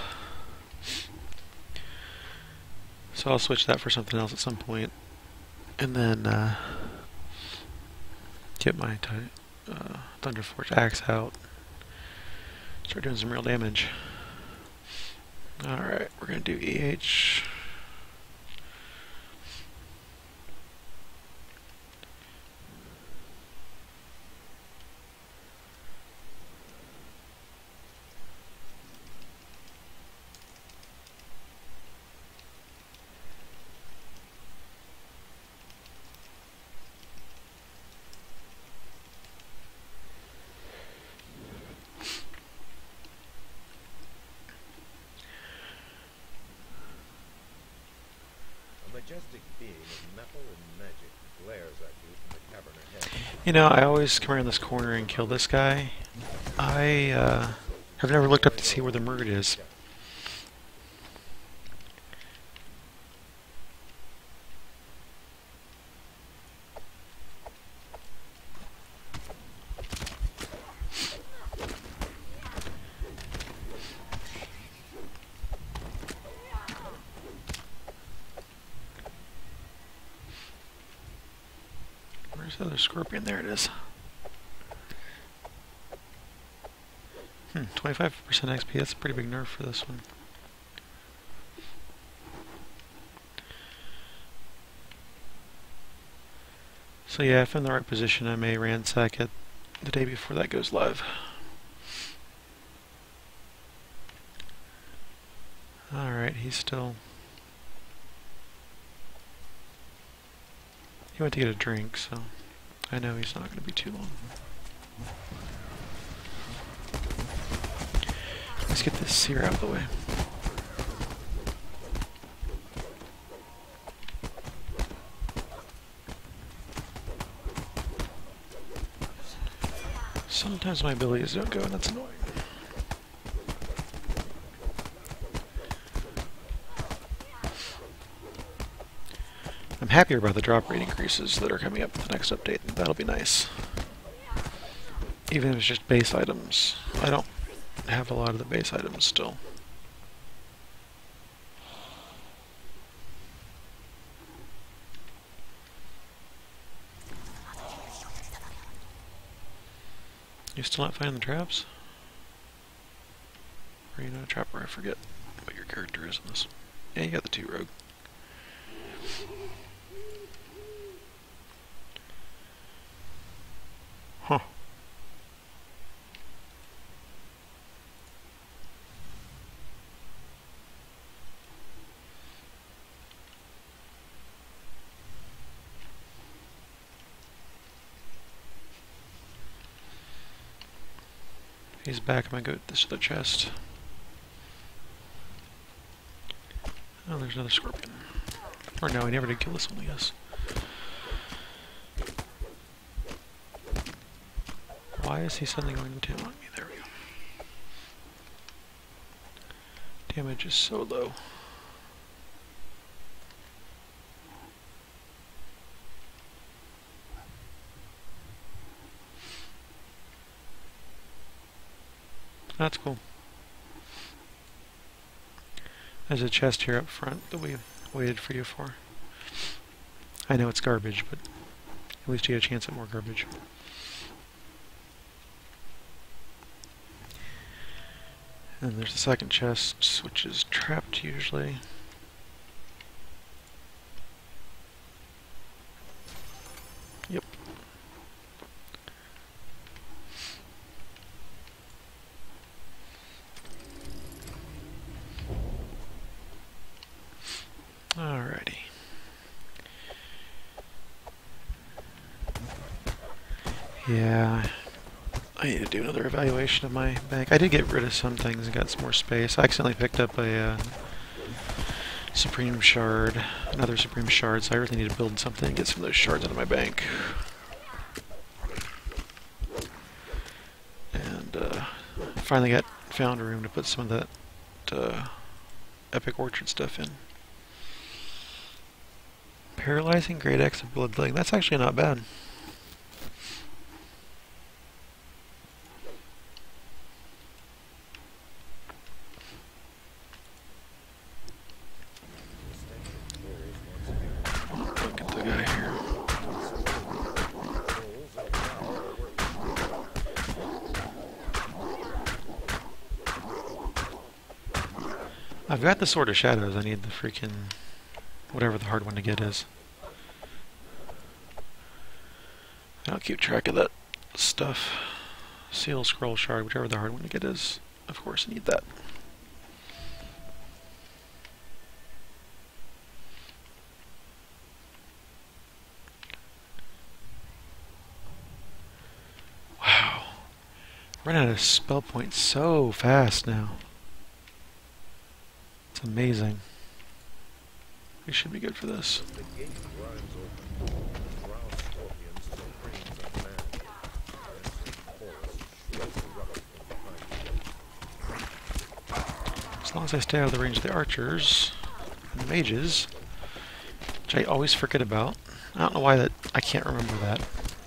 So I'll switch that for something else at some point. And then uh, get my uh, Thunderforge axe out. Start doing some real damage. Alright, we're going to do EH. A majestic being of metal and magic glares at you from the cavern ahead. You know, I always come around this corner and kill this guy. I uh, have never looked up to see where the murd is. Where's the scorpion? There it is. Hmm, 25% XP, that's a pretty big nerf for this one. So yeah, if I'm in the right position, I may ransack it the day before that goes live. Alright, he's still... He went to get a drink, so I know he's not going to be too long. Let's get this seer out of the way. Sometimes my abilities don't go, and that's annoying. I'm happier about the drop rate increases that are coming up with the next update. That'll be nice. Even if it's just base items. I don't have a lot of the base items still. You still not finding the traps? Or you not a trapper? I forget what your character is in this. Yeah, you got the two rogue. Huh. He's back. I'm gonna go to this other chest. Oh, there's another scorpion. Or no, he never did kill this one, I guess. Why is he suddenly going to on me? There we go. Damage is so low. That's cool. There's a chest here up front that we waited for you for. I know it's garbage, but at least you get a chance at more garbage. And there's the second chest, which is trapped usually. Yep. Alrighty. Yeah, I need to do of my bank. I did get rid of some things and got some more space. I accidentally picked up a uh, Supreme Shard, another Supreme Shard, so I really need to build something and get some of those shards out of my bank. And uh, finally got found a room to put some of that uh, Epic Orchard stuff in. Paralyzing Great Axe of Bloodletting. That's actually not bad. Look at the guy here. I've got the Sword of Shadows. I need the freaking whatever the hard one to get is. I'll keep track of that stuff. Seal, scroll, shard, whichever the hard one to get is. Of course, I need that. Wow. Run out of spell points so fast now. It's amazing. We should be good for this. As long as I stay out of the range of the archers and the mages, which I always forget about. I don't know why that I can't remember that.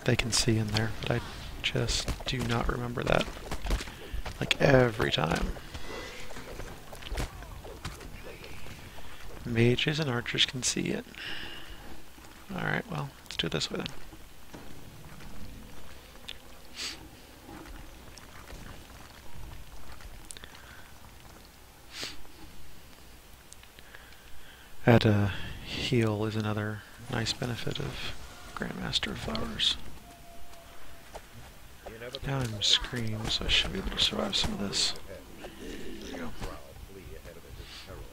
They can see in there, but I just do not remember that. Like every time. Mages and archers can see it. Alright, well, let's do it this way then. That a heal is another nice benefit of Grandmaster Flowers. Now I'm scream, so I should be able to survive some of this. ahead. There we go. Prowl flee ahead of it in peril.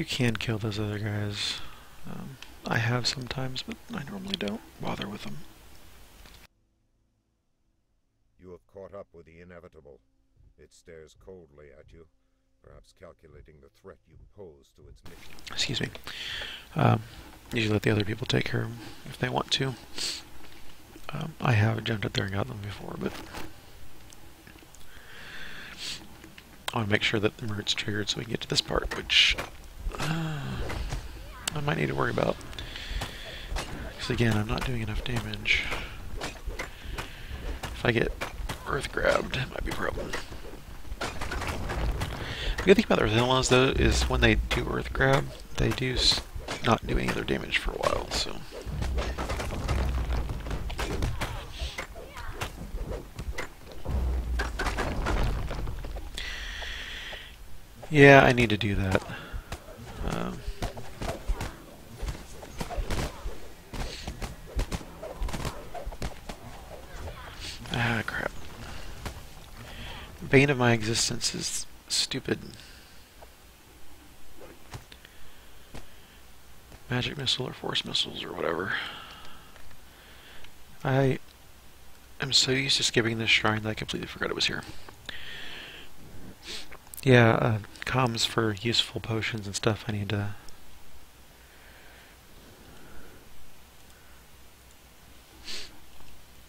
You can kill those other guys. Um, I have sometimes, but I normally don't bother with them. You have caught up with the inevitable. It stares coldly at you, perhaps calculating the threat you pose to its mission. Excuse me. Um, usually let the other people take care of them if they want to. Um, I have jumped up there and got them before, but I want to make sure that the mert's triggered so we can get to this part, which I might need to worry about. Because again, I'm not doing enough damage. If I get earth grabbed, it might be a problem. The good thing about the Earthillanas, though, is when they do earth grab, they do not do any other damage for a while, so. Yeah, I need to do that. Um, ah, crap. Bane of my existence is stupid. Magic missile or force missiles or whatever. I I'm so used to skipping this shrine that I completely forgot it was here. Yeah, uh, comms for useful potions and stuff I need to...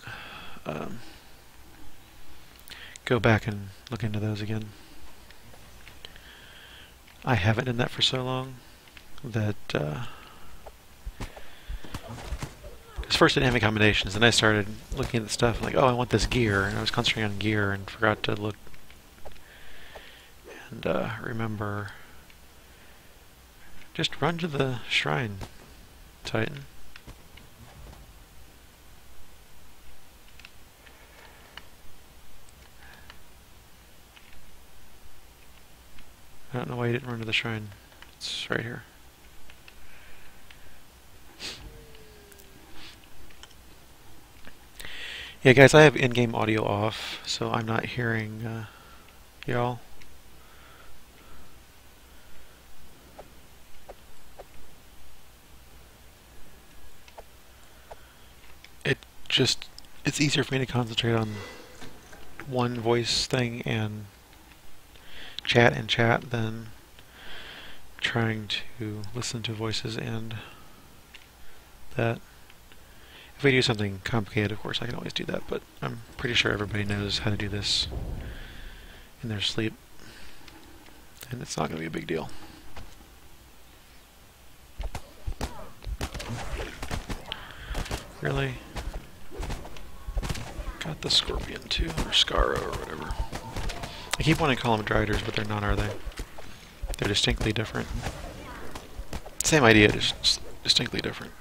Um, go back and look into those again. I haven't done that for so long that... Uh, first I didn't have any combinations, and I started looking at the stuff like, oh, I want this gear, and I was concentrating on gear and forgot to look and uh, remember. Just run to the shrine, Titan. I don't know why you didn't run to the shrine. It's right here. Yeah, guys, I have in-game audio off, so I'm not hearing uh, y'all. It just, it's easier for me to concentrate on one voice thing and chat and chat than trying to listen to voices and that. If we do something complicated, of course, I can always do that, but I'm pretty sure everybody knows how to do this in their sleep. And it's not going to be a big deal. Really? Got the Scorpion too, or Scorrow, or whatever. I keep wanting to call them Driders, but they're not, are they? They're distinctly different. Same idea, just distinctly different.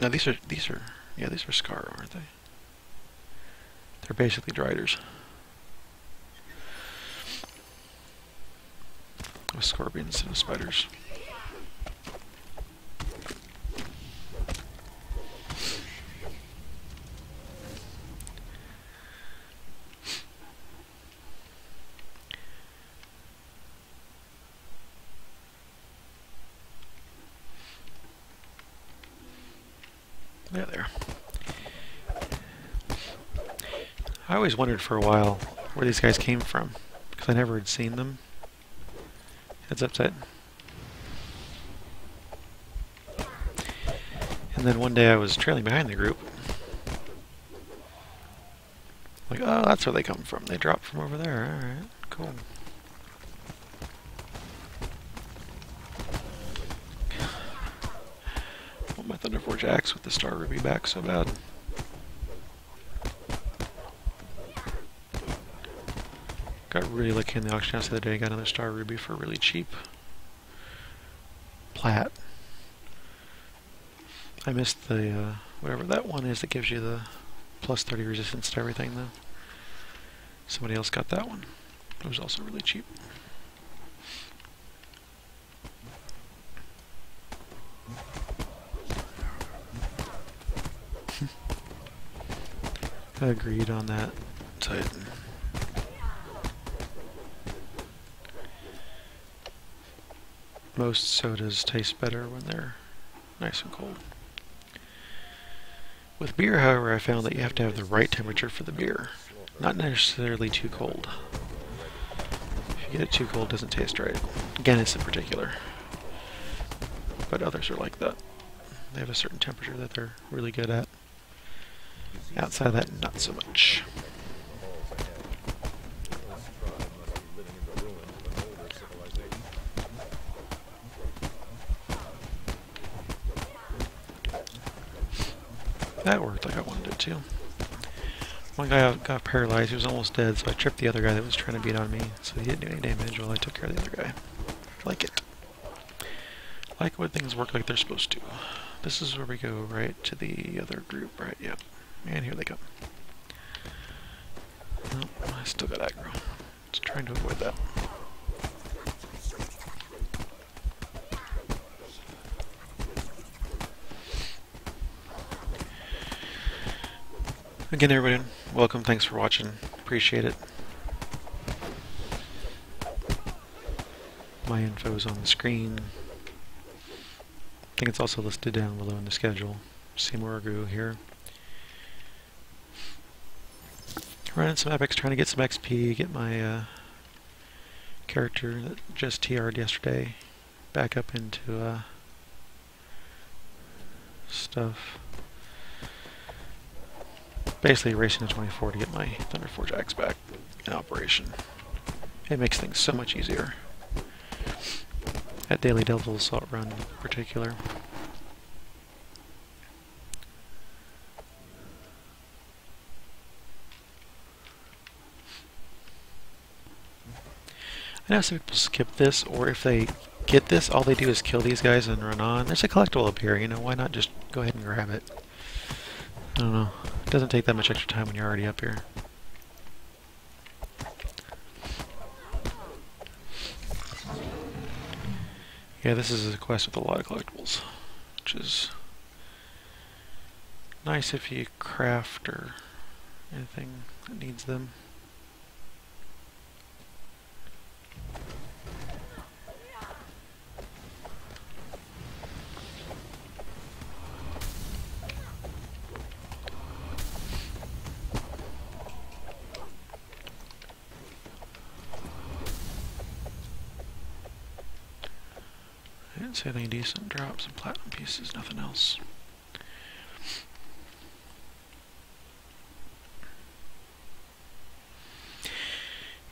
Now these are these are yeah these are Scar, aren't they? They're basically Driders. With scorpions and spiders. Yeah, there. I always wondered for a while where these guys came from, because I never had seen them. Heads up. And then one day I was trailing behind the group. Like, oh, that's where they come from. They dropped from over there. Alright, cool. want Thunderforge axe with the Star Ruby back so bad. Got really lucky in the auction house the other day. Got another Star Ruby for really cheap. Plat. I missed the, uh, whatever that one is that gives you the plus 30 resistance to everything though. Somebody else got that one. It was also really cheap. Agreed on that, Titan. Most sodas taste better when they're nice and cold. With beer, however, I found that you have to have the right temperature for the beer. Not necessarily too cold. If you get it too cold, it doesn't taste right. Guinness in particular. But others are like that. They have a certain temperature that they're really good at. Outside of that, not so much. That worked like I wanted it to. One guy got paralyzed, he was almost dead, so I tripped the other guy that was trying to beat on me, so he didn't do any damage while I took care of the other guy. Like it. Like when things work like they're supposed to. This is where we go right to the other group, right? Yep. And here they come. Nope, I still got aggro. Just trying to avoid that. Again, everybody, welcome. Thanks for watching. Appreciate it. My info is on the screen. I think it's also listed down below in the schedule. CMorrigu here. Running some epics, trying to get some XP, get my uh, character that just TR'd yesterday back up into uh, stuff. Basically racing to 24 to get my Thunderforge axe back in operation. It makes things so much easier. At Daily Devil Assault Run in particular. I know some people skip this, or if they get this, all they do is kill these guys and run on. There's a collectible up here, you know, why not just go ahead and grab it? I don't know. It doesn't take that much extra time when you're already up here. Yeah, this is a quest with a lot of collectibles, which is nice if you craft or anything that needs them. I didn't see anything some platinum pieces, nothing else.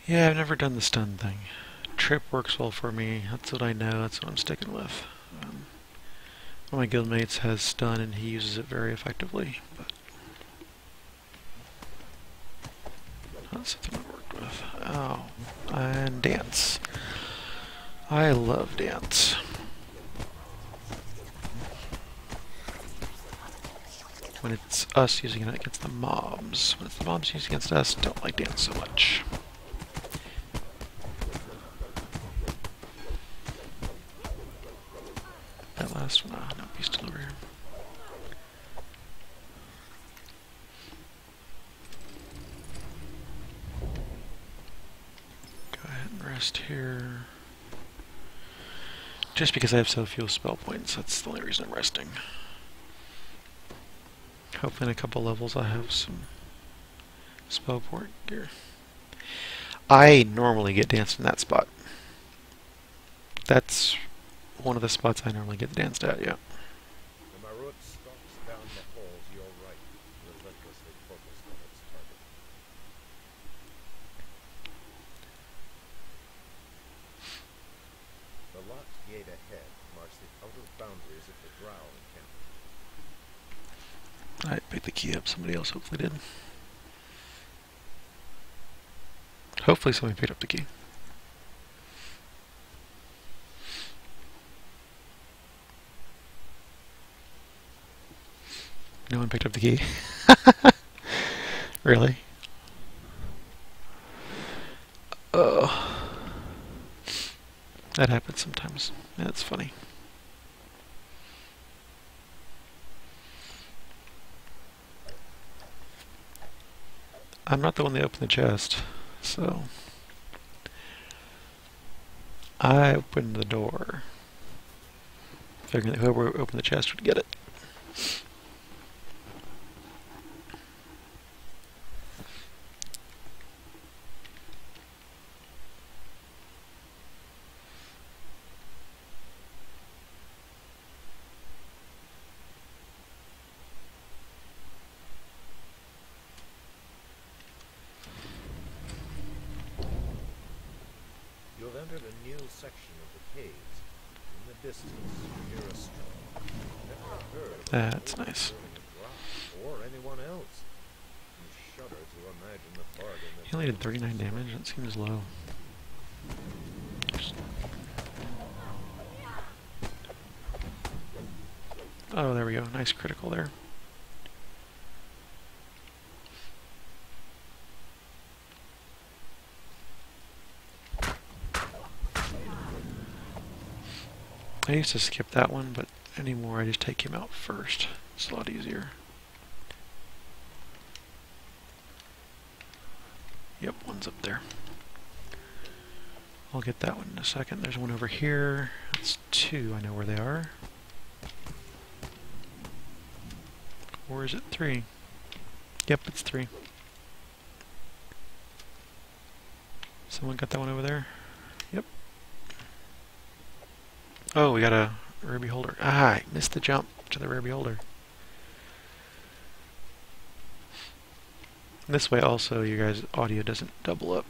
Yeah, I've never done the stun thing. Trip works well for me. That's what I know. That's what I'm sticking with. Um, one of my guildmates has stun and he uses it very effectively, but not something I've worked with. Oh, and dance. I love dance. When it's us using it against the mobs. When it's the mobs it against us, don't like dance so much. That last one, ah, no, he's still over here. Go ahead and rest here. Just because I have so few spell points, that's the only reason I'm resting. Hopefully in a couple levels I have some spell port gear. I normally get danced in that spot. That's one of the spots I normally get danced at, yeah. The Marut stalks down the hall to your right, relentlessly focused on its target. The locked gate ahead marks the outer boundaries of the Drow encampment. I picked the key up. Somebody else hopefully did. Hopefully somebody picked up the key. No one picked up the key. really? Oh. That happens sometimes. That's funny. I'm not the one that opened the chest, so I opened the door, figuring that whoever opened the chest would get it. You have entered a new section of the caves. In the distance, you hear a strong. Never heard of a That's wolf nice. serving a drow, or anyone else. You shudder to imagine the bargain that He only did 39 damage. That seems low. Oh, there we go. Nice critical there. I used to skip that one, but anymore I just take him out first. It's a lot easier. Yep, one's up there. I'll get that one in a second. There's one over here. That's two. I know where they are. Or is it three? Yep, it's three. Someone got that one over there? Yep. Oh, we got a rare beholder. Ah, I missed the jump to the rare beholder. This way also, you guys' audio doesn't double up.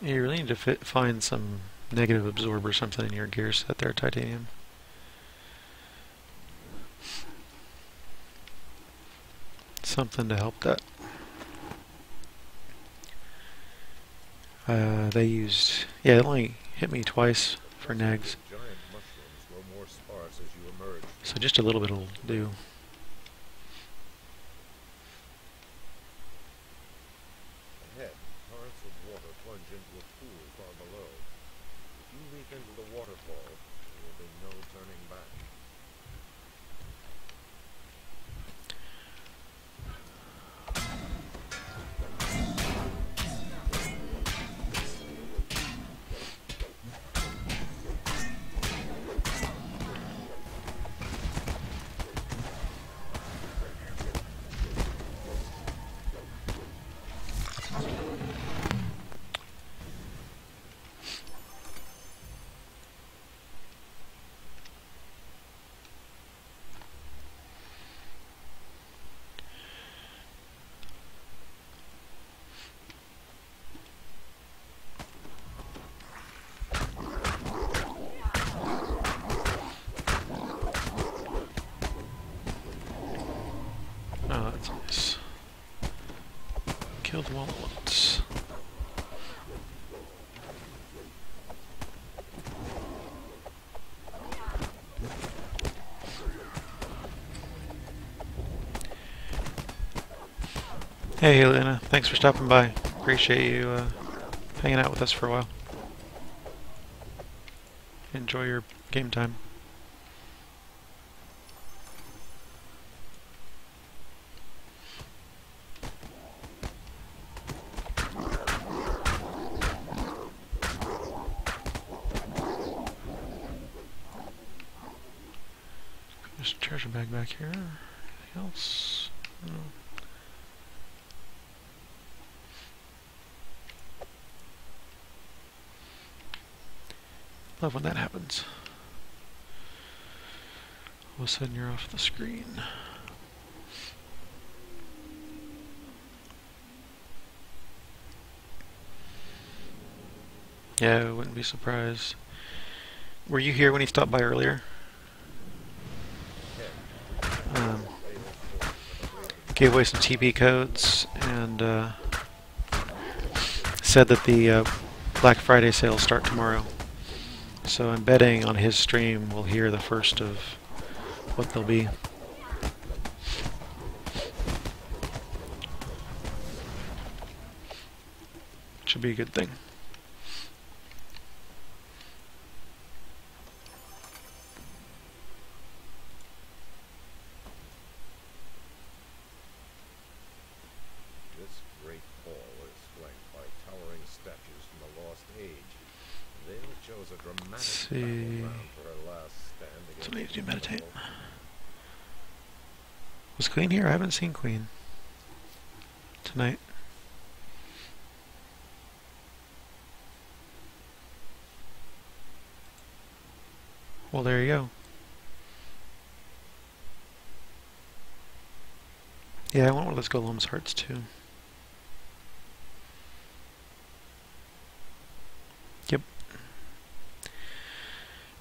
You really need to fit, find some negative absorb or something in your gear set there, titanium. Something to help that. Uh, they used, yeah, it only hit me twice for negs, The giant mushrooms grow more sparse as you emerge. so just a little bit will do. Ahead, torrents of water plunge into a pool far below. If you leap into the waterfall, there will be no turning back. Oh, that's nice. Killed them all at once. Hey, Helena. Thanks for stopping by. Appreciate you uh, hanging out with us for a while. Enjoy your game time. There's a treasure bag back here. Anything else? No. Love when that happens. All of a sudden you're off the screen. Yeah, I wouldn't be surprised. Were you here when he stopped by earlier? Um, gave away some TP codes and uh, said that the uh, Black Friday sales start tomorrow. So I'm betting on his stream we'll hear the first of what they'll be. Should be a good thing. This great hall is flanked by towering statues from the Lost Age. They chose a dramatic see. battleground for her last stand against So we need to do the meditate. evil. Was Queen here? I haven't seen Queen tonight. Well, there you go. Yeah, I want one of those Golem's hearts too. Yep.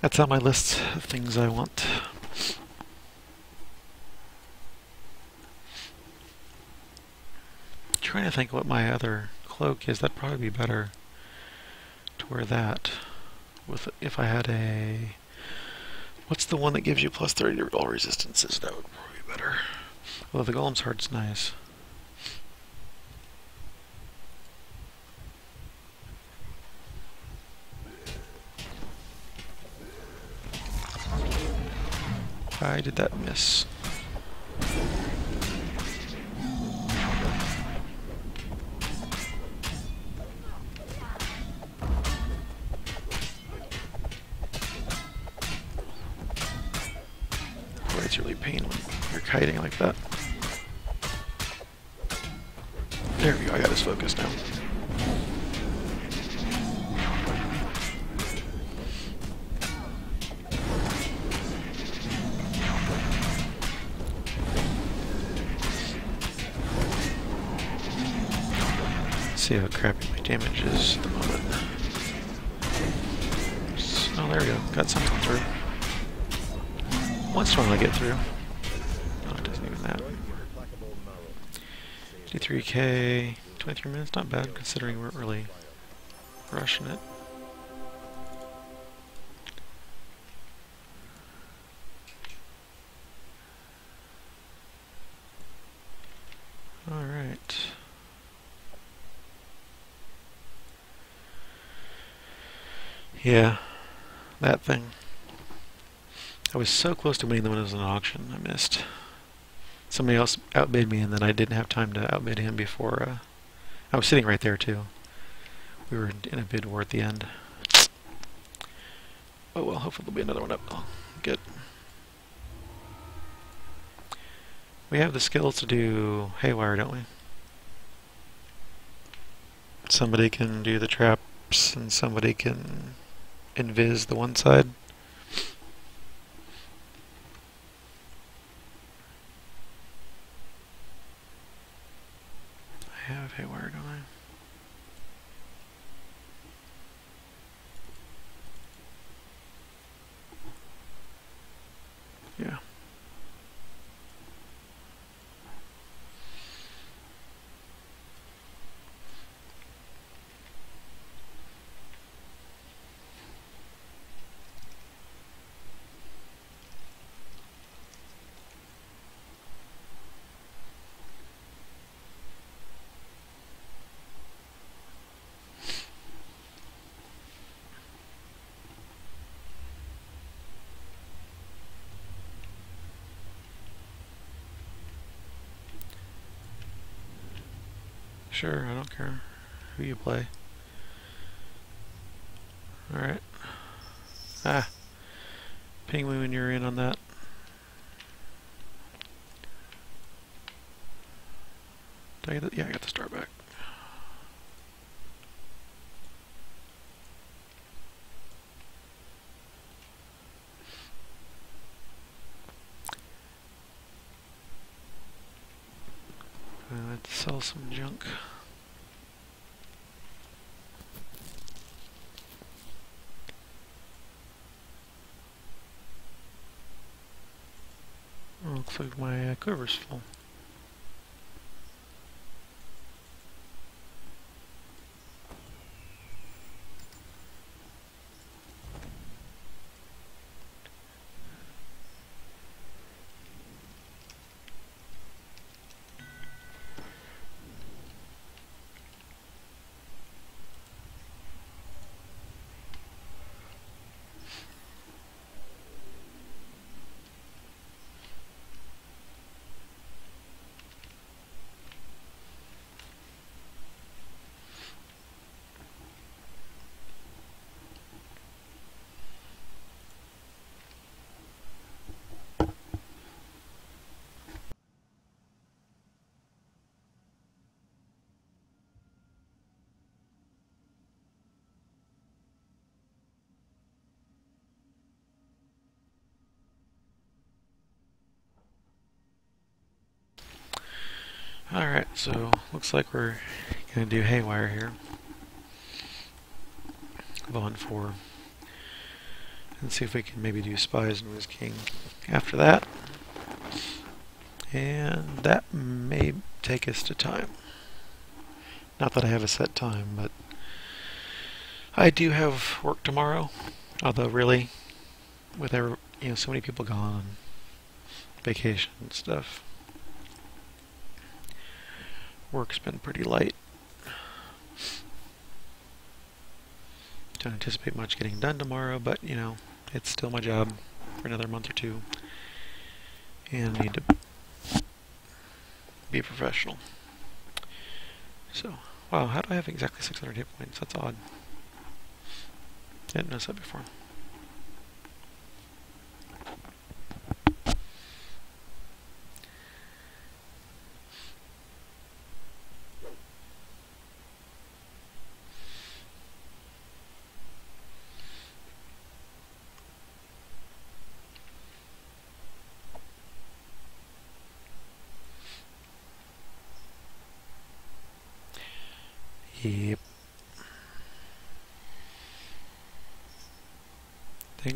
That's on my list of things I want. Trying to think what my other cloak is. That'd probably be better to wear that with if I had a. What's the one that gives you plus 30 to all resistances? That would probably be better. Well, the Golem's Heart's nice. Why did that miss? You're like that. There we go, I got his focus now. See how crappy my damage is at the moment. Oh, there we go. Got something through. Once in a while I get through. No, it doesn't even that. 53k, 23 minutes, not bad considering we weren't really rushing it. Alright. Yeah, that thing. I was so close to winning the one was an auction. I missed. Somebody else outbid me, and then I didn't have time to outbid him before. Uh, I was sitting right there too. We were in a bid war at the end. Oh well, hopefully there'll be another one up. I'll get. We have the skills to do haywire, don't we? Somebody can do the traps, and somebody can invis the one side. I have haywire, don't I? Yeah. Sure, I don't care who you play. Alright. Ah. Ping me when you're in on that. Did I get the, yeah, I got the star. Uh, let's sell some junk. Looks like my uh, quiver's full. Alright, so looks like we're gonna do haywire here. VoN 4. And see if we can maybe do spies and Wiz King after that. And that may take us to time. Not that I have a set time, but I do have work tomorrow. Although really, with every, you know so many people gone on vacation and stuff, work's been pretty light. Don't anticipate much getting done tomorrow, but you know, it's still my job for another month or two. And I need to be a professional. So, wow, how do I have exactly 600 hit points? That's odd. I didn't notice that before. Yep.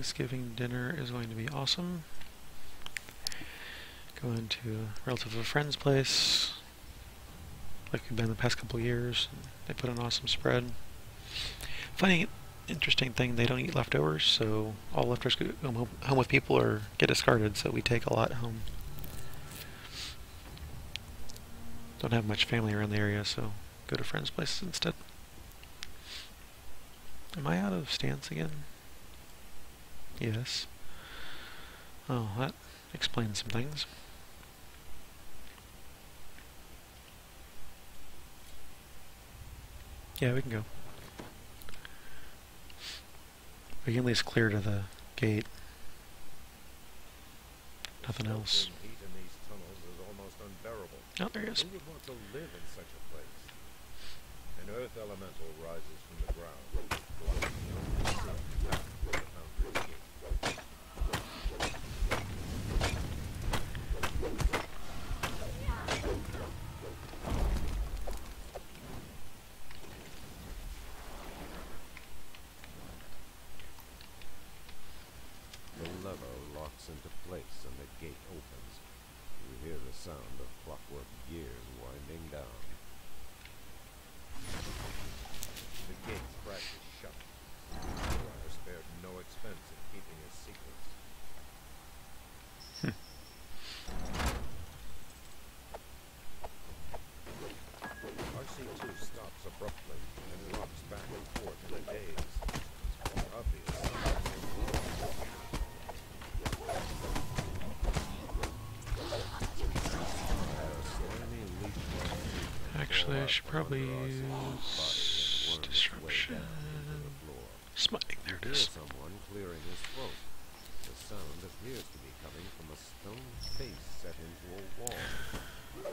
Thanksgiving dinner is going to be awesome. Going to a relative of a friend's place, like we've been the past couple years. They put an awesome spread. Funny, interesting thing, they don't eat leftovers, so all leftovers go home, home with people or get discarded, so we take a lot home. Don't have much family around the area, so go to friends' places instead. Am I out of stance again? Yes. Oh, that explains some things. Yeah, we can go. We can at least clear to the gate. Nothing else. Heat in these tunnels is almost unbearable. Oh, there he is. Who would want to live in such a place? An earth elemental rises from the ground, blocking the only true path to the Foundry's gate. The lever locks into place and the gate opens. You hear the sound of clockwork gears winding down. The gate crashes shut. Runner spared no expense in keeping his secrets. RC2 stops abruptly and rocks back and forth in a daze. It's more obvious. Slimy leech-like Actually, I should probably use disruption. down into the floor. Smiting, there it is. someone clearing his throat. The sound appears to be coming from a stone face set into a wall.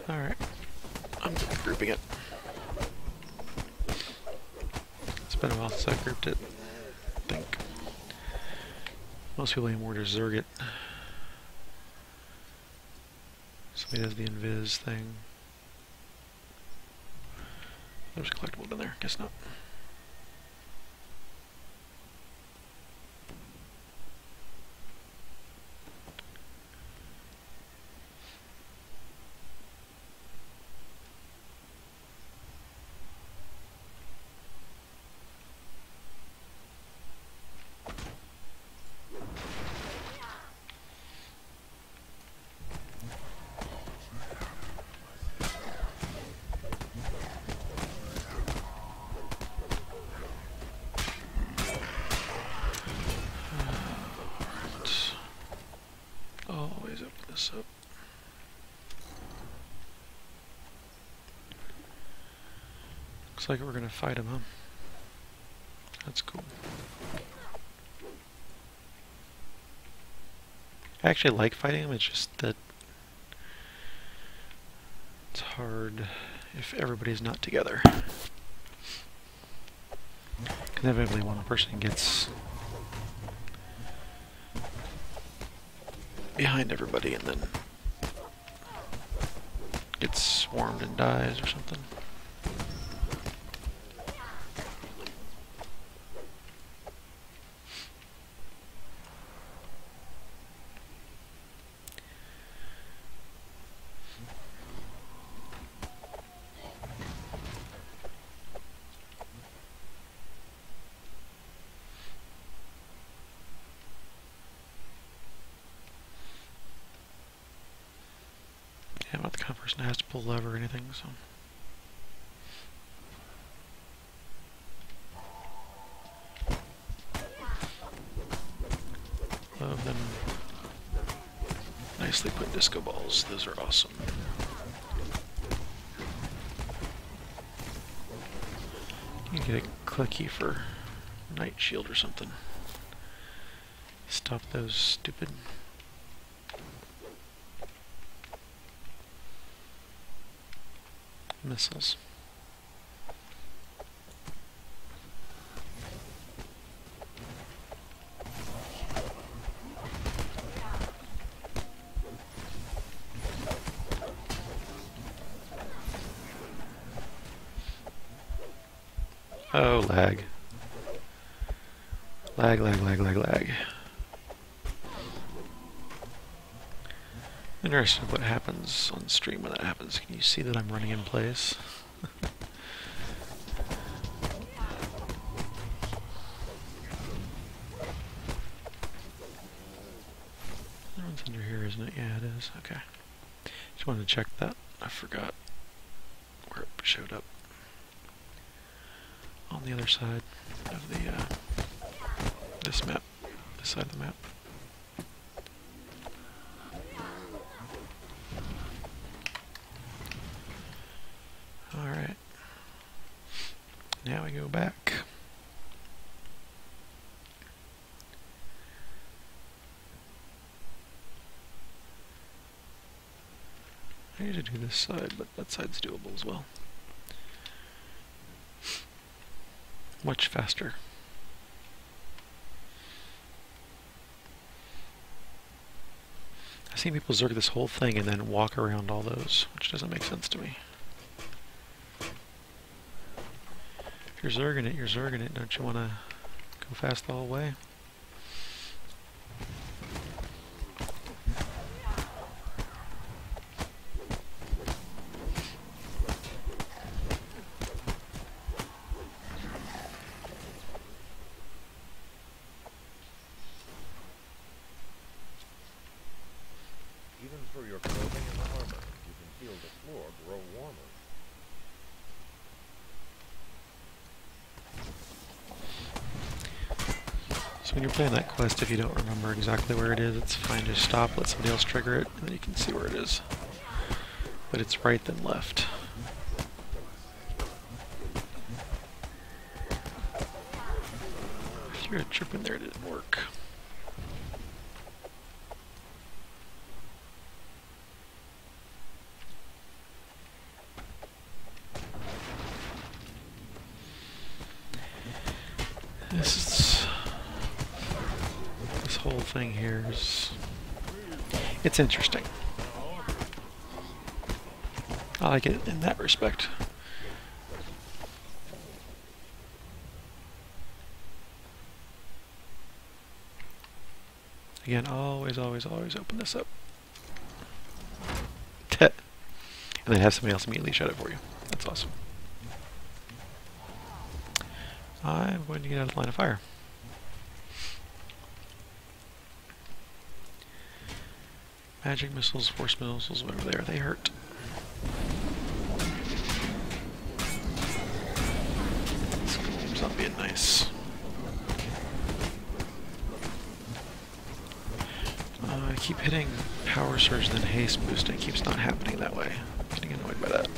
Alright. I'm grouping it. It's been a while since I grouped it. I think. Most people aim more to Zerg it. Somebody does the invis thing. There's a collectible in there. Guess not. Alright. Always open this up. Looks like we're gonna fight him, huh? That's cool. I actually like fighting him, it's just that it's hard if everybody's not together. Inevitably one person gets behind everybody and then gets swarmed and dies or something. Yeah, I'm not the kind of person that has to pull a lever or anything, so. Love them nicely put Those are awesome. You get a clicky for night shield or something. Stop those stupid missiles. Oh, lag. Lag, lag, lag, lag, lag. Interested what happens on stream when that happens. Can you see that I'm running in place? That one's under here, isn't it? Yeah, it is. Okay. Just wanted to check that. I forgot where it showed up. On the other side of the, uh, this map. This side of the map. Alright. Now we go back. I need to do this side, but that side's doable as well. Much faster. I've seen people zerg this whole thing and then walk around all those, which doesn't make sense to me. If you're zerging it, you're zerging it. Don't you want to go fast the whole way? Even through your clothing and armor, you can feel the floor grow warmer. So when you're playing that quest, if you don't remember exactly where it is, it's fine. Just stop, let somebody else trigger it, and then you can see where it is. But it's right then left. If you're a trip in there, it didn't work. This is this is it's interesting. I like it in that respect. Again, always, always, always open this up. and then have somebody else immediately shut it for you. That's awesome. I'm going to get out of the line of fire. Magic missiles, force missiles, whatever they are, they hurt. Stop being nice. Uh, I keep hitting power surge then haste boost and it keeps not happening that way. I'm getting annoyed by that.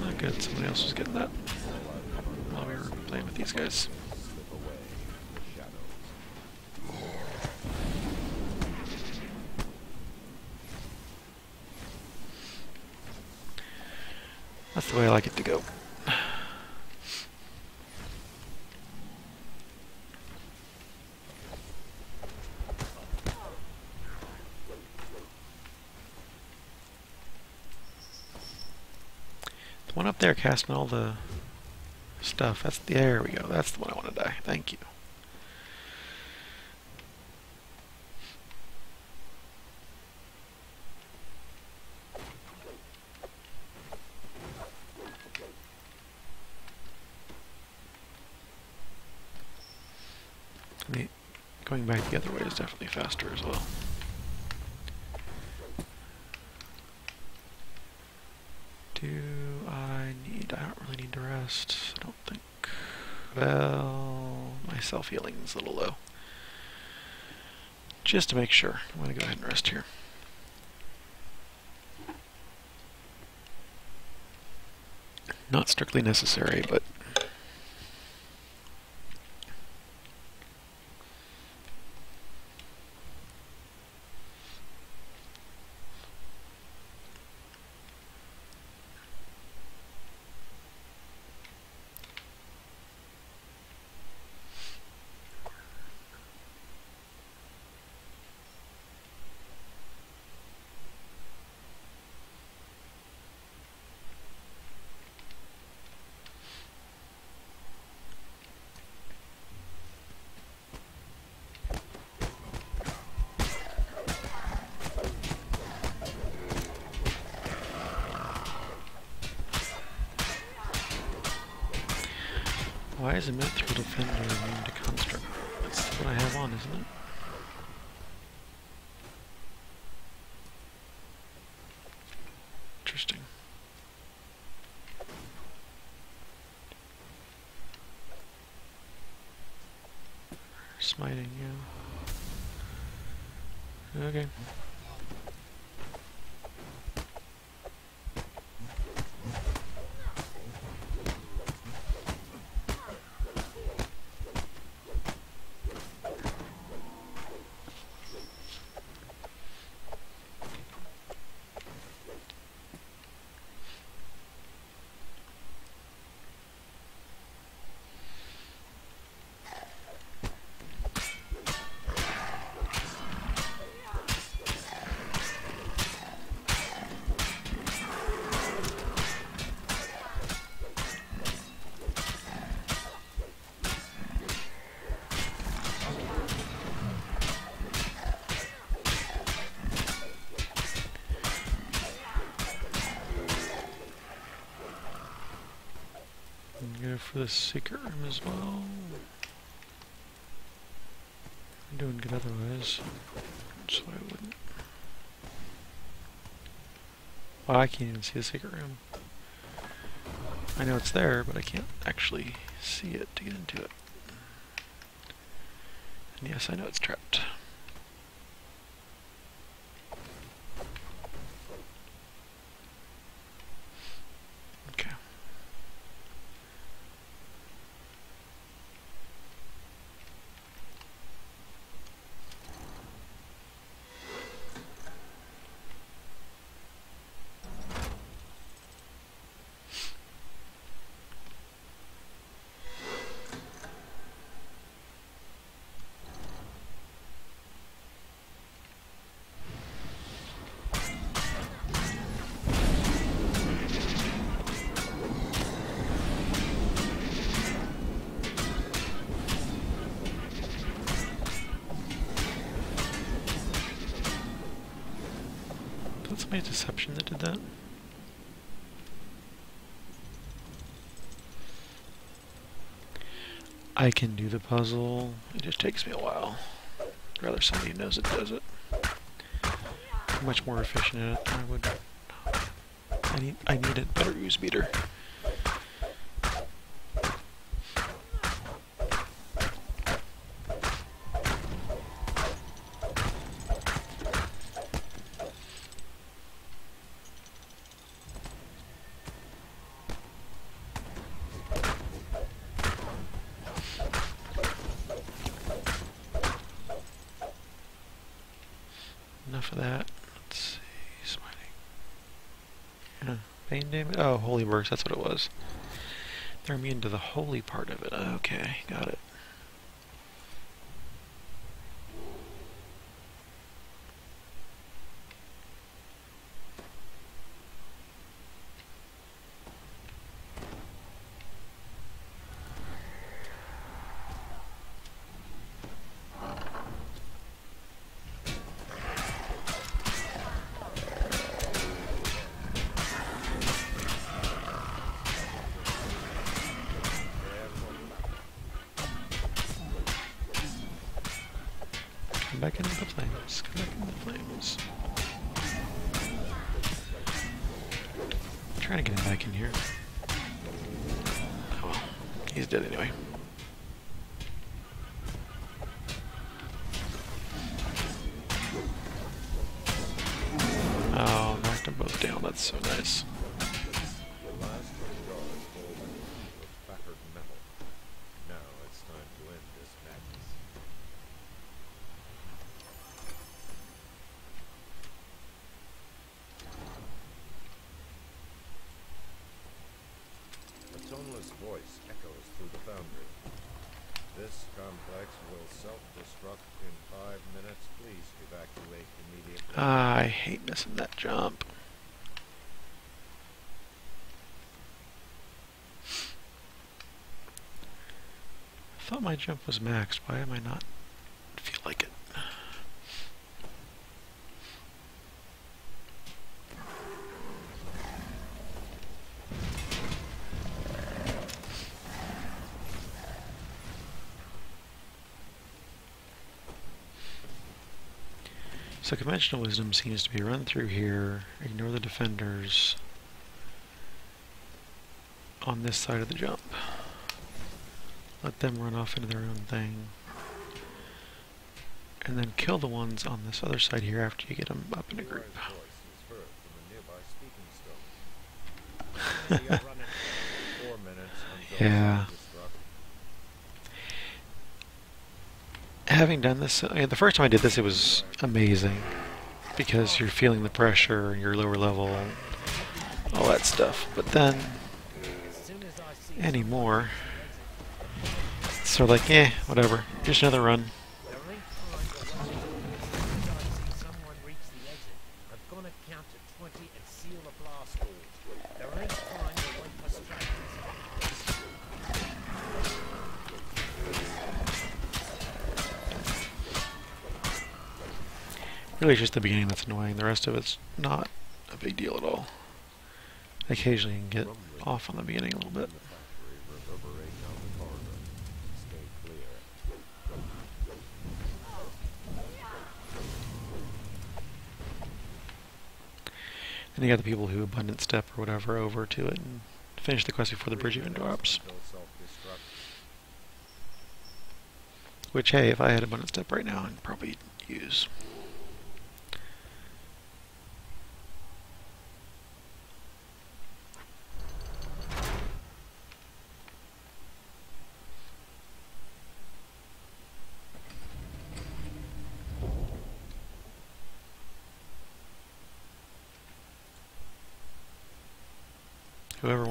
Not good, somebody else was getting that while we were playing with these guys. slip away in the shadows. That's the way I like it to go. The one up there casting all the stuff. That's there we go. That's the one I want to die. Thank you. Going back the other way is definitely faster as well. Do I need... I don't really to rest. I don't think... Well... My self-healing is a little low. Just to make sure. I'm going to go ahead and rest here. Not strictly necessary, but... for the secret room as well. I'm doing good otherwise, so I wouldn't. Well, I can't even see the secret room. I know it's there, but I can't actually see it to get into it. And yes, I know it's trapped. Okay. That's my deception that did that. I can do the puzzle. It just takes me a while. I'd rather somebody knows it does it. I'm much more efficient at it I would. I need I need a better use meter. Enough of that. Let's see. Smiting. Yeah. Pain damage? Oh, holy burst. That's what it was. They're immune to the holy part of it. Okay, got it. my jump was maxed. Why am I not feel like it? So conventional wisdom seems to be run through here, ignore the defenders on this side of the jump. Let them run off into their own thing. And then kill the ones on this other side here after you get them up in a group. Eli's voice is heard from a nearby speaking stone. You're running. Four minutes until Yeah. Having done this, mean, the first time I did this, it was amazing because you're feeling the pressure, you're lower level, all that stuff. But then As soon as I see anymore, of like, eh, whatever, just another run. There ain't time to wait. As soon as I see someone reach the exit, I'm gonna count to 20 and seal the blast doors. There ain't time to wait for stragglers. Really, it's just the beginning that's annoying. The rest of it's not a big deal at all. Occasionally, you can get off on the beginning a little bit. The factory reverberate down the corridor. Stay clear. You the people who abundant step or whatever over to it and finish the quest before the bridge even drops. Which, hey, if I had abundant step right now, I'd probably use.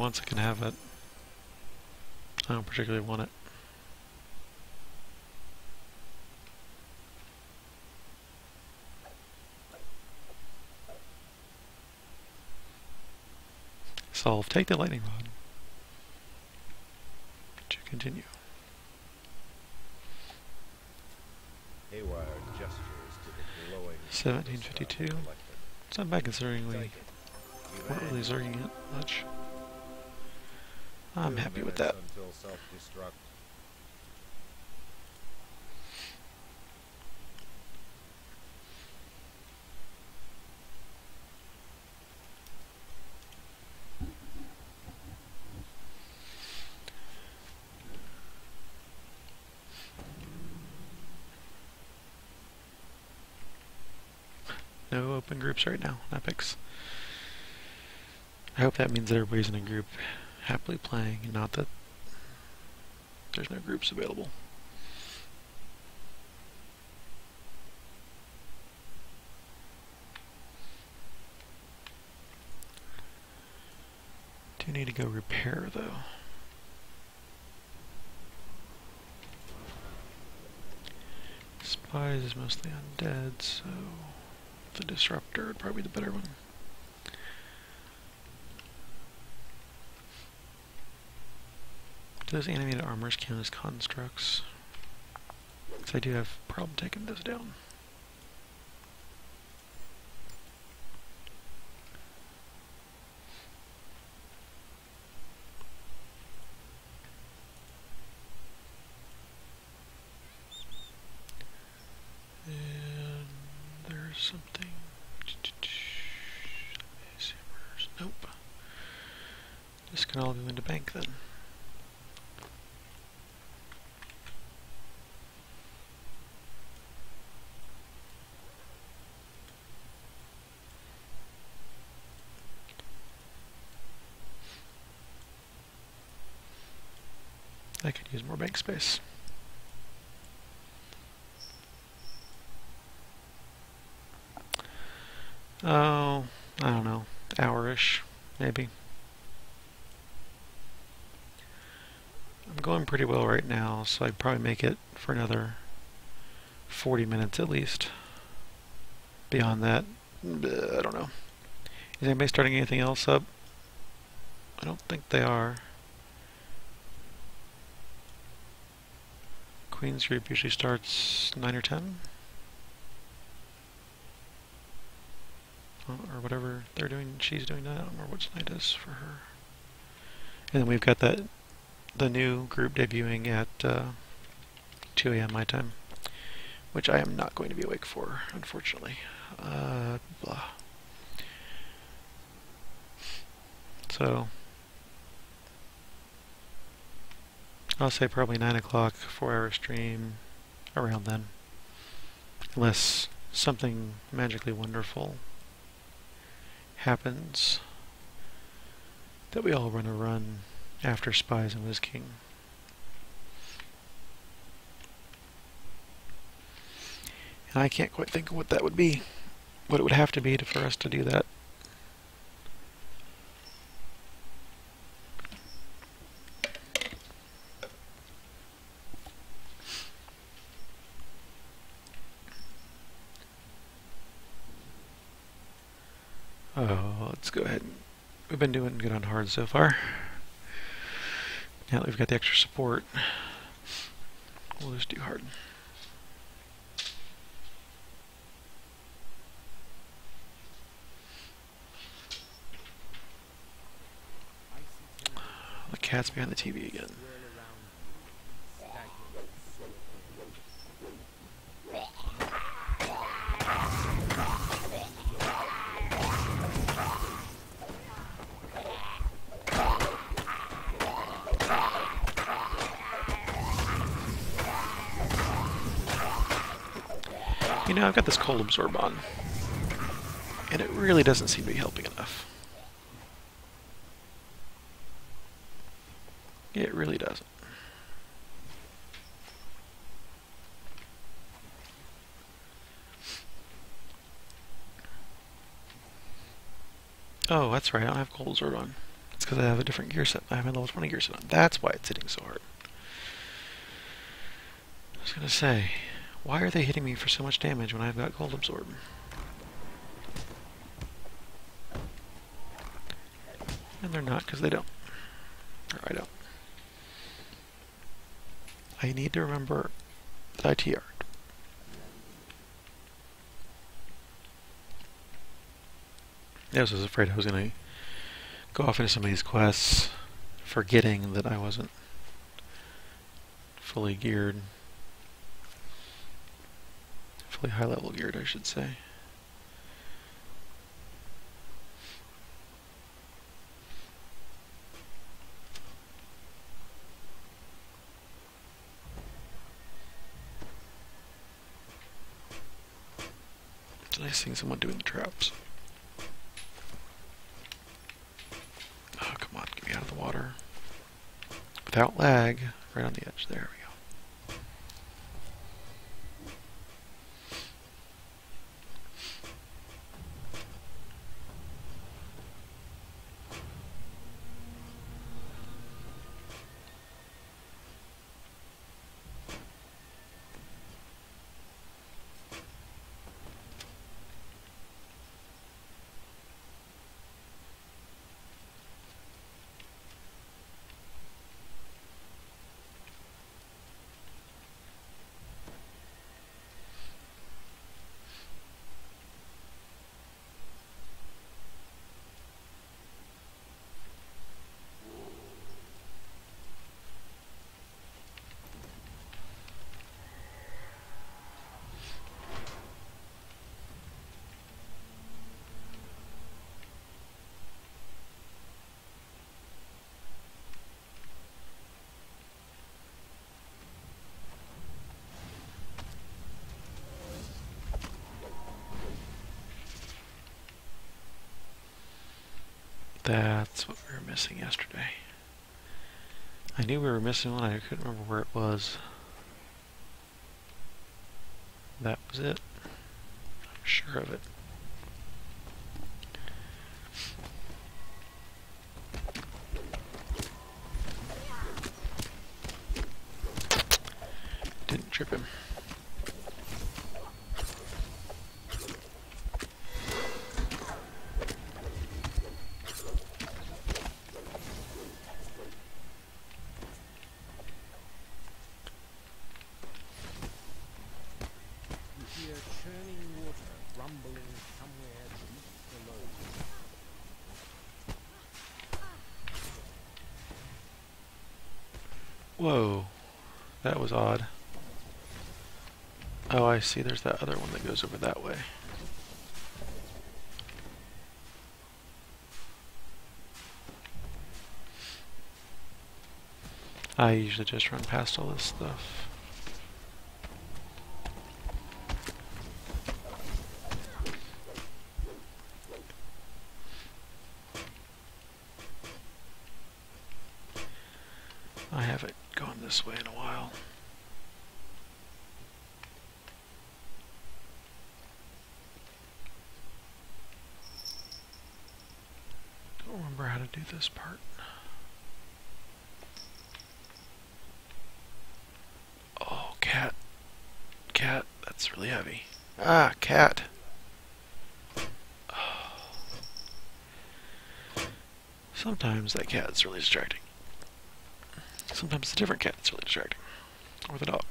Wants it can have it. I don't particularly want it. Solve. Take the lightning rod. To continue. Haywire gestures to the glowing 1752. It's not bad considering we Take it. You weren't really zerging it much. I'm happy with that. No open groups right now. Epics. I hope that means everybody's in a group happily playing not that there's no groups available. Do need to go repair though. Spies is mostly undead, so the disruptor would probably be the better one. Do those animated armors count as constructs? Because I do have problem taking those down. And there's something. Nope. This can all go into bank then. I could use more bank space. Oh, I don't know, hour-ish, maybe. I'm going pretty well right now, so I'd probably make it for another 40 minutes at least. Beyond that, I don't know. Is anybody starting anything else up? I don't think they are. Queen's group usually starts 9 or 10. Uh, Or whatever they're doing, she's doing that. I don't remember which night is for her. And then we've got that, the new group debuting at uh, 2 a.m. my time, which I am not going to be awake for, unfortunately. Uh, blah. So, I'll say probably 9 o'clock, 4 hour stream, around then. Unless something magically wonderful happens that we all run a run after Spies and Wiz King. And I can't quite think of what that would be. What it would have to be to, for us to do that. Oh, let's go ahead. We've been doing good on hard so far. Now that we've got the extra support, we'll just do hard. The cat's behind the TV again. You know, I've got this cold absorb on, and it really doesn't seem to be helping enough. It really doesn't. Oh, that's right, I don't have cold absorb on. It's because I have a different gear set. I have my level 20 gear set on. That's why it's hitting so hard. I was gonna say, why are they hitting me for so much damage when I've got cold absorb? And they're not because they don't. Or I don't. I need to remember that I TR'd. I was afraid I was going to go off into some of these quests forgetting that I wasn't fully geared. Fully high level geared, I should say. It's nice seeing someone doing the traps. Oh, come on, get me out of the water. Without lag, right on the edge. There we go. That's what we were missing yesterday. I knew we were missing one, I couldn't remember where it was. That was it. I'm sure of it. Didn't trip him. You hear churning water rumbling somewhere deep below. Whoa, that was odd. Oh, I see. There's that other one that goes over that way. I usually just run past all this stuff. I haven't gone this way in a while. Don't remember how to do this part. Oh, cat. Cat, that's really heavy. Ah, cat. Sometimes that cat's really distracting. Sometimes a different cat that's really distracting. Or the dog.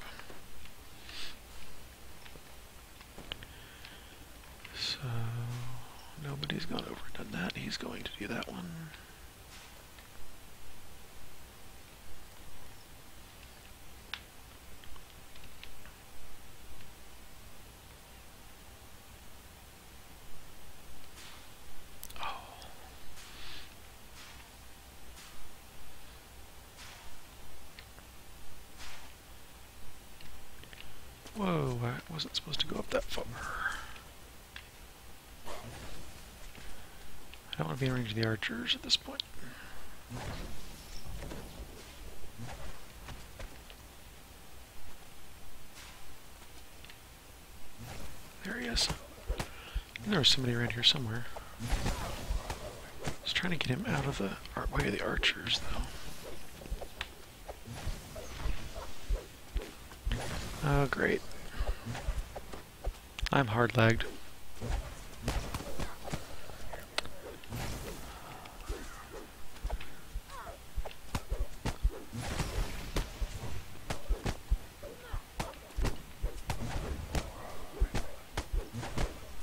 So, nobody's gone over and done that. He's going to do that one. Oh. Whoa, I wasn't supposed to go up that far. I don't want to be in range of the archers at this point. There he is. There was somebody around here somewhere. I was trying to get him out of the way of the archers, though. Oh, great. I'm hard lagged.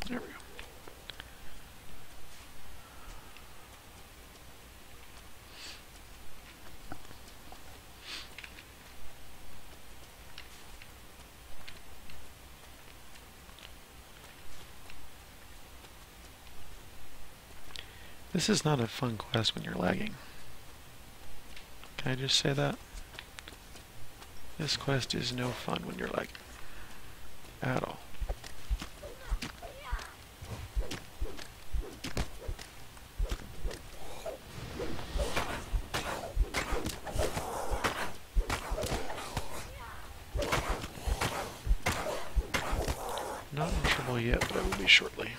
There we go. This is not a fun quest when you're lagging. Can I just say that? This quest is no fun when you're lagging. At all. Not in trouble yet, but I will be shortly.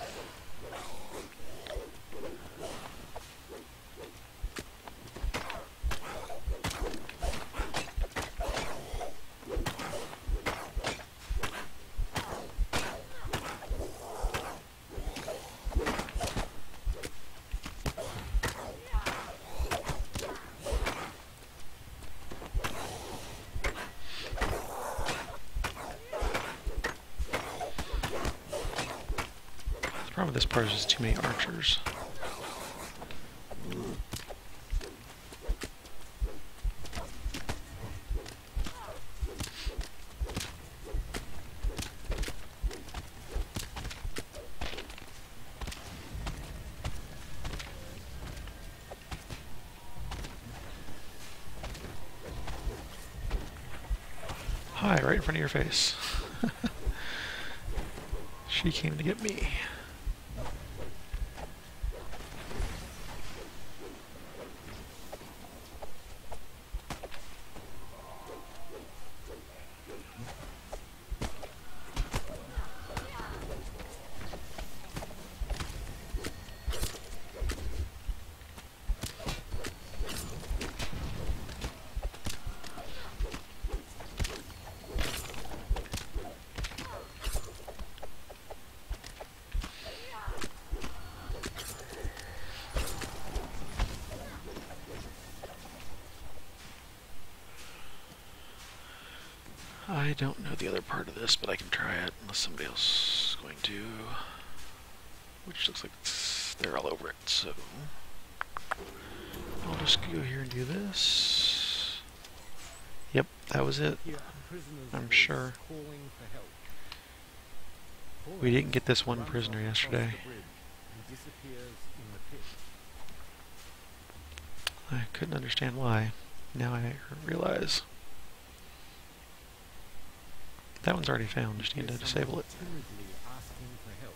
The problem with this part is just too many archers. Hi, right in front of your face. she came to get me. I don't know the other part of this, but I can try it unless somebody else is going to. Which looks like they're all over it, so. I'll just go here and do this. Yep, that was it. Hear a prisoner's I'm sure. calling for help. We didn't get this one prisoner runs off across yesterday. the bridge and disappears in the pit. I couldn't understand why. Now I realize. That one's already found, just need to disable it. someone timidly asking for help.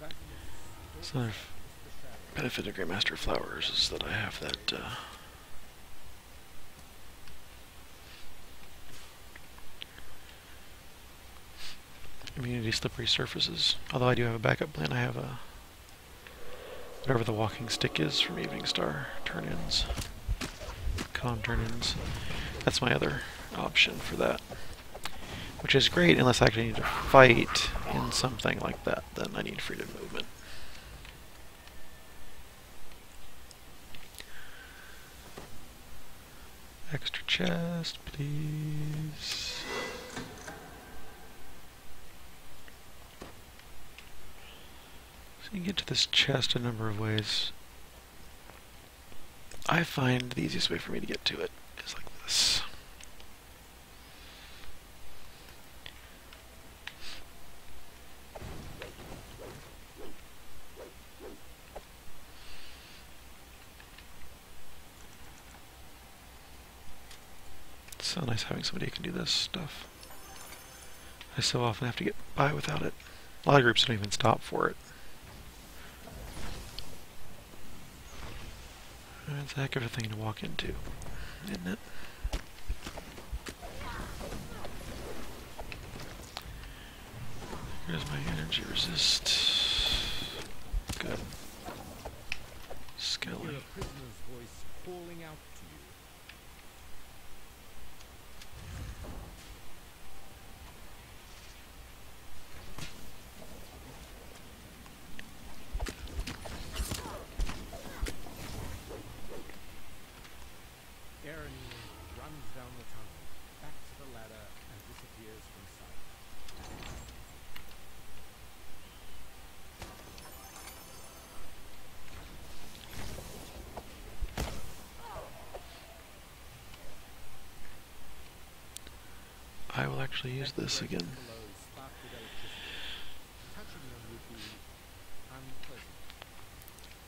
That So the benefit of Greymaster Flowers is that I have that, uh, slippery surfaces. Although I do have a backup plan, I have a whatever the walking stick is from Eveningstar turn-ins, con turn-ins. That's my other option for that, which is great unless I actually need to fight in something like that. Then I need freedom movement. Extra chest, please. So you can get to this chest a number of ways. I find the easiest way for me to get to it is like this. It's so nice having somebody who can do this stuff. I so often have to get by without it. A lot of groups don't even stop for it. It's a heck of a thing to walk into, isn't it? Here's my energy resist. Good. Skelly. Hear a prisoner's voice calling out to you. Aaron runs down the tunnel, back to the ladder, and disappears from sight. I will actually use this again.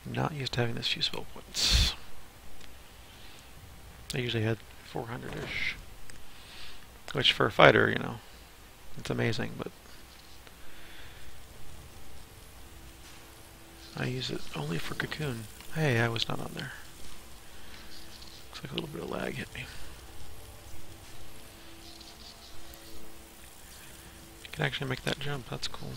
Not used to having this few spell points. I usually had 400-ish. Which for a fighter, you know, it's amazing, but I use it only for Cocoon. Hey, I was not on there. Looks like a little bit of lag hit me. Can actually make that jump, that's cool.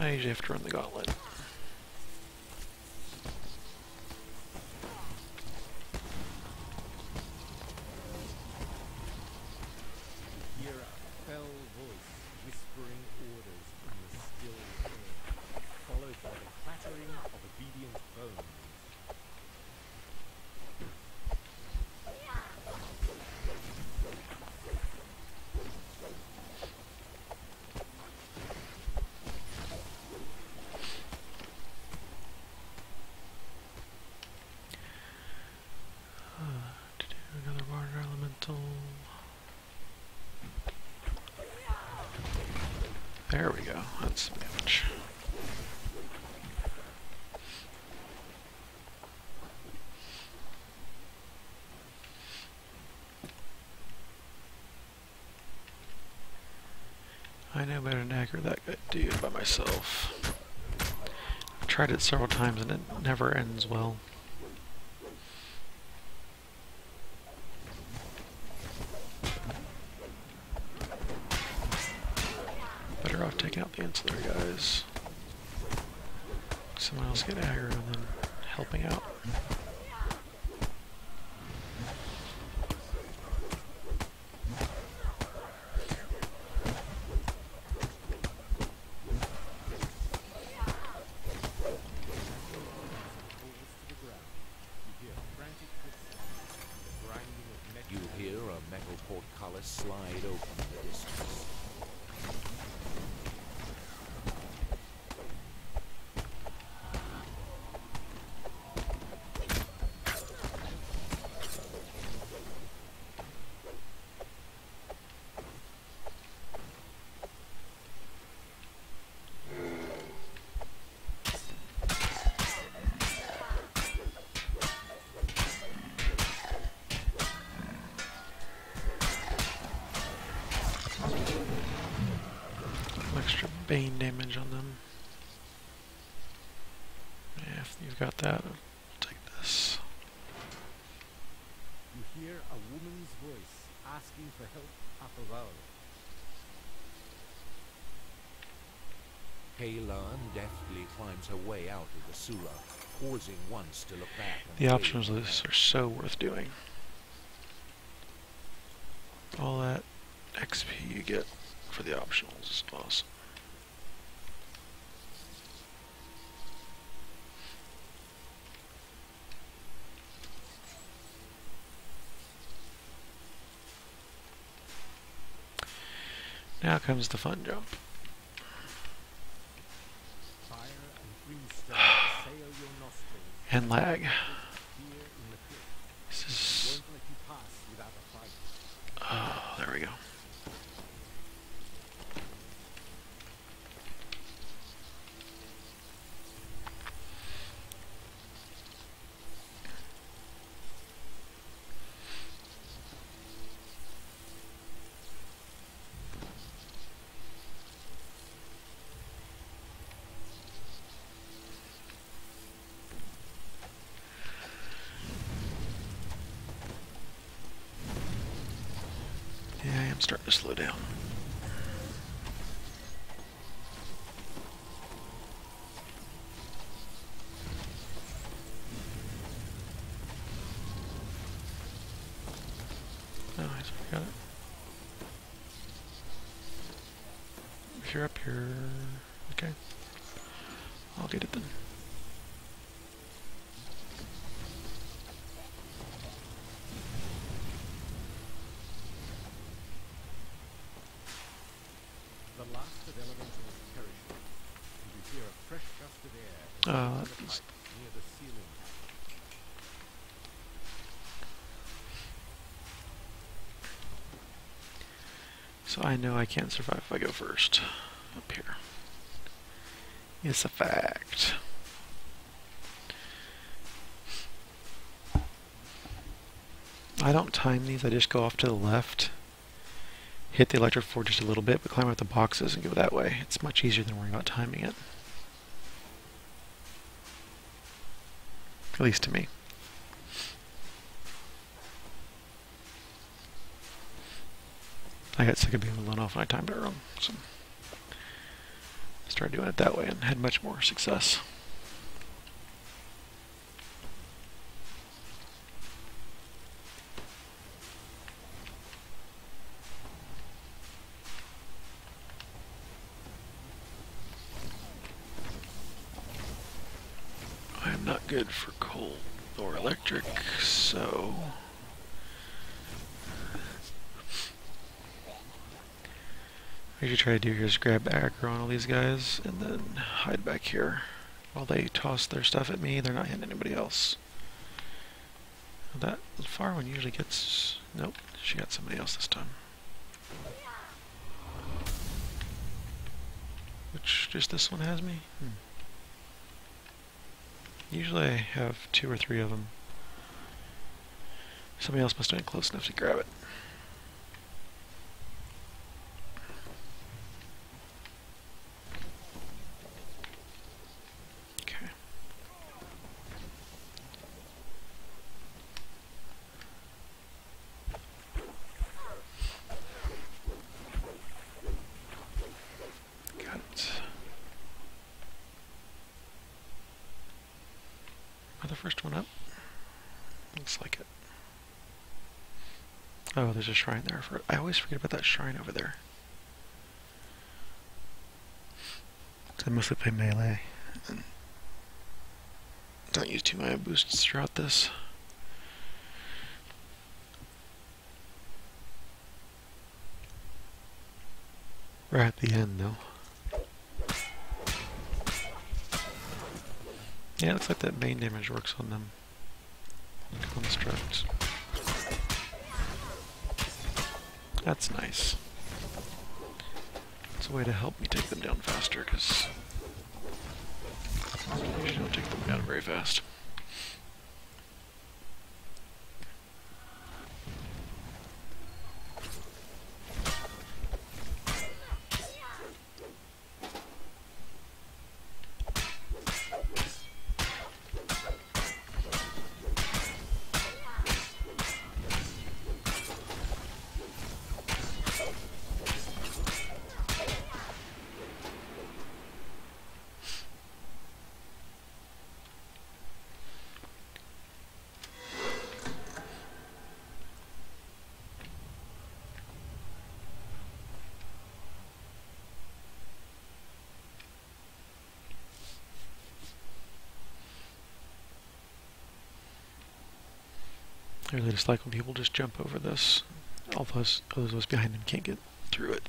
I usually have to run the gauntlet. Hear a fell voice whispering orders in the still air, followed by the clattering of obedient bones. to do another water elemental. There we go. That's some damage. I know better than to aggro that good dude by myself. I've tried it several times and it never ends well. Better off taking out the insular guys. Someone else get aggro and then helping out. bane damage on them. Yeah, if you've got that, I'll take this. You hear a woman's voice asking for help up above. Kalan deftly climbs her way out of the sewer, pausing once to look back. The her lists are so worth doing. All that XP you get for the optionals is awesome. Now comes the fun jump. Fire and brimstone assail your nostrils. And lag. Here in the pit, This is... won't let you pass without a fight. Oh, there we go. Yeah, I am starting to slow down. Oh, I got it. If you're up here, okay. I'll get it then. The last of elementals perishing, and you hear a fresh gust of air Oh, from the that's- pipe near the ceiling. So I know I can't survive if I go first. Up here. It's a fact. I don't time these, I just go off to the left, hit the electric ford just a little bit, but climb up the boxes and go that way. It's much easier than worrying about timing it. At least to me. I got sick of being alone off when I timed it wrong, so I started doing it that way and had much more success. I am not good for cold or electric, so What you try to do here is grab aggro on all these guys and then hide back here. While they toss their stuff at me, they're not hitting anybody else. That far one usually gets... Nope, she got somebody else this time. Which, just this one has me? Hmm. Usually I have two or three of them. Somebody else must have been close enough to grab it. Okay. Got it. Am I the first one up? Looks like it. Oh, there's a shrine there. For I always forget about that shrine over there. I mostly play melee. And don't use too many boosts throughout this. We're at the end, though. Yeah, it looks like that bane damage works on them. Construct. That's nice. It's a way to help me take them down faster, because usually don't take them down very fast. I really just like when people just jump over this. All those, those of us behind them can't get through it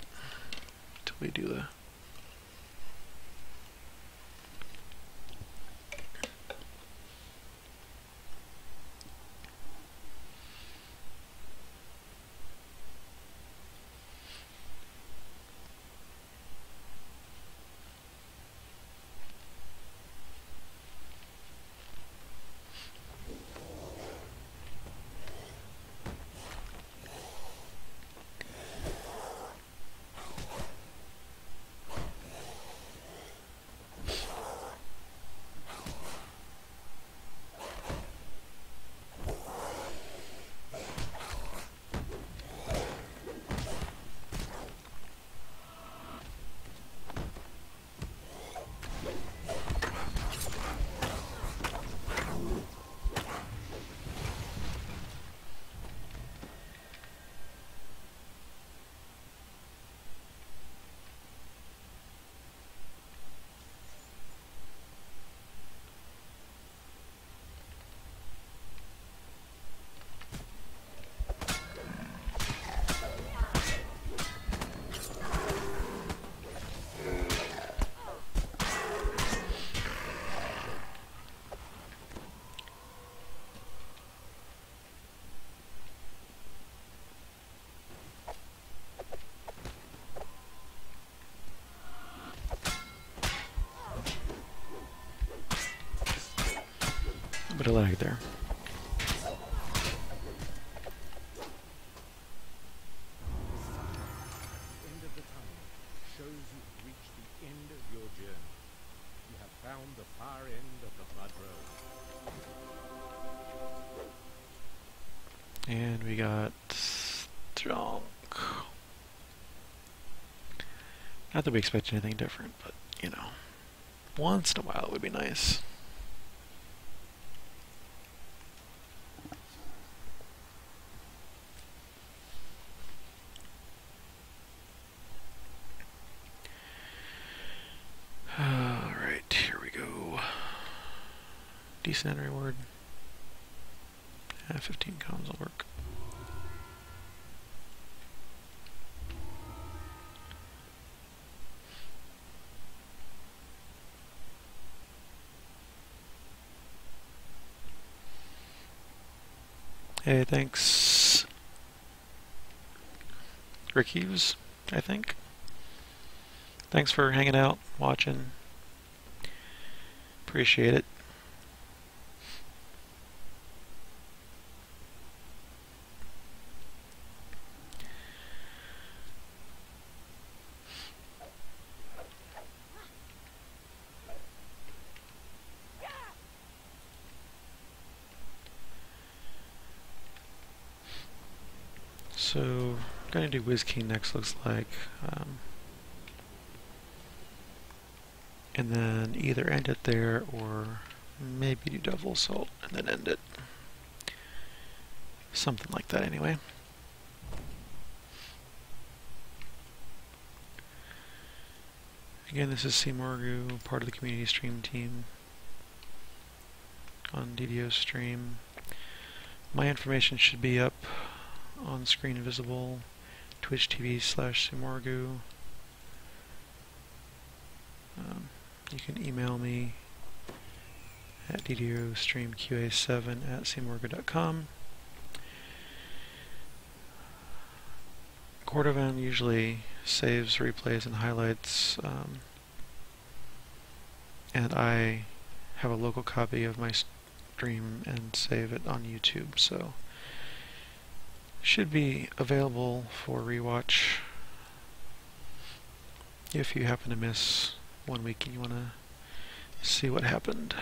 until we do the of the mud road. And we got junk. Not that we expect anything different, but you know, once in a while it would be nice. Alright, here we go. Decent end reward. Yeah, 15 comms will work. Hey, thanks. Rick Hughes, I think. Thanks for hanging out, watching. Appreciate it. So, gonna Wiz King next, looks like. Um, and then either end it there or maybe do Devil Assault and then end it. Something like that, anyway. Again, this is CMorrigu, part of the community stream team on DDO stream. My information should be up on screen visible. Twitch TV slash CMorrigu. Um, you can email me at ddostreamqa7 at cmorrigu.com. Cordovan usually saves replays and highlights, um, and I have a local copy of my stream and save it on YouTube, so should be available for rewatch if you happen to miss one week and you want to see what happened.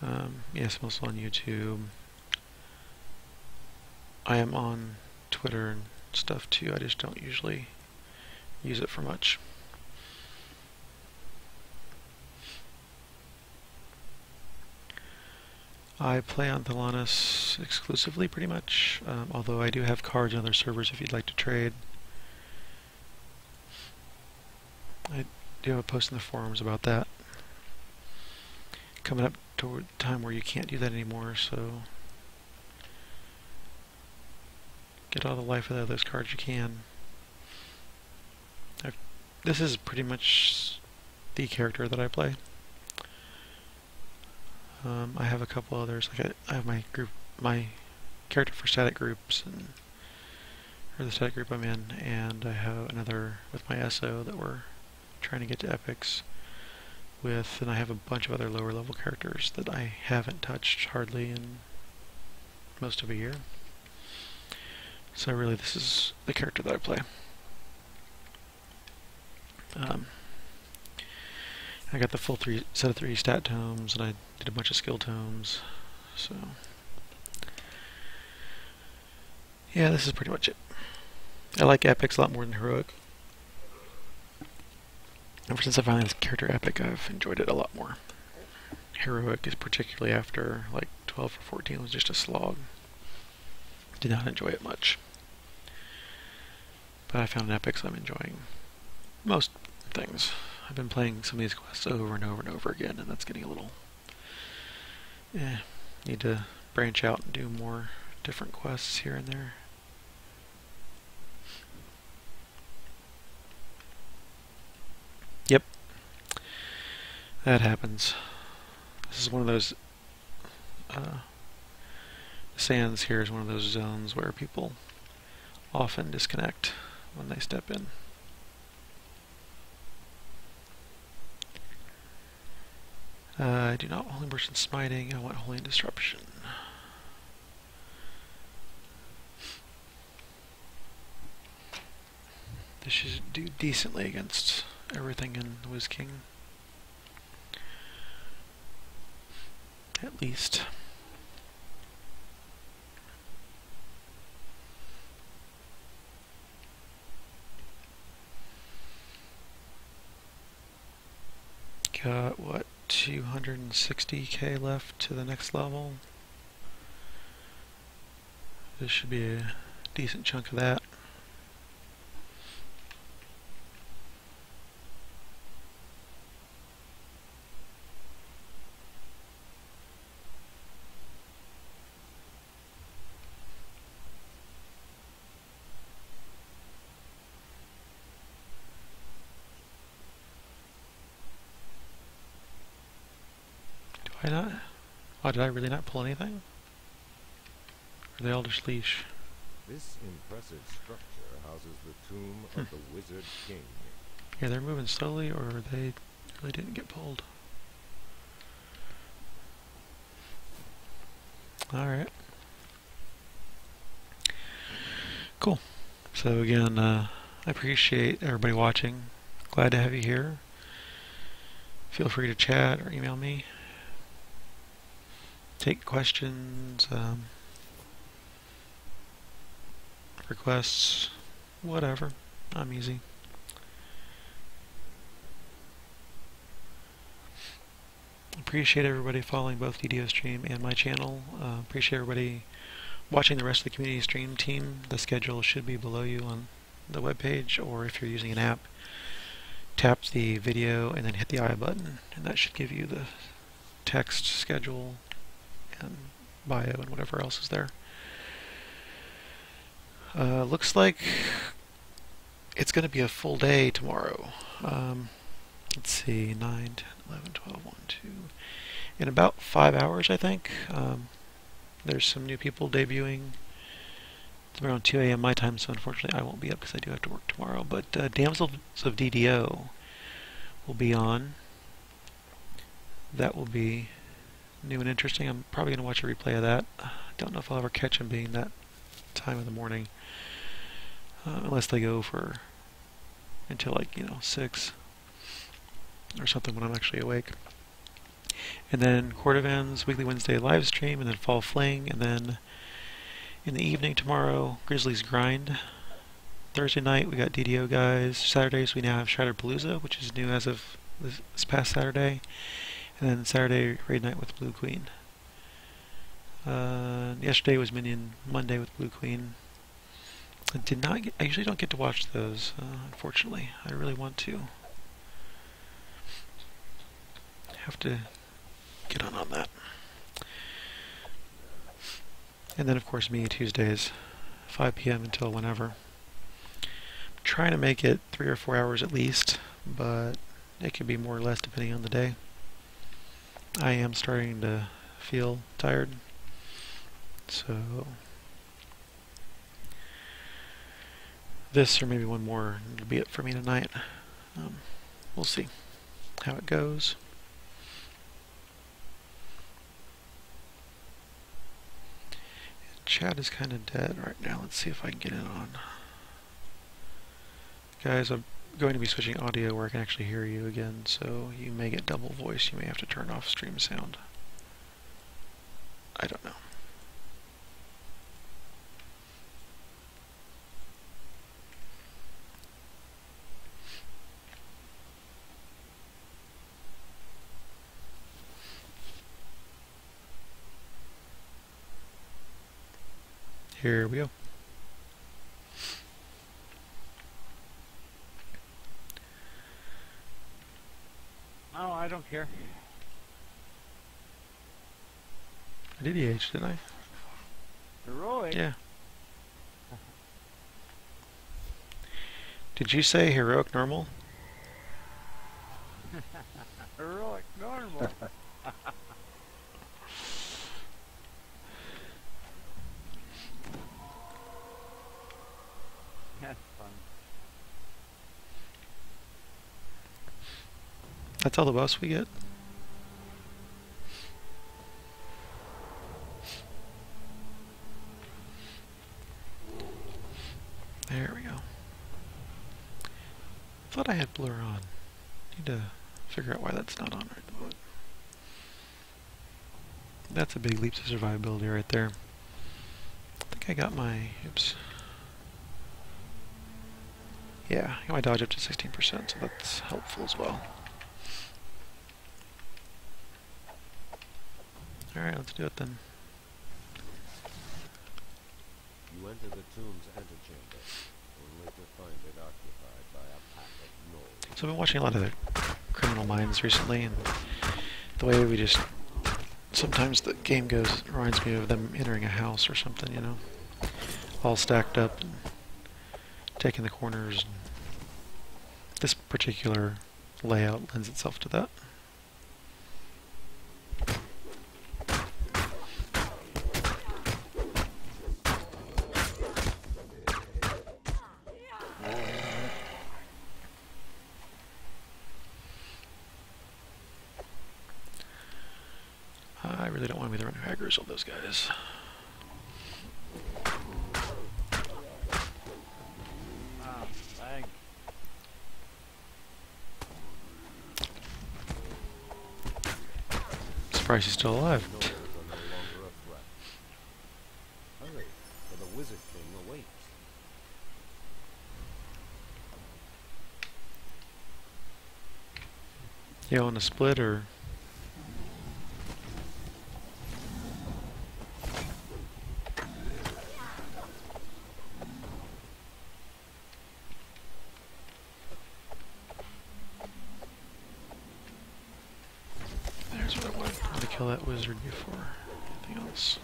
Um, yes, I'm also on YouTube. I am on Twitter and stuff too. I just don't usually use it for much. I play on Thelanis exclusively, pretty much, um, although I do have cards on other servers if you'd like to trade. I do have a post in the forums about that. Coming up toward time where you can't do that anymore, so get all the life out of those cards you can. I've, this is pretty much the character that I play. Um, I have a couple others. Like I, I have my group, my character for static groups, and or the static group I'm in, and I have another with my SO that we're trying to get to epics with, and I have a bunch of other lower level characters that I haven't touched hardly in most of a year. So really, this is the character that I play. Um, I got the full three set of three stat tomes, and I did a bunch of skill tomes. So yeah, this is pretty much it. I like epics a lot more than heroic. Ever since I found this character epic, I've enjoyed it a lot more. Heroic is particularly after like 12 or 14 was just a slog. Did not enjoy it much. But I found in epics I'm enjoying most things. I've been playing some of these quests over and over and over again, and that's getting a little. Eh, need to branch out and do more different quests here and there. Yep. That happens. This is one of those. Uh, sands here is one of those zones where people often disconnect when they step in. Uh, I do not holy immersion smiting, I want holy and disruption. This should do decently against everything in Wiz King. At least. Got what 260k left to the next level. This should be a decent chunk of that. Do I not? Oh, did I really not pull anything? Or all just leash? This impressive structure houses the tomb of the Wizard King. Yeah, they're moving slowly, or they really didn't get pulled. Alright. Cool. So again, uh, I appreciate everybody watching. Glad to have you here. Feel free to chat or email me. Take questions, um, requests, whatever. I'm easy. Appreciate everybody following both DDO Stream and my channel. Uh, appreciate everybody watching the rest of the community stream team. The schedule should be below you on the webpage, or if you're using an app, tap the video and then hit the I button, and that should give you the text schedule and bio and whatever else is there. Uh, looks like it's going to be a full day tomorrow. Um, let's see, 9, 10, 11, 12, 1, 2. In about five hours, I think. Um, there's some new people debuting. It's around 2 a.m. my time, so unfortunately I won't be up because I do have to work tomorrow. But uh, Damsels of DDO will be on. That will be new and interesting. I'm probably going to watch a replay of that. I don't know if I'll ever catch him being that time of the morning. Uh, unless they go for until like, you know, 6 or something when I'm actually awake. And then Cordovan's, Weekly Wednesday live stream, and then Fall Fling, and then in the evening tomorrow, Grizzlies Grind. Thursday night, we got DDO guys. Saturdays, we now have Shattered Palooza, which is new as of this past Saturday. And then Saturday, Raid Night with Blue Queen. Uh, yesterday was Minion Monday with Blue Queen. I did not get, I usually don't get to watch those, uh, unfortunately. I really want to. Have to get on on that. And then, of course, me Tuesdays, 5 p.m. until whenever. I'm trying to make it three or four hours at least, but it could be more or less depending on the day. I am starting to feel tired, so this or maybe one more will be it for me tonight. Um, we'll see how it goes. Chat is kind of dead right now. Let's see if I can get it on. Guys, I'm going to be switching audio where I can actually hear you again, so you may get double voice. You may have to turn off stream sound. I don't know. Here we go. Oh, I don't care. I did EH, didn't I? Heroic. Yeah. Did you say heroic normal? Heroic normal. That's fun. That's all the buffs we get? There we go. thought I had blur on. Need to figure out why that's not on right. That's a big leap to survivability right there. I think I got my, oops. Yeah, I got my dodge up to 16%, so that's helpful as well. Alright, let's do it then. You enter the tomb's antechamber, only to find it occupied by a pack of gnolls. So I've been watching a lot of the Criminal Minds recently, and the way we just sometimes the game goes reminds me of them entering a house or something, you know, all stacked up and taking the corners. And this particular layout lends itself to that. I really don't want to be the one who aggroes all those guys. Ah, bang. Surprised he's still alive. A the Wizard King. You want to split or? There's what I wanted. I wanted to kill that wizard before anything else.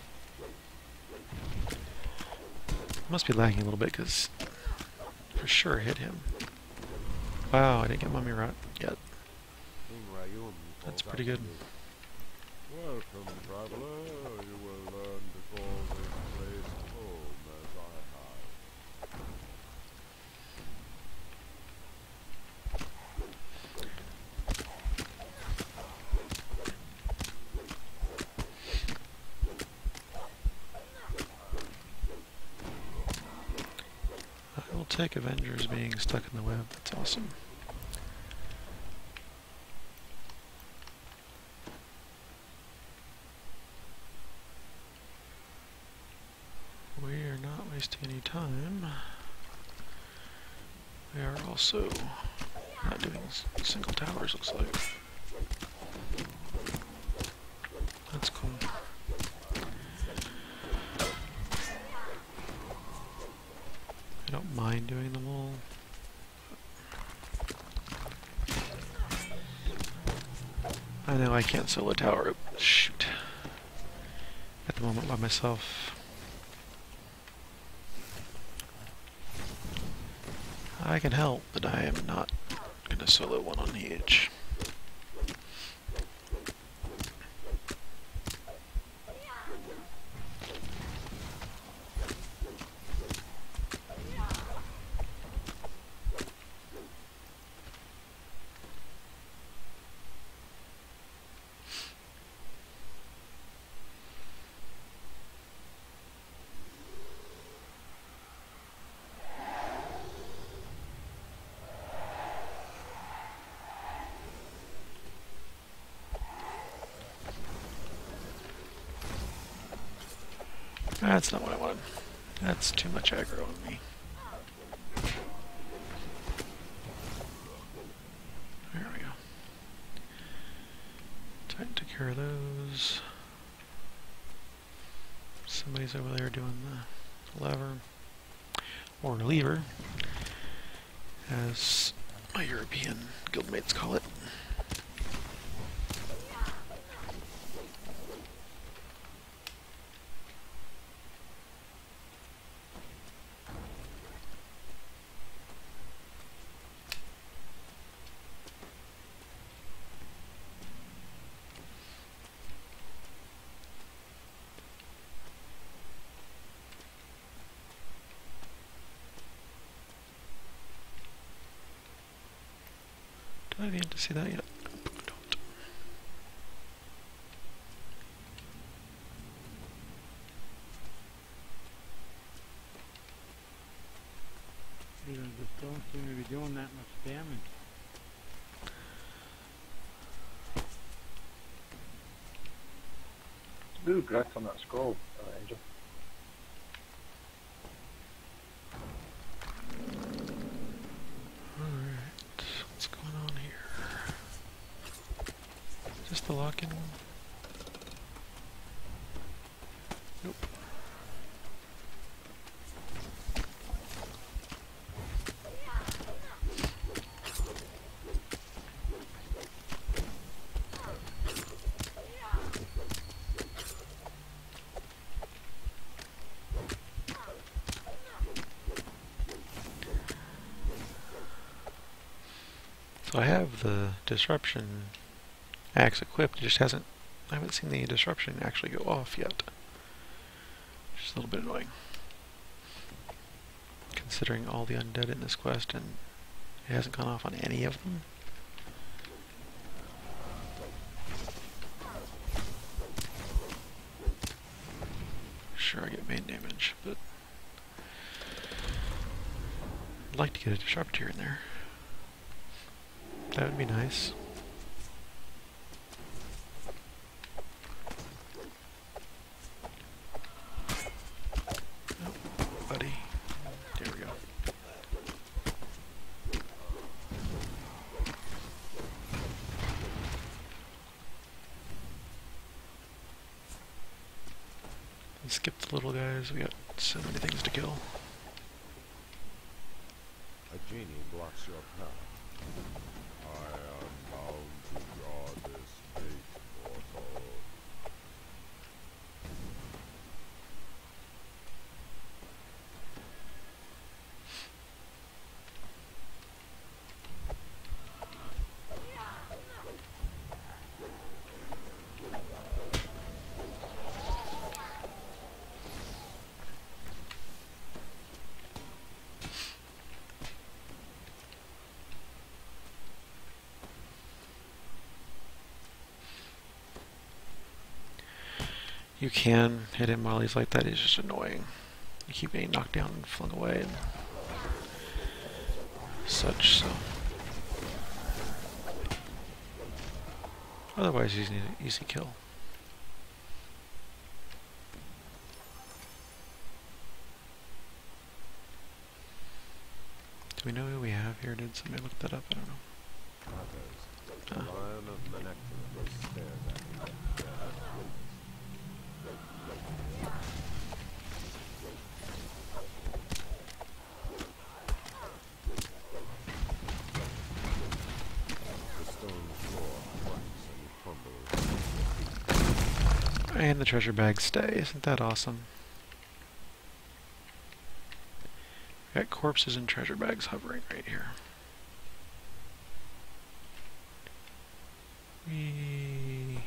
Must be lagging a little bit because for sure hit him. Wow, I didn't get mummy rot yet. That's pretty good. Welcome, traveler. You will learn to call this place home as I have. I will take Avengers being stuck in the web. That's awesome. We are not wasting any time. We are also not doing single towers, looks like. That's cool. I don't mind doing them all. Can't solo tower. Shoot. At the moment by myself. I can help, but I am not gonna solo one on the That's not what I wanted. That's too much aggro on me. There we go. Time to care of those. Somebody's over there doing the lever. Or lever, as my European guildmates call it. Did I need to see that yet? Don't. Even just don't seem to be doing that much damage. Blue grit on that scroll, uh, Angel. Alright, what's going on here? Is this the lock-in one? Nope. So I have the disruption axe equipped, it just hasn't, I haven't seen the disruption actually go off yet. Which is a little bit annoying. Considering all the undead in this quest and it hasn't gone off on any of them. Sure I get bane damage, but I'd like to get a disruptor in there. That would be nice. Oh, buddy. There we go. Let's skip the little guys. We got so many things to kill. A genie blocks your path. I am bound to guard this gate, mortal. You can hit him while he's like that. He's just annoying. You keep getting knocked down and flung away and such. So otherwise, he's an easy kill. Do we know who we have here? Did somebody look that up? I don't know. Others. The Ah. Lion of Menectra stares at you. as witness. The stone floor cracks and crumbles. And the treasure bags stay. Isn't that awesome? Got corpses and treasure bags hovering right here. Whee.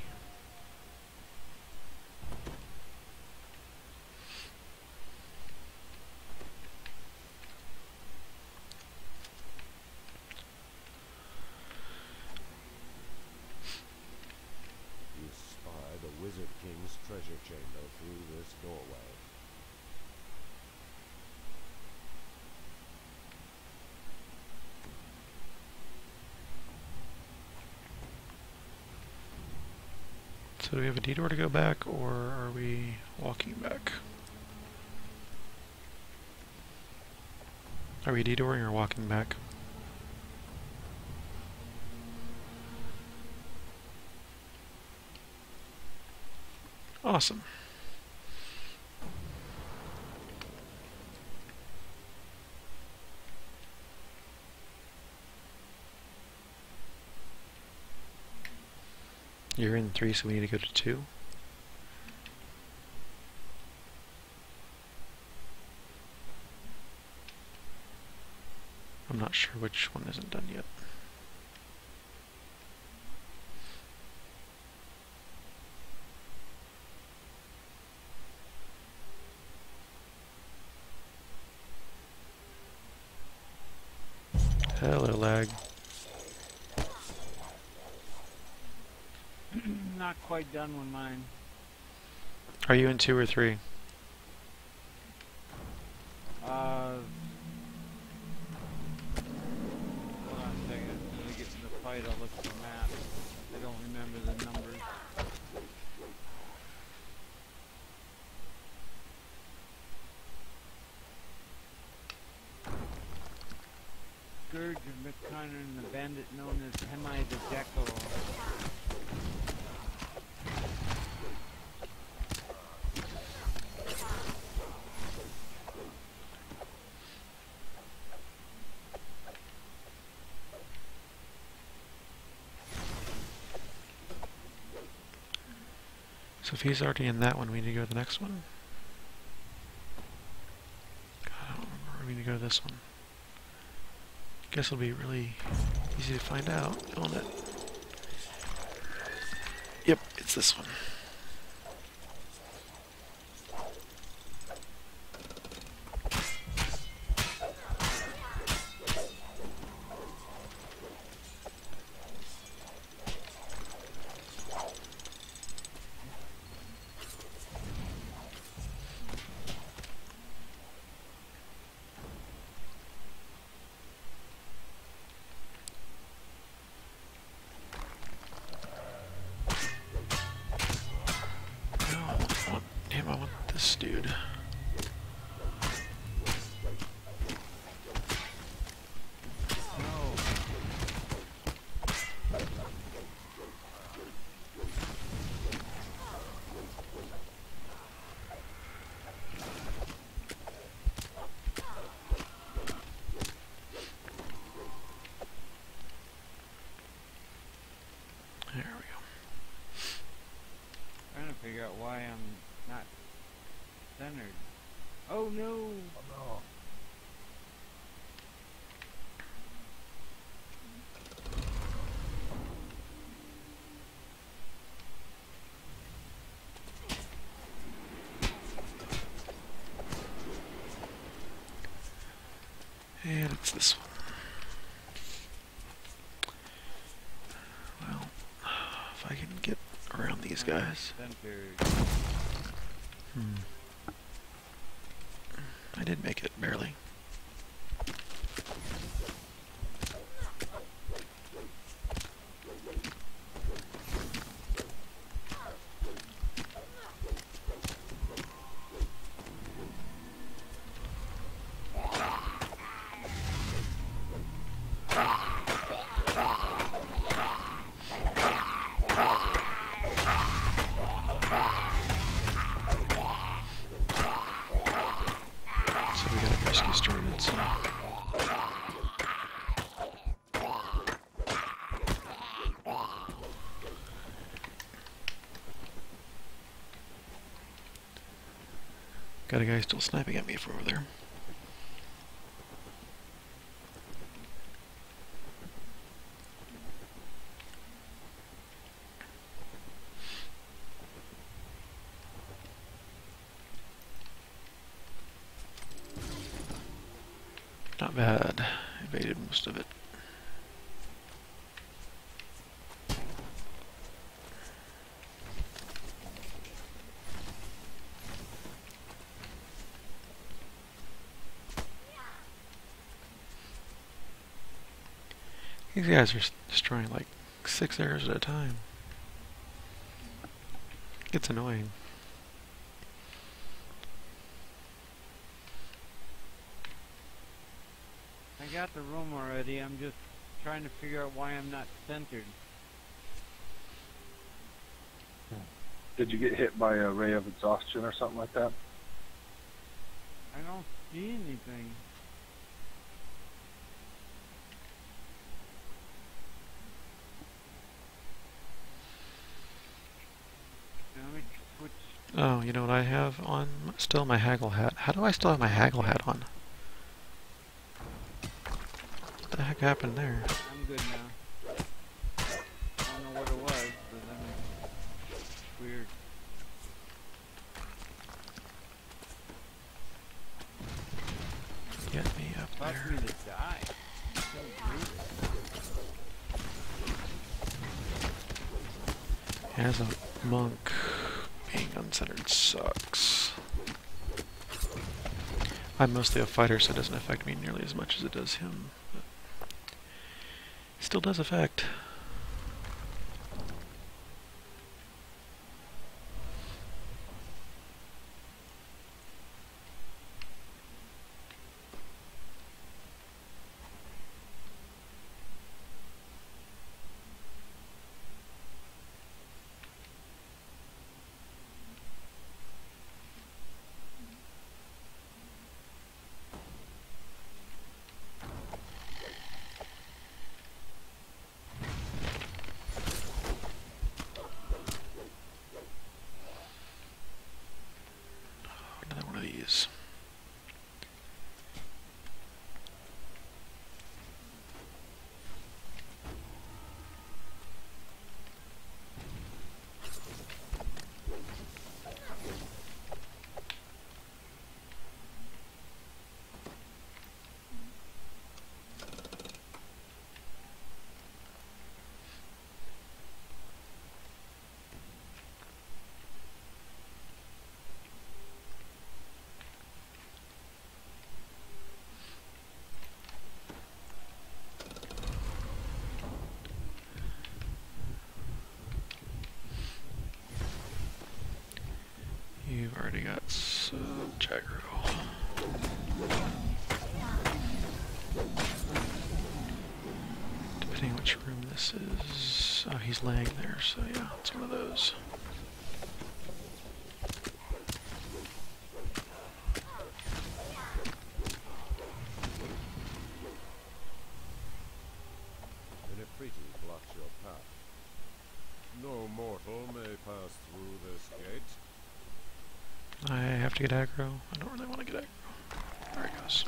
You spy the Wizard King's treasure chamber through this doorway. So do we have a detour to go back, or are we walking back? Are we detouring or walking back? Awesome. You're in three, so we need to go to two. I'm not sure which one isn't done yet. Hello, lag. Not quite done mine. Are you in two or three? Uh, hold on a second. When we get to the fight, I'll look at the map. I don't remember the numbers. Scourge of McConnor and the bandit known as Hemi the Jackal. So if he's already in that one, we need to go to the next one. God, I don't remember. We need to go to this one. Guess it'll be really easy to find out, won't it? Yep, it's this one. No, I want him. I want this dude. No. There we go. Trying to figure out why I'm not centered. Oh no! Oh And it's this one. Well, if I can get around these guys. Hmm. Did make it, Got a guy still sniping at me from over there. Not bad. Evaded most of it. These guys are destroying like six arrows at a time. It's annoying. I got the room already. I'm just trying to figure out why I'm not centered. Did you get hit by a ray of exhaustion or something like that? I don't see anything. Let me switch. Oh, you know what I have on? Still my haggle hat. How do I still have my haggle hat on? What the heck happened there? I'm good now. I'm mostly a fighter, so it doesn't affect me nearly as much as it does him. But still does affect. Another one of these. You've already got some Jagro. Depending on which room this is. Oh, he's laying there, so yeah, it's one of those. An Ifriti blocks your path. No mortal may pass through this gate. I have to get aggro. I don't really want to get aggro. There he goes.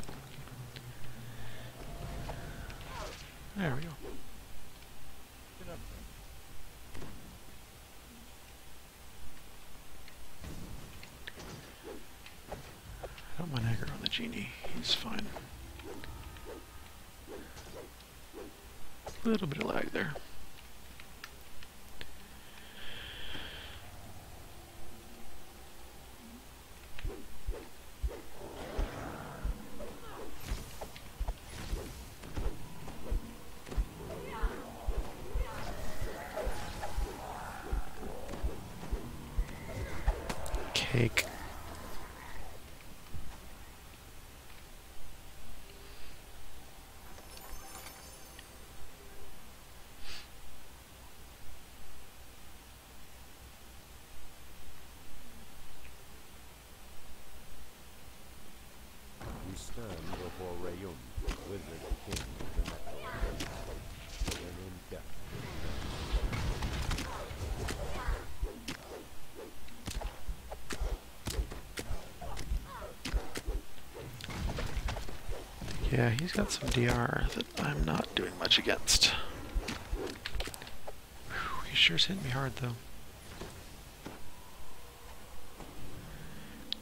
There we go. Get up I don't mind aggro on the genie. He's fine. A little bit of lag there. Cake. We stand before Rayun, wizard king of the Necrolands. When in death, Yeah, he's got some DR that I'm not doing much against. Whew, he sure's hitting me hard though.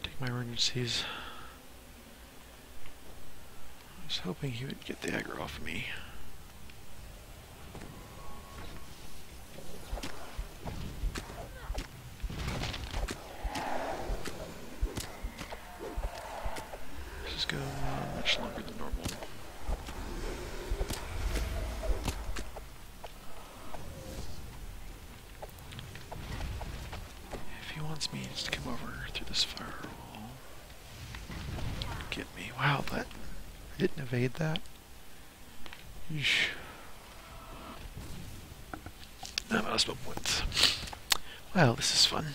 Take my emergencies. I was hoping he would get the aggro off of me. This is going on much longer than normal. If he wants me just to come over through this firewall, get me. Wow, that I didn't evade that. Yeesh. I'm out of spell points. Well, this is fun.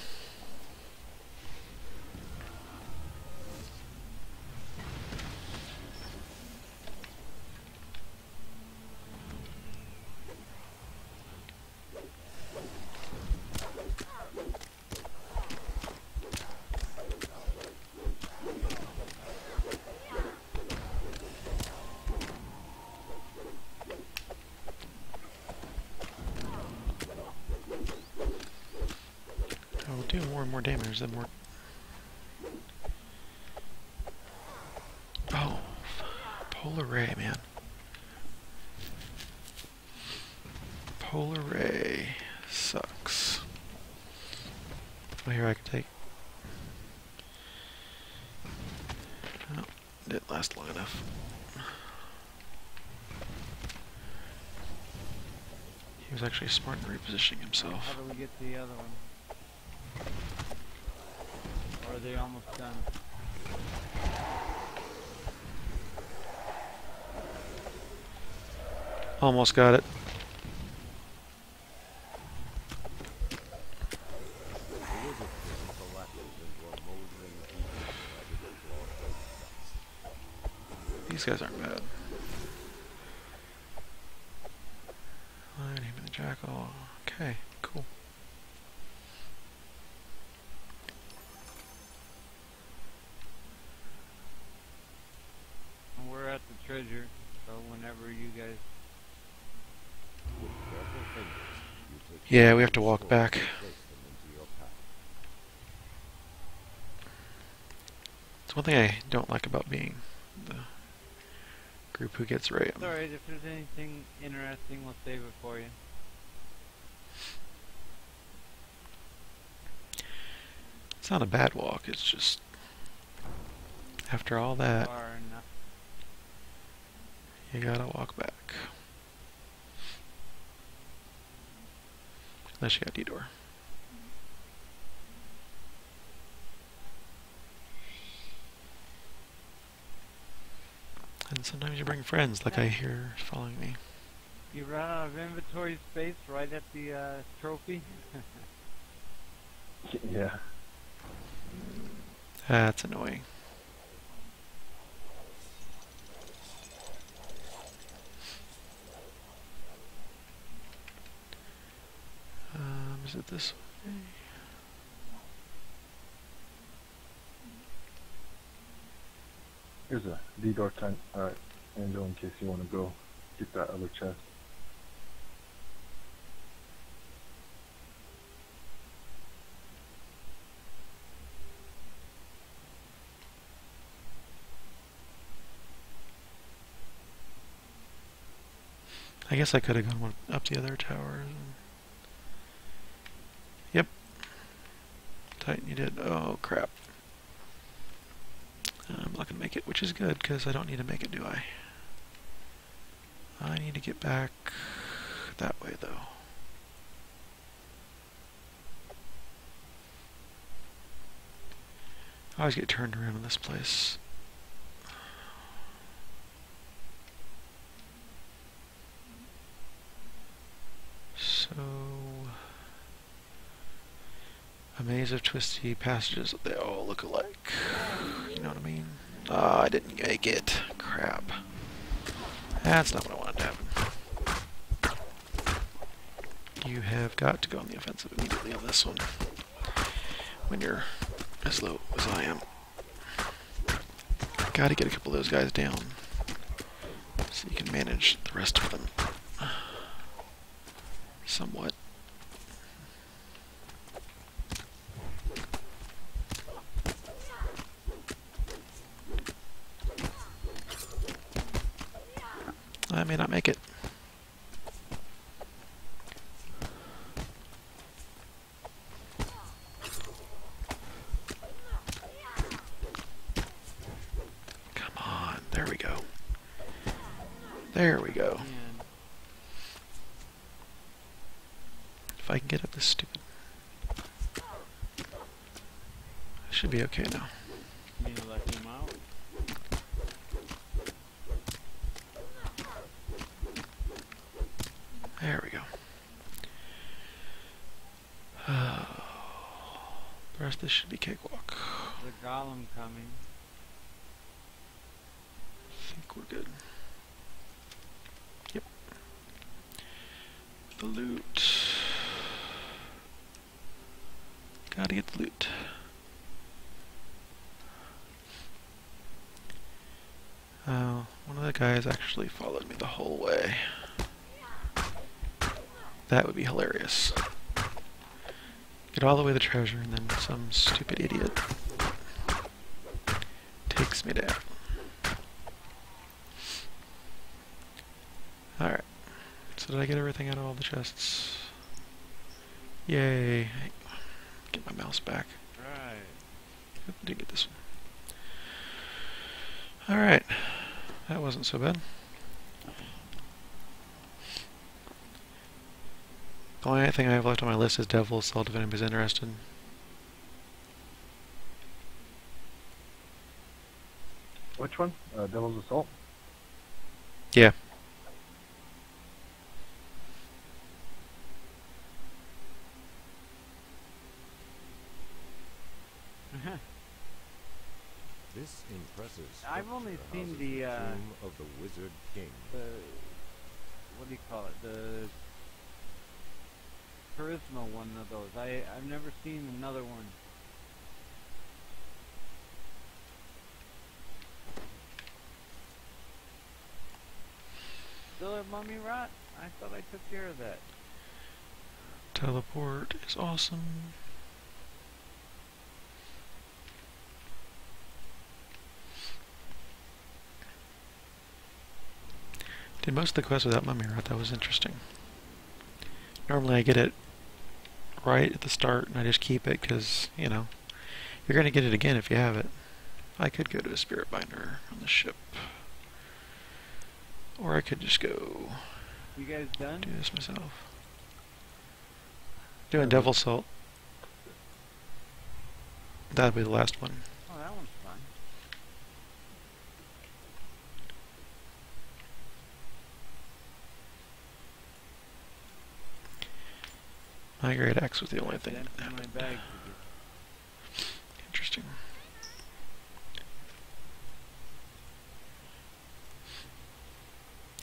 I will do more the more. Oh, polar ray, man. Polar ray sucks. Oh, here I can take. Oh, didn't last long enough. He was actually smart in repositioning himself. How do we get the other one? They almost done? Almost got it. These guys aren't bad. Lion, the jackal. Okay, cool. And we're at the treasure, so whenever you guys With careful fingers, you take Yeah, we have to walk back. and place them into your pack. It's one thing I don't like about being the group who gets. It's alright, if there's anything interesting, we'll save it for you. It's not a bad walk, it's just after all that, you gotta walk back. Unless you got D-door. And sometimes you bring friends, like I hear following me. You run out of inventory space right at the uh, trophy. Yeah. That's annoying. Um, is it this way? Here's a D-door tank. Alright, Angel, in case you want to go get that other chest. I guess I could have gone up the other towers. Yep. Titan, you did. Oh, crap. I'm not going to make it, which is good, because I don't need to make it, do I? I need to get back that way, though. I always get turned around in this place. So, a maze of twisty passages. that They all look alike. You know what I mean? Ah, I didn't make it. Crap. That's not what I wanted to happen. You have got to go on the offensive immediately on this one. When you're as low as I am. Gotta get a couple of those guys down. So you can manage the rest of them somewhat. I may not make it. Come on, there we go. There we go. Man, If I can get up this stupid... I should be okay now. need to let him out. There we go. the rest of this should be cakewalk. The golem coming. I think we're good. Yep. The loot. Gotta get the loot. Oh, one of the guys actually followed me the whole way. That would be hilarious. Get all the way to the treasure and then some stupid idiot takes me down. Alright. So did I get everything out of all the chests? Yay. Get my mouse back. Right. Oop, Didn't get this one. Alright. That wasn't so bad. Only thing I have left on my list is Devil's Assault if anybody's interested. Which one? Uh, Devil's Assault? Yeah. This impressive I've only seen the, uh, tomb of the Wizard King. the what do you call it? The charisma one of those. I I've never seen another one. Still have mummy rot? I thought I took care of that. Teleport is awesome. Did most of the quests without Mummy Rot, that was interesting. Normally I get it right at the start and I just keep it because, you know, you're going to get it again if you have it. I could go to a Spirit Binder on the ship. Or I could just go You guys done? do this myself. Doing Devil Assault. That'll be the last one. Oh, that one's fun. My great axe was the only thing that happened. bag Interesting.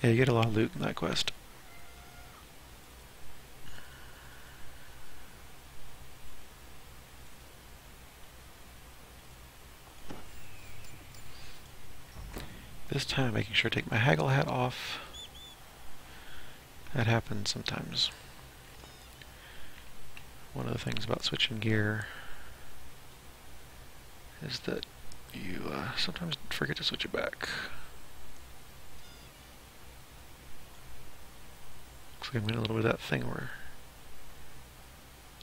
Yeah, you get a lot of loot in that quest. This time, making sure to take my haggle hat off. That happens sometimes. One of the things about switching gear is that you uh, sometimes forget to switch it back. Looks like I'm getting a little bit of that thing where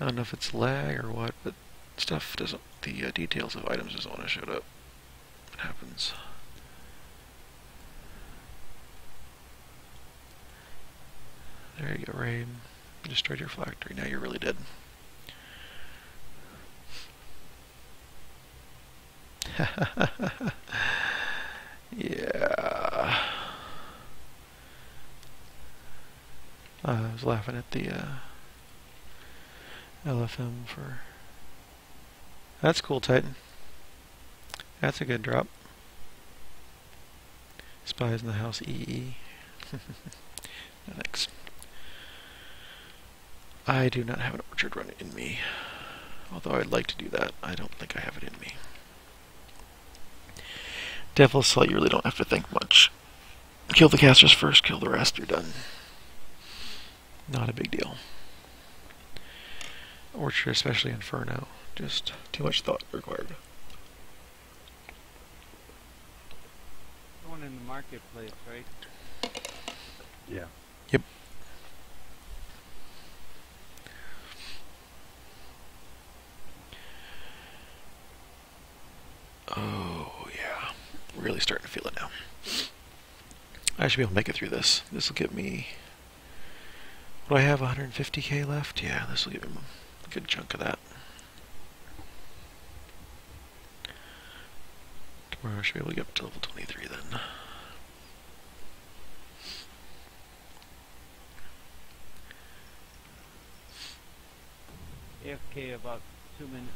I don't know if it's lag or what, but stuff doesn't. The uh, details of items doesn't want to show up. It happens. There you go, Ray. You destroyed your phylactery. Now you're really dead. Yeah. I was laughing at the uh, LFM for. That's cool, Titan. That's a good drop. Spies in the house EE. thanks. I do not have an orchard run in me. Although I'd like to do that, I don't think I have it in me. Devil's Assault, you really don't have to think much. Kill the casters first, kill the rest, you're done. Not a big deal. Orchard, especially Inferno, just too much thought required. The one in the marketplace, right? Yeah. Yep. Oh, yeah. Really starting to feel it now. I should be able to make it through this. This will get me. What do I have? 150k left? Yeah, this will give me a good chunk of that. Tomorrow I should be able to get up to level 23 then. AFK about two minutes.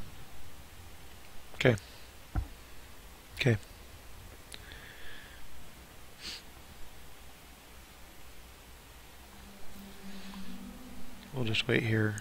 Okay. Okay. We'll just wait here.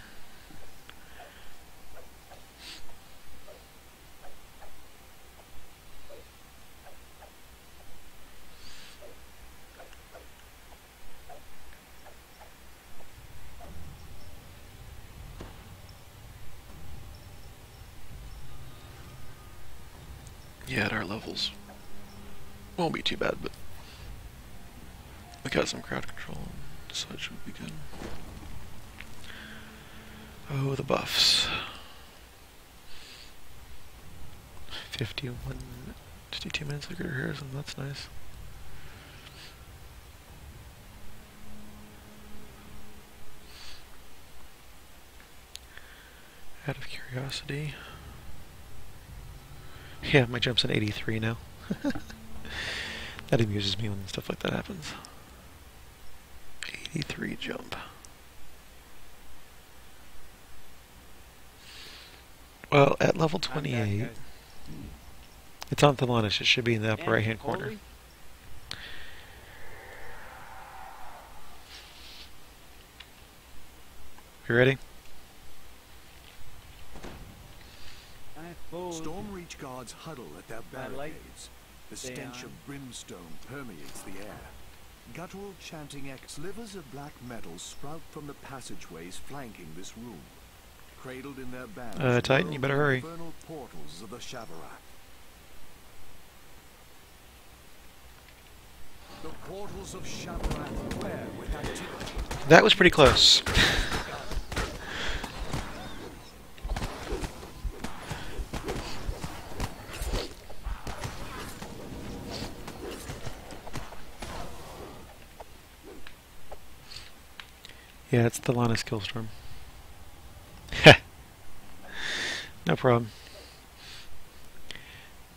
Yeah, at our levels. Won't be too bad, but we got some crowd control, and such would be good. Oh, the buffs. 51, 52 minutes Greater Heroism, that's nice. Out of curiosity. Yeah, my jump's at 83 now. that amuses me when stuff like that happens. 83 jump. Well, at level I'm back, 28, it's on Thelanis. It should be in the upper right hand corner. You ready? Stormreach guards huddle at their barricades. The stench of brimstone permeates the air. Guttural chanting ex-livers of black metal sprout from the passageways flanking this room. Cradled in their bands, Uh, Titan, you better hurry. Portals of the Shavarath. The portals of Shavarath with activity. That was pretty close. yeah, it's the Lana Skillstorm. No problem.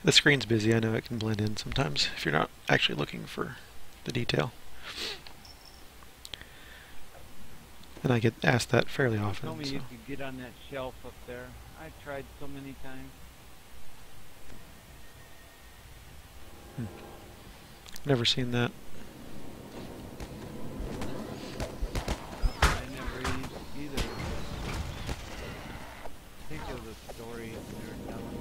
The screen's busy. I know it can blend in sometimes if you're not actually looking for the detail. And I get asked that fairly often. Tell me so. you could get on that shelf up there. I've tried so many times. Hmm. Never seen that. I never e- either. I think it was a story they were telling me.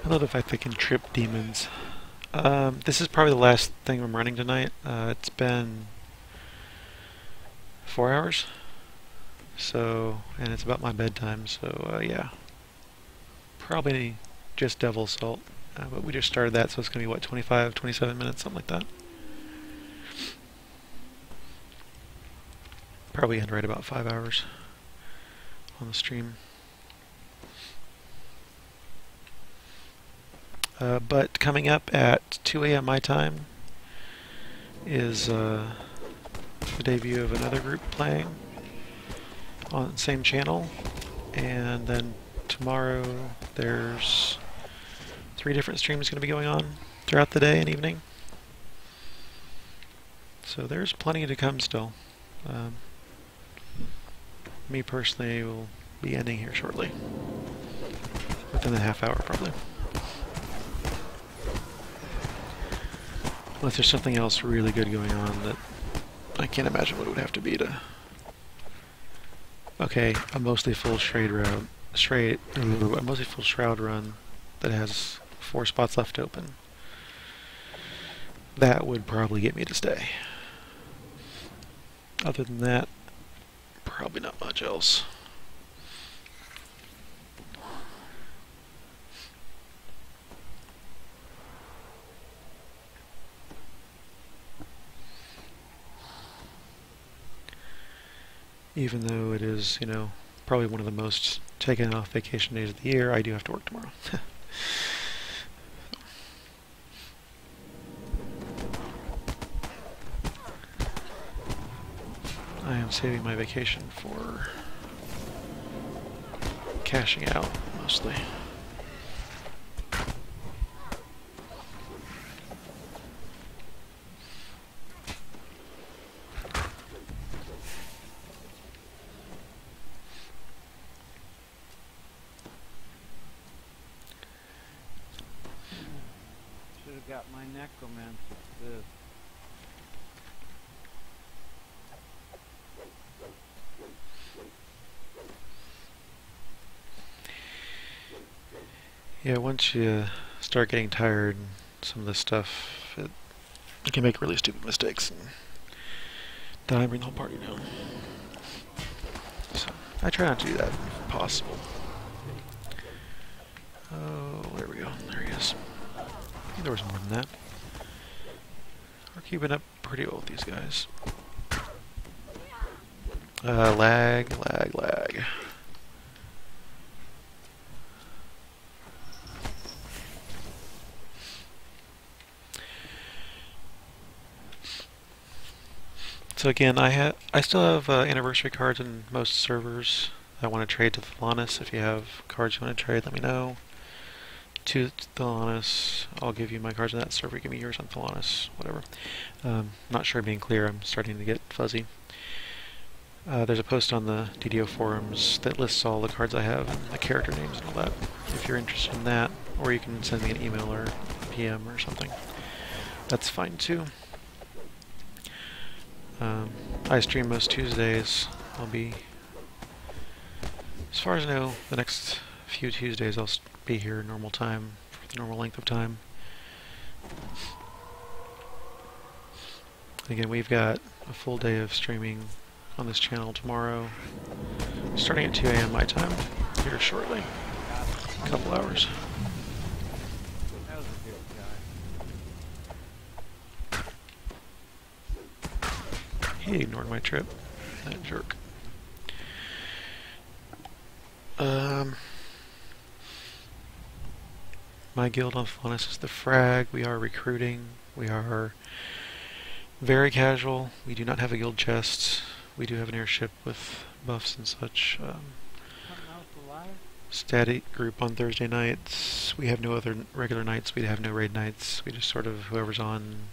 I love the fact they can trip demons. Um, this is probably the last thing I'm running tonight. Uh, it's been four hours, so and it's about my bedtime. So uh, yeah, probably just Devil Assault. Uh, but we just started that, so it's gonna be what 25, 27 minutes, something like that. Probably end right about five hours on the stream. Uh, but coming up at 2 a.m. my time is uh, the debut of another group playing on the same channel. And then tomorrow there's three different streams going to be going on throughout the day and evening. So there's plenty to come still. Um, me personally will be ending here shortly. Within a half hour probably. Unless there's something else really good going on that I can't imagine what it would have to be to. Okay, a mostly full shroud round, shroud, a mostly full shroud run that has four spots left open. That would probably get me to stay. Other than that, probably not much else. Even though it is, you know, probably one of the most taken off vacation days of the year, I do have to work tomorrow. I am saving my vacation for cashing out, mostly. Should have got my necromancer this. Yeah, once you start getting tired, and some of this stuff, it, you can make really stupid mistakes and die and bring the whole party down. So I try not to do that if possible. Oh, there we go. There he is. I think there was more than that. We're keeping up pretty well with these guys. Uh, lag, lag, lag. So again, I have I still have uh, anniversary cards in most servers. I want to trade to Thelanis. If you have cards you want to trade, let me know. To Thelanis, I'll give you my cards on that server. Give me yours on Thelanis, whatever. Um, not sure I'm being clear. I'm starting to get fuzzy. Uh, there's a post on the DDO forums that lists all the cards I have and the character names and all that. If you're interested in that, or you can send me an email or PM or something. That's fine too. Um, I stream most Tuesdays. I'll be, as far as I know, the next few Tuesdays I'll be here normal time, normal length of time. Again, we've got a full day of streaming on this channel tomorrow, starting at 2 a.m. my time, here shortly. A couple hours. He ignored my trip. That jerk. Um, my guild on Thelanis is the Frag. We are recruiting. We are very casual. We do not have a guild chest. We do have an airship with buffs and such. Um, static group on Thursday nights. We have no other regular nights. We have no raid nights. We just sort of whoever's on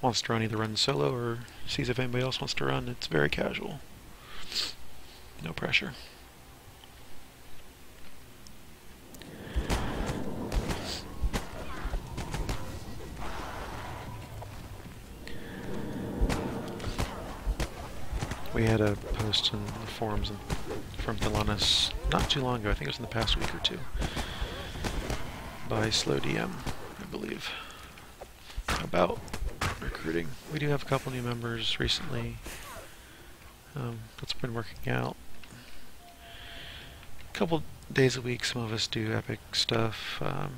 wants to run either run solo or sees if anybody else wants to run. It's very casual. No pressure. We had a post in the forums from Thelanis not too long ago. I think it was in the past week or two. By Slow DM, I believe. About recruiting. We do have a couple new members recently. Um, that's been working out. A couple days a week, some of us do epic stuff. Um,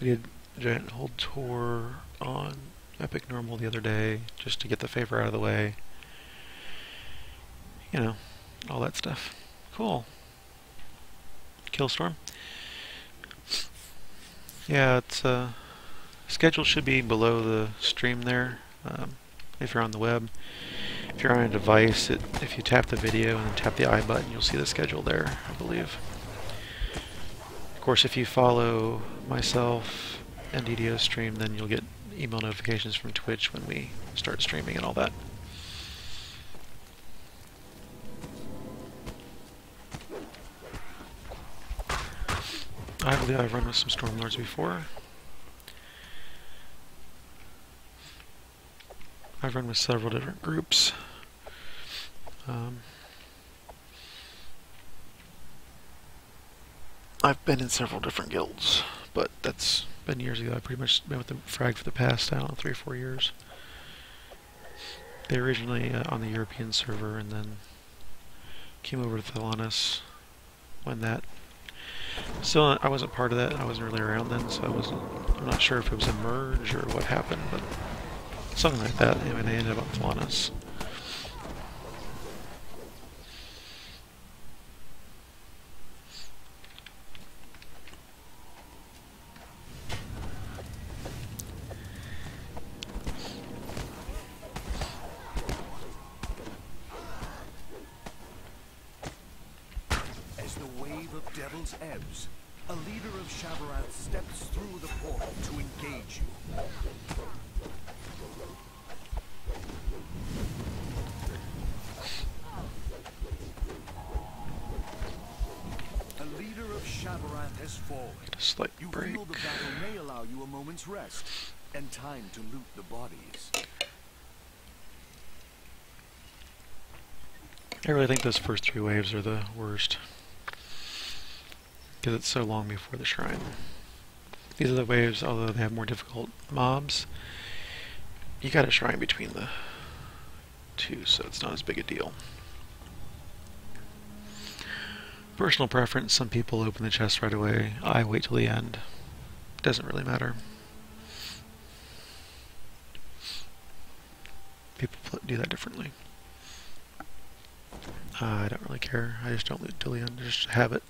we did a giant hold tour on epic normal the other day, just to get the favor out of the way. You know, all that stuff. Cool. Killstorm. Yeah, it's uh, schedule should be below the stream there. Um, if you're on the web, if you're on a device, it, if you tap the video and then tap the I button, you'll see the schedule there. I believe. Of course, if you follow myself and DDO stream, then you'll get email notifications from Twitch when we start streaming and all that. I believe I've run with some Stormlords before. I've run with several different groups. Um, I've been in several different guilds, but that's been years ago. I've pretty much been with the frag for the past, I don't know, three or four years. They originally uh, on the European server and then came over to Thelanis when that. Still, I wasn't part of that. I wasn't really around then, so I wasn't. I'm not sure if it was a merge or what happened, but something like that. Anyway, they ended up on Thelanis. As the wave ebbs, a leader of Shavarath steps through the portal to engage you. A leader of Shavarath has fallen. A slight You break. feel the battle may allow you a moment's rest and time to loot the bodies. I really think those first three waves are the worst. Because it's so long before the shrine. These are the waves, although they have more difficult mobs, you got a shrine between the two, so it's not as big a deal. Personal preference, some people open the chest right away. I wait till the end. Doesn't really matter. People do that differently. Uh, I don't really care. I just don't loot till the end. Just have it.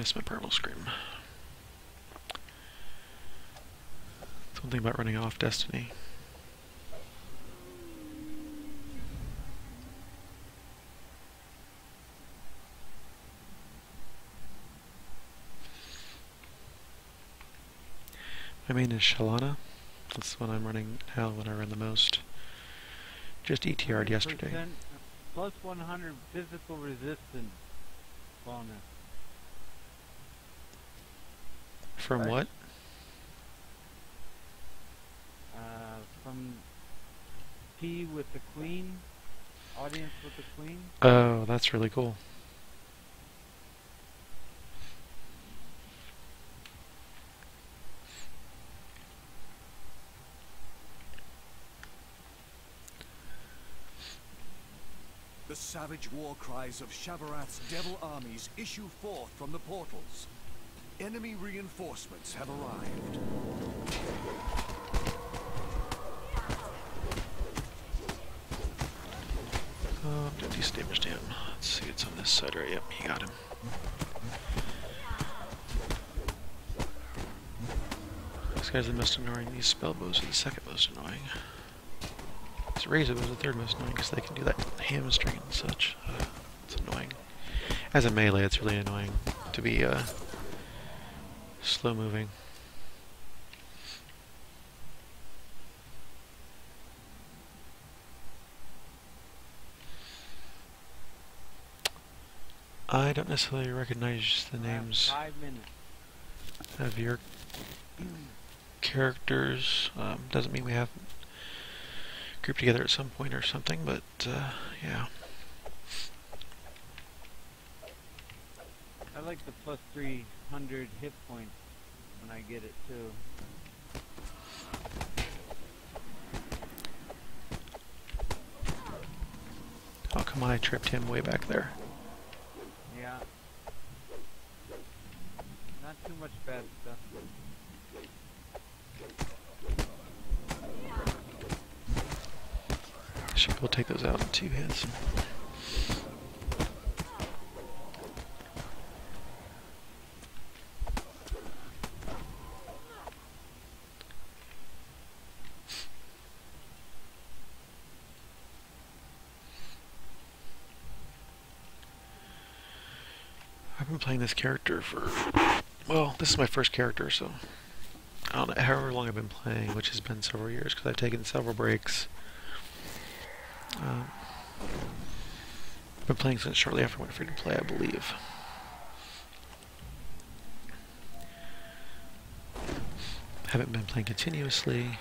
Missed my purple scream. That's one thing about running off Destiny. My main is Shalana. That's the one I'm running now when I run the most. Just ETR'd yesterday. Plus 100 physical resistance bonus. From what? Uh, from P with the Queen, audience with the Queen. Oh, that's really cool. The savage war cries of Shavarath's devil armies issue forth from the portals. Enemy reinforcements have arrived. Oh, did decent damage to him. Let's see, it's on this side, right? Yep, he got him. This guy's the most annoying. These spell bows are the second most annoying. This razor is the third most annoying because they can do that hamstring and such. Uh, it's annoying. As a melee, it's really annoying to be uh, slow moving. I don't necessarily recognize the names of your characters. Um, doesn't mean we haven't grouped together at some point or something, but uh, yeah. I like the plus 300 hit points when I get it too. How come on, I tripped him way back there? Yeah. Not too much bad stuff. Should be able to take those out in two hits. Playing this character for, well, this is my first character, so I don't know, however long I've been playing, which has been several years, because I've taken several breaks. Um, I've been playing since shortly after I went free to play, I believe. Haven't been playing continuously,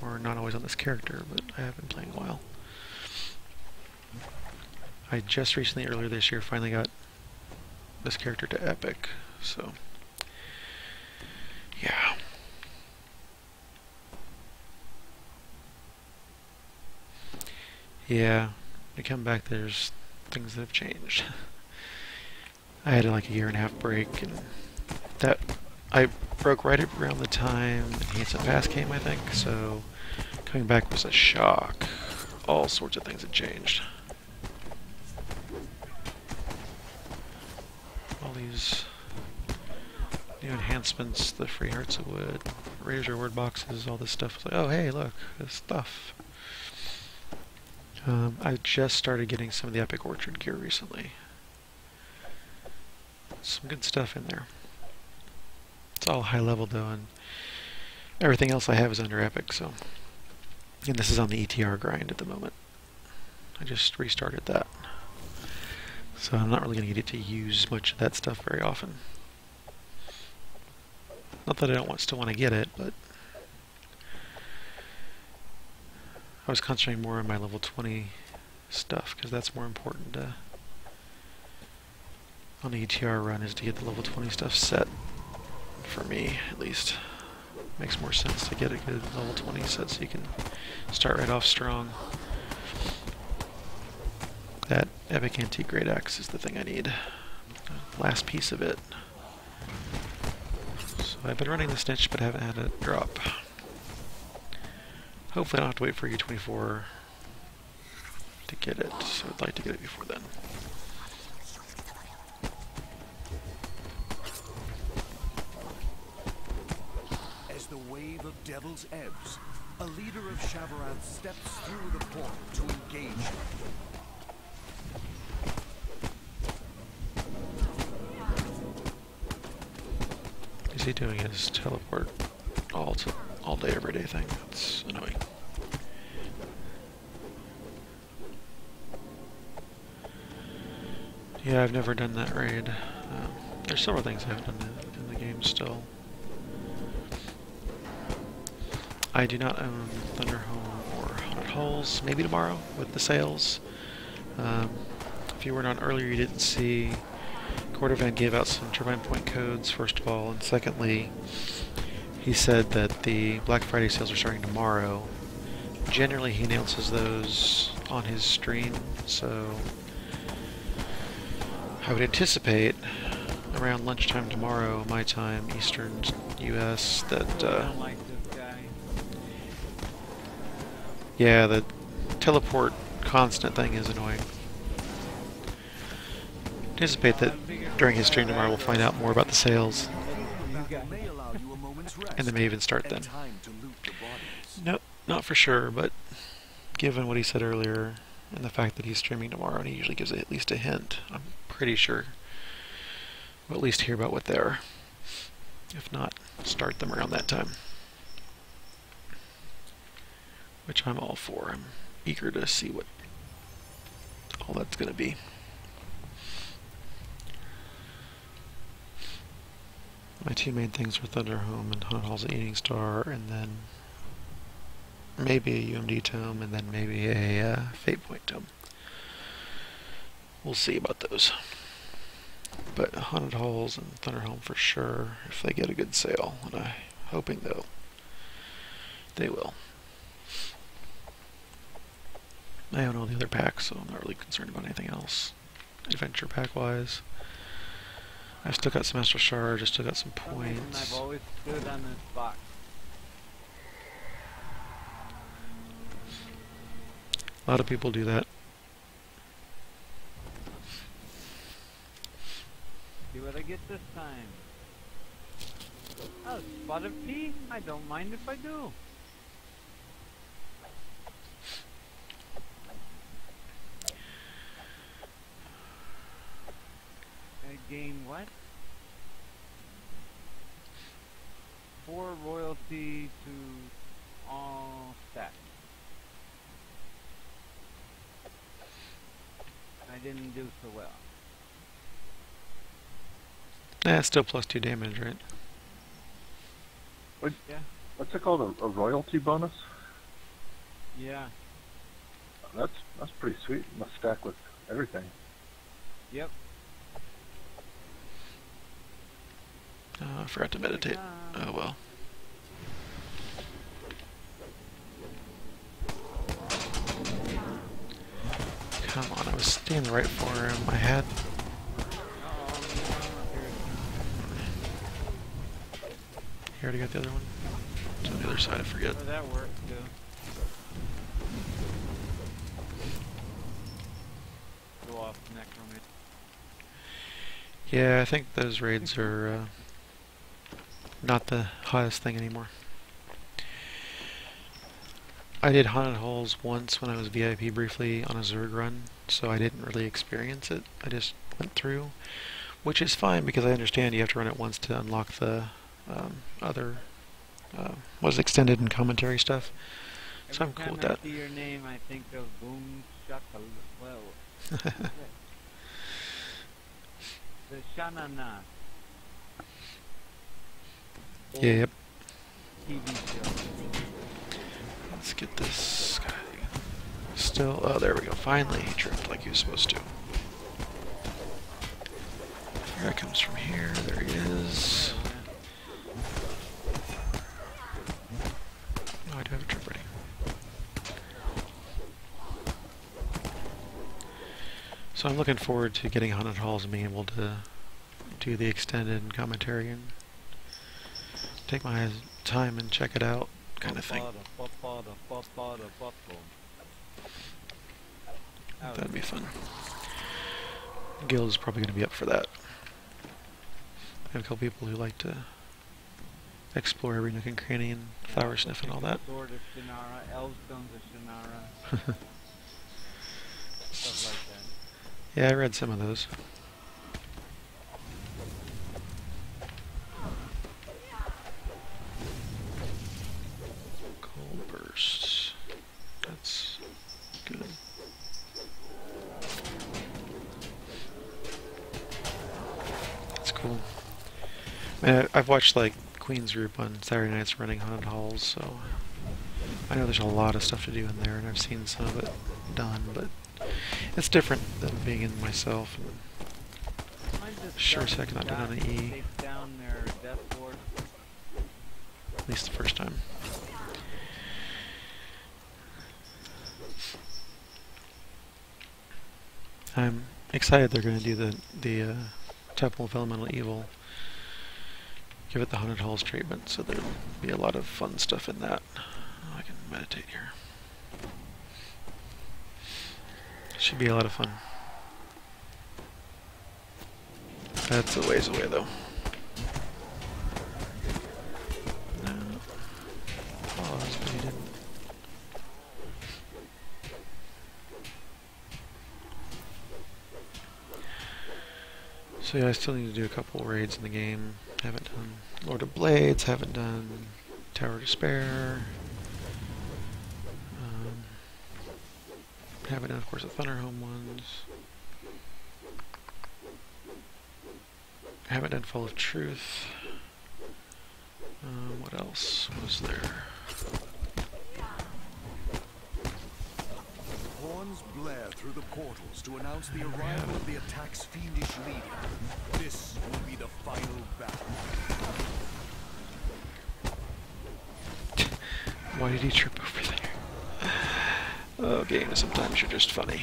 or not always on this character, but I have been playing a while. I just recently, earlier this year, finally got this character to Epic, so yeah. Yeah, to come back there's things that have changed. I had like a year and a half break and that I broke right around the time Enhancement Pass came I think, so coming back was a shock. All sorts of things had changed. These new enhancements, the free hearts of wood, raise reward boxes, all this stuff. Like, oh hey, look, this stuff. Um, I just started getting some of the Epic Orchard gear recently. Some good stuff in there. It's all high level though, and everything else I have is under Epic, so. And this is on the ETR grind at the moment. I just restarted that. So I'm not really going to get to use much of that stuff very often. Not that I don't want, still want to get it, but I was concentrating more on my level 20 stuff because that's more important to, on the ETR run is to get the level 20 stuff set for me at least. Makes more sense to get a good level 20 set so you can start right off strong. That Epic Antique Great Axe is the thing I need. The last piece of it. So I've been running the Snitch, but I haven't had it drop. Hopefully I don't have to wait for U24 to get it, so I'd like to get it before then. As the wave of devils ebbs, a leader of Shavarath steps through the portal to engage he doing his teleport all all day every day thing? That's annoying. Yeah, I've never done that raid. Um, there's several things I haven't done in, in the game still. I do not own Thunderholme or Haunted Halls. Maybe tomorrow with the sales. Um, if you weren't on earlier, you didn't see Cordovan gave out some turbine point codes, first of all, and secondly, he said that the Black Friday sales are starting tomorrow. Generally, he announces those on his stream, so I would anticipate around lunchtime tomorrow, my time, Eastern U.S., that, uh, don't like this guy. yeah, the teleport constant thing is annoying. Anticipate that during his stream tomorrow we'll find out more about the sales, and they may even start then. Nope, not for sure, but given what he said earlier and the fact that he's streaming tomorrow and he usually gives at least a hint, I'm pretty sure we'll at least hear about what they are. If not, start them around that time. Which I'm all for. I'm eager to see what all that's going to be. My two main things were Thunderholme and Hunt Hall's Eveningstar, and then maybe a UMD tome, and then maybe a uh, Fate Point tome. We'll see about those. But Haunted Halls and Thunderholme for sure, if they get a good sale, and I'm hoping though they will. I own all the other packs, so I'm not really concerned about anything else, adventure pack I've still got some Astral Shard, I've still got some For some reason, points. I've always stood on this box. A lot of people do that. See what I get this time. Oh, spot of tea? I don't mind if I do. gain what? Four royalty to all stats. I didn't do so well. Yeah, still plus two damage, right? What, yeah. What's it called? A, a royalty bonus? Yeah. That's that's pretty sweet. Must stack with everything. Yep. Uh, I forgot to meditate. Oh well. Come on, I was standing right for him. I had. You already got the other one? It's on the other side, I forget. Oh, that works too. Go off necromancy. Yeah, I think those raids are uh, not the hottest thing anymore. I did haunted halls once when I was VIP briefly on a Zerg run, so I didn't really experience it. I just went through, which is fine because I understand you have to run it once to unlock the um, other uh, was extended and commentary stuff. So I'm cool with that. I see your name, I think of Boom. Well, the Shanana. Yep. Let's get this guy. Still, oh, there we go. Finally, he tripped like he was supposed to. Here it comes from here. There he is. Oh, I do have a trip ready. So I'm looking forward to getting haunted halls and being able to do the extended commentary and take my time and check it out, kind of thing. That'd be fun. Guild is probably going to be up for that. I have a couple people who like to explore every nook and cranny and flower sniff and all that. Sword of Shannara, Elfstones of Shannara, stuff like that. Yeah, I read some of those. Cold bursts. That's good. That's cool. I've watched like Queen's Group on Saturday nights running haunted halls, so I know there's a lot of stuff to do in there, and I've seen some of it done, but it's different than being in myself. Sure not that doing an E. at least the first time. I'm excited they're going to do the the uh, Temple of Elemental Evil. Give it the Haunted Halls treatment, so there'll be a lot of fun stuff in that. Oh, I can meditate here. Should be a lot of fun. That's a ways away, though. Oh, Didn't. So yeah, I still need to do a couple raids in the game. Haven't done Lord of Blades, haven't done Tower of Despair. Um, haven't done, of course, the Thunderholme ones. Haven't done Fall of Truth. Um, what else was there? Blare through the portals to announce the arrival of the attack's fiendish leader. This will be the final battle. Why did he trip over there? Oh, games, sometimes you're just funny.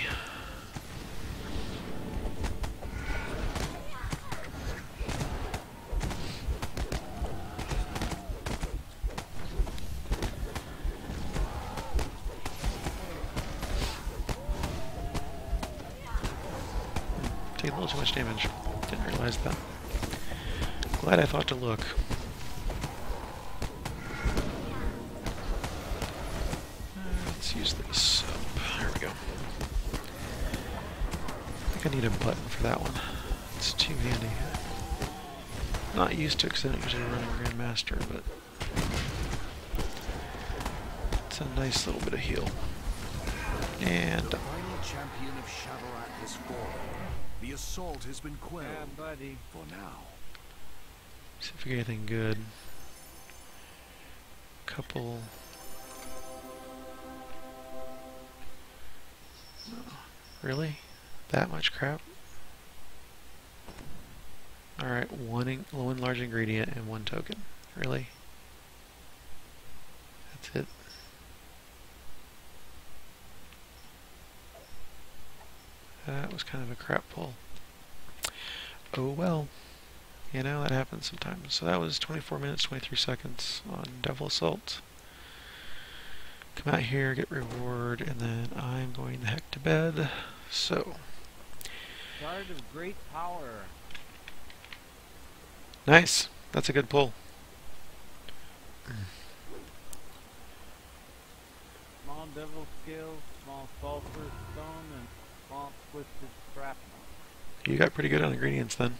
Too much damage. Didn't realize that. Glad I thought to look. Let's use this up. There we go. I think I need a button for that one. It's too handy. Not used to because I don't usually Grandmaster, but it's a nice little bit of heal. And champion of Shavarath has fallen. The assault has been quelled. Yeah, buddy. For now. See if we get anything good. Couple. Really? That much crap? Alright, one, in one large ingredient and one token. Really? That's it. That was kind of a crap pull. Oh well. You know, that happens sometimes. So that was 24 minutes, 23 seconds on Devil Assault. Come out here, get reward, and then I'm going the heck to bed. So, Guard of great power. nice. That's a good pull. Small devil scale, small sulfur stone, and small twisted shrapnel. You got pretty good on ingredients then.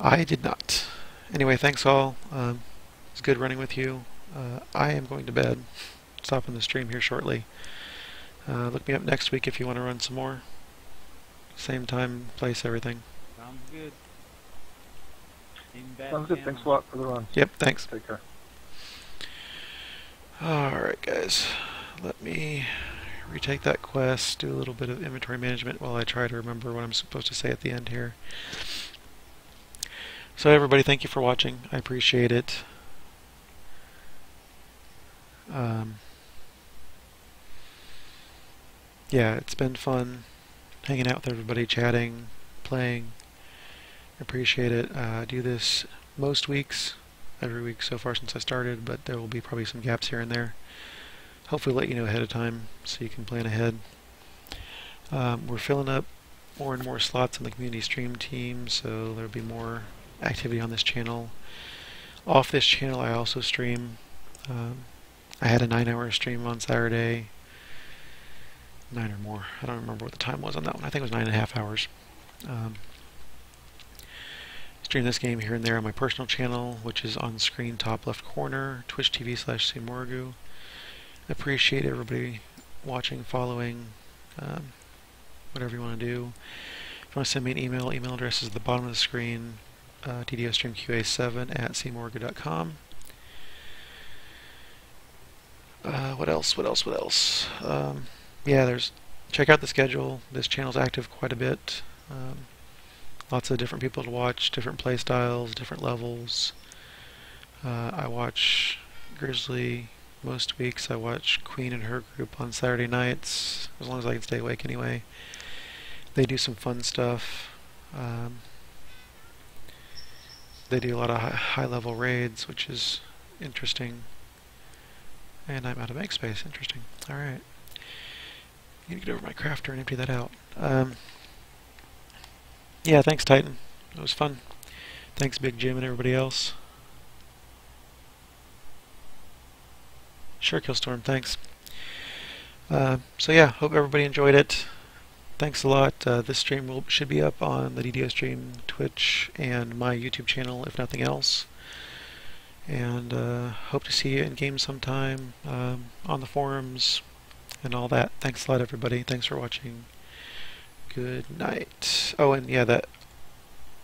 I did not. Anyway, thanks all. Um, it's good running with you. Uh, I am going to bed. Stopping the stream here shortly. Uh, look me up next week if you want to run some more. Same time, place, everything. Sounds good. Sounds good. Thanks a lot for the run. Yep, thanks. Take care. Alright guys, let me retake that quest, do a little bit of inventory management while I try to remember what I'm supposed to say at the end here. So everybody, thank you for watching. I appreciate it. Um, yeah, it's been fun hanging out with everybody, chatting, playing. Appreciate it. Uh, I do this most weeks, every week so far since I started, but there will be probably some gaps here and there. Hopefully let you know ahead of time so you can plan ahead. Um, we're filling up more and more slots on the community stream team, so there'll be more activity on this channel. Off this channel I also stream. Um, I had a nine hour stream on Saturday. Nine or more. I don't remember what the time was on that one. I think it was nine and a half hours. Um, stream this game here and there on my personal channel, which is on screen top left corner, Twitch TV slash CMorrigu. Appreciate everybody watching, following, um, whatever you want to do. If you want to send me an email, email address is at the bottom of the screen, uh, ddostreamqa7 at cmorrigu.com. Uh, what else? What else? What else? Um, yeah, there's check out the schedule. This channel's active quite a bit. Um, lots of different people to watch, different play styles, different levels. Uh, I watch Grizzly most weeks. I watch Queen and her group on Saturday nights, as long as I can stay awake anyway. They do some fun stuff. Um, they do a lot of high level raids, which is interesting. And I'm out of space. Interesting. Alright. I Need to get over my crafter and empty that out. Um, yeah, thanks, Titan. It was fun. Thanks, Big Jim and everybody else. Sure, Killstorm, thanks. Uh, so yeah, hope everybody enjoyed it. Thanks a lot. Uh, this stream will, should be up on the DDO stream, Twitch, and my YouTube channel, if nothing else. And uh, hope to see you in game sometime, um, on the forums, and all that. Thanks a lot, everybody. Thanks for watching. Good night. Oh, and yeah, that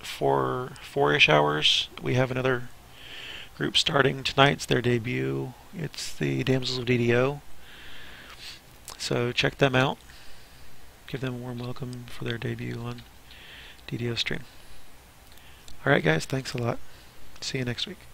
four four-ish hours. We have another group starting tonight. It's their debut. It's the Damsels of DDO. So check them out. Give them a warm welcome for their debut on DDO stream. Alright guys, thanks a lot. See you next week.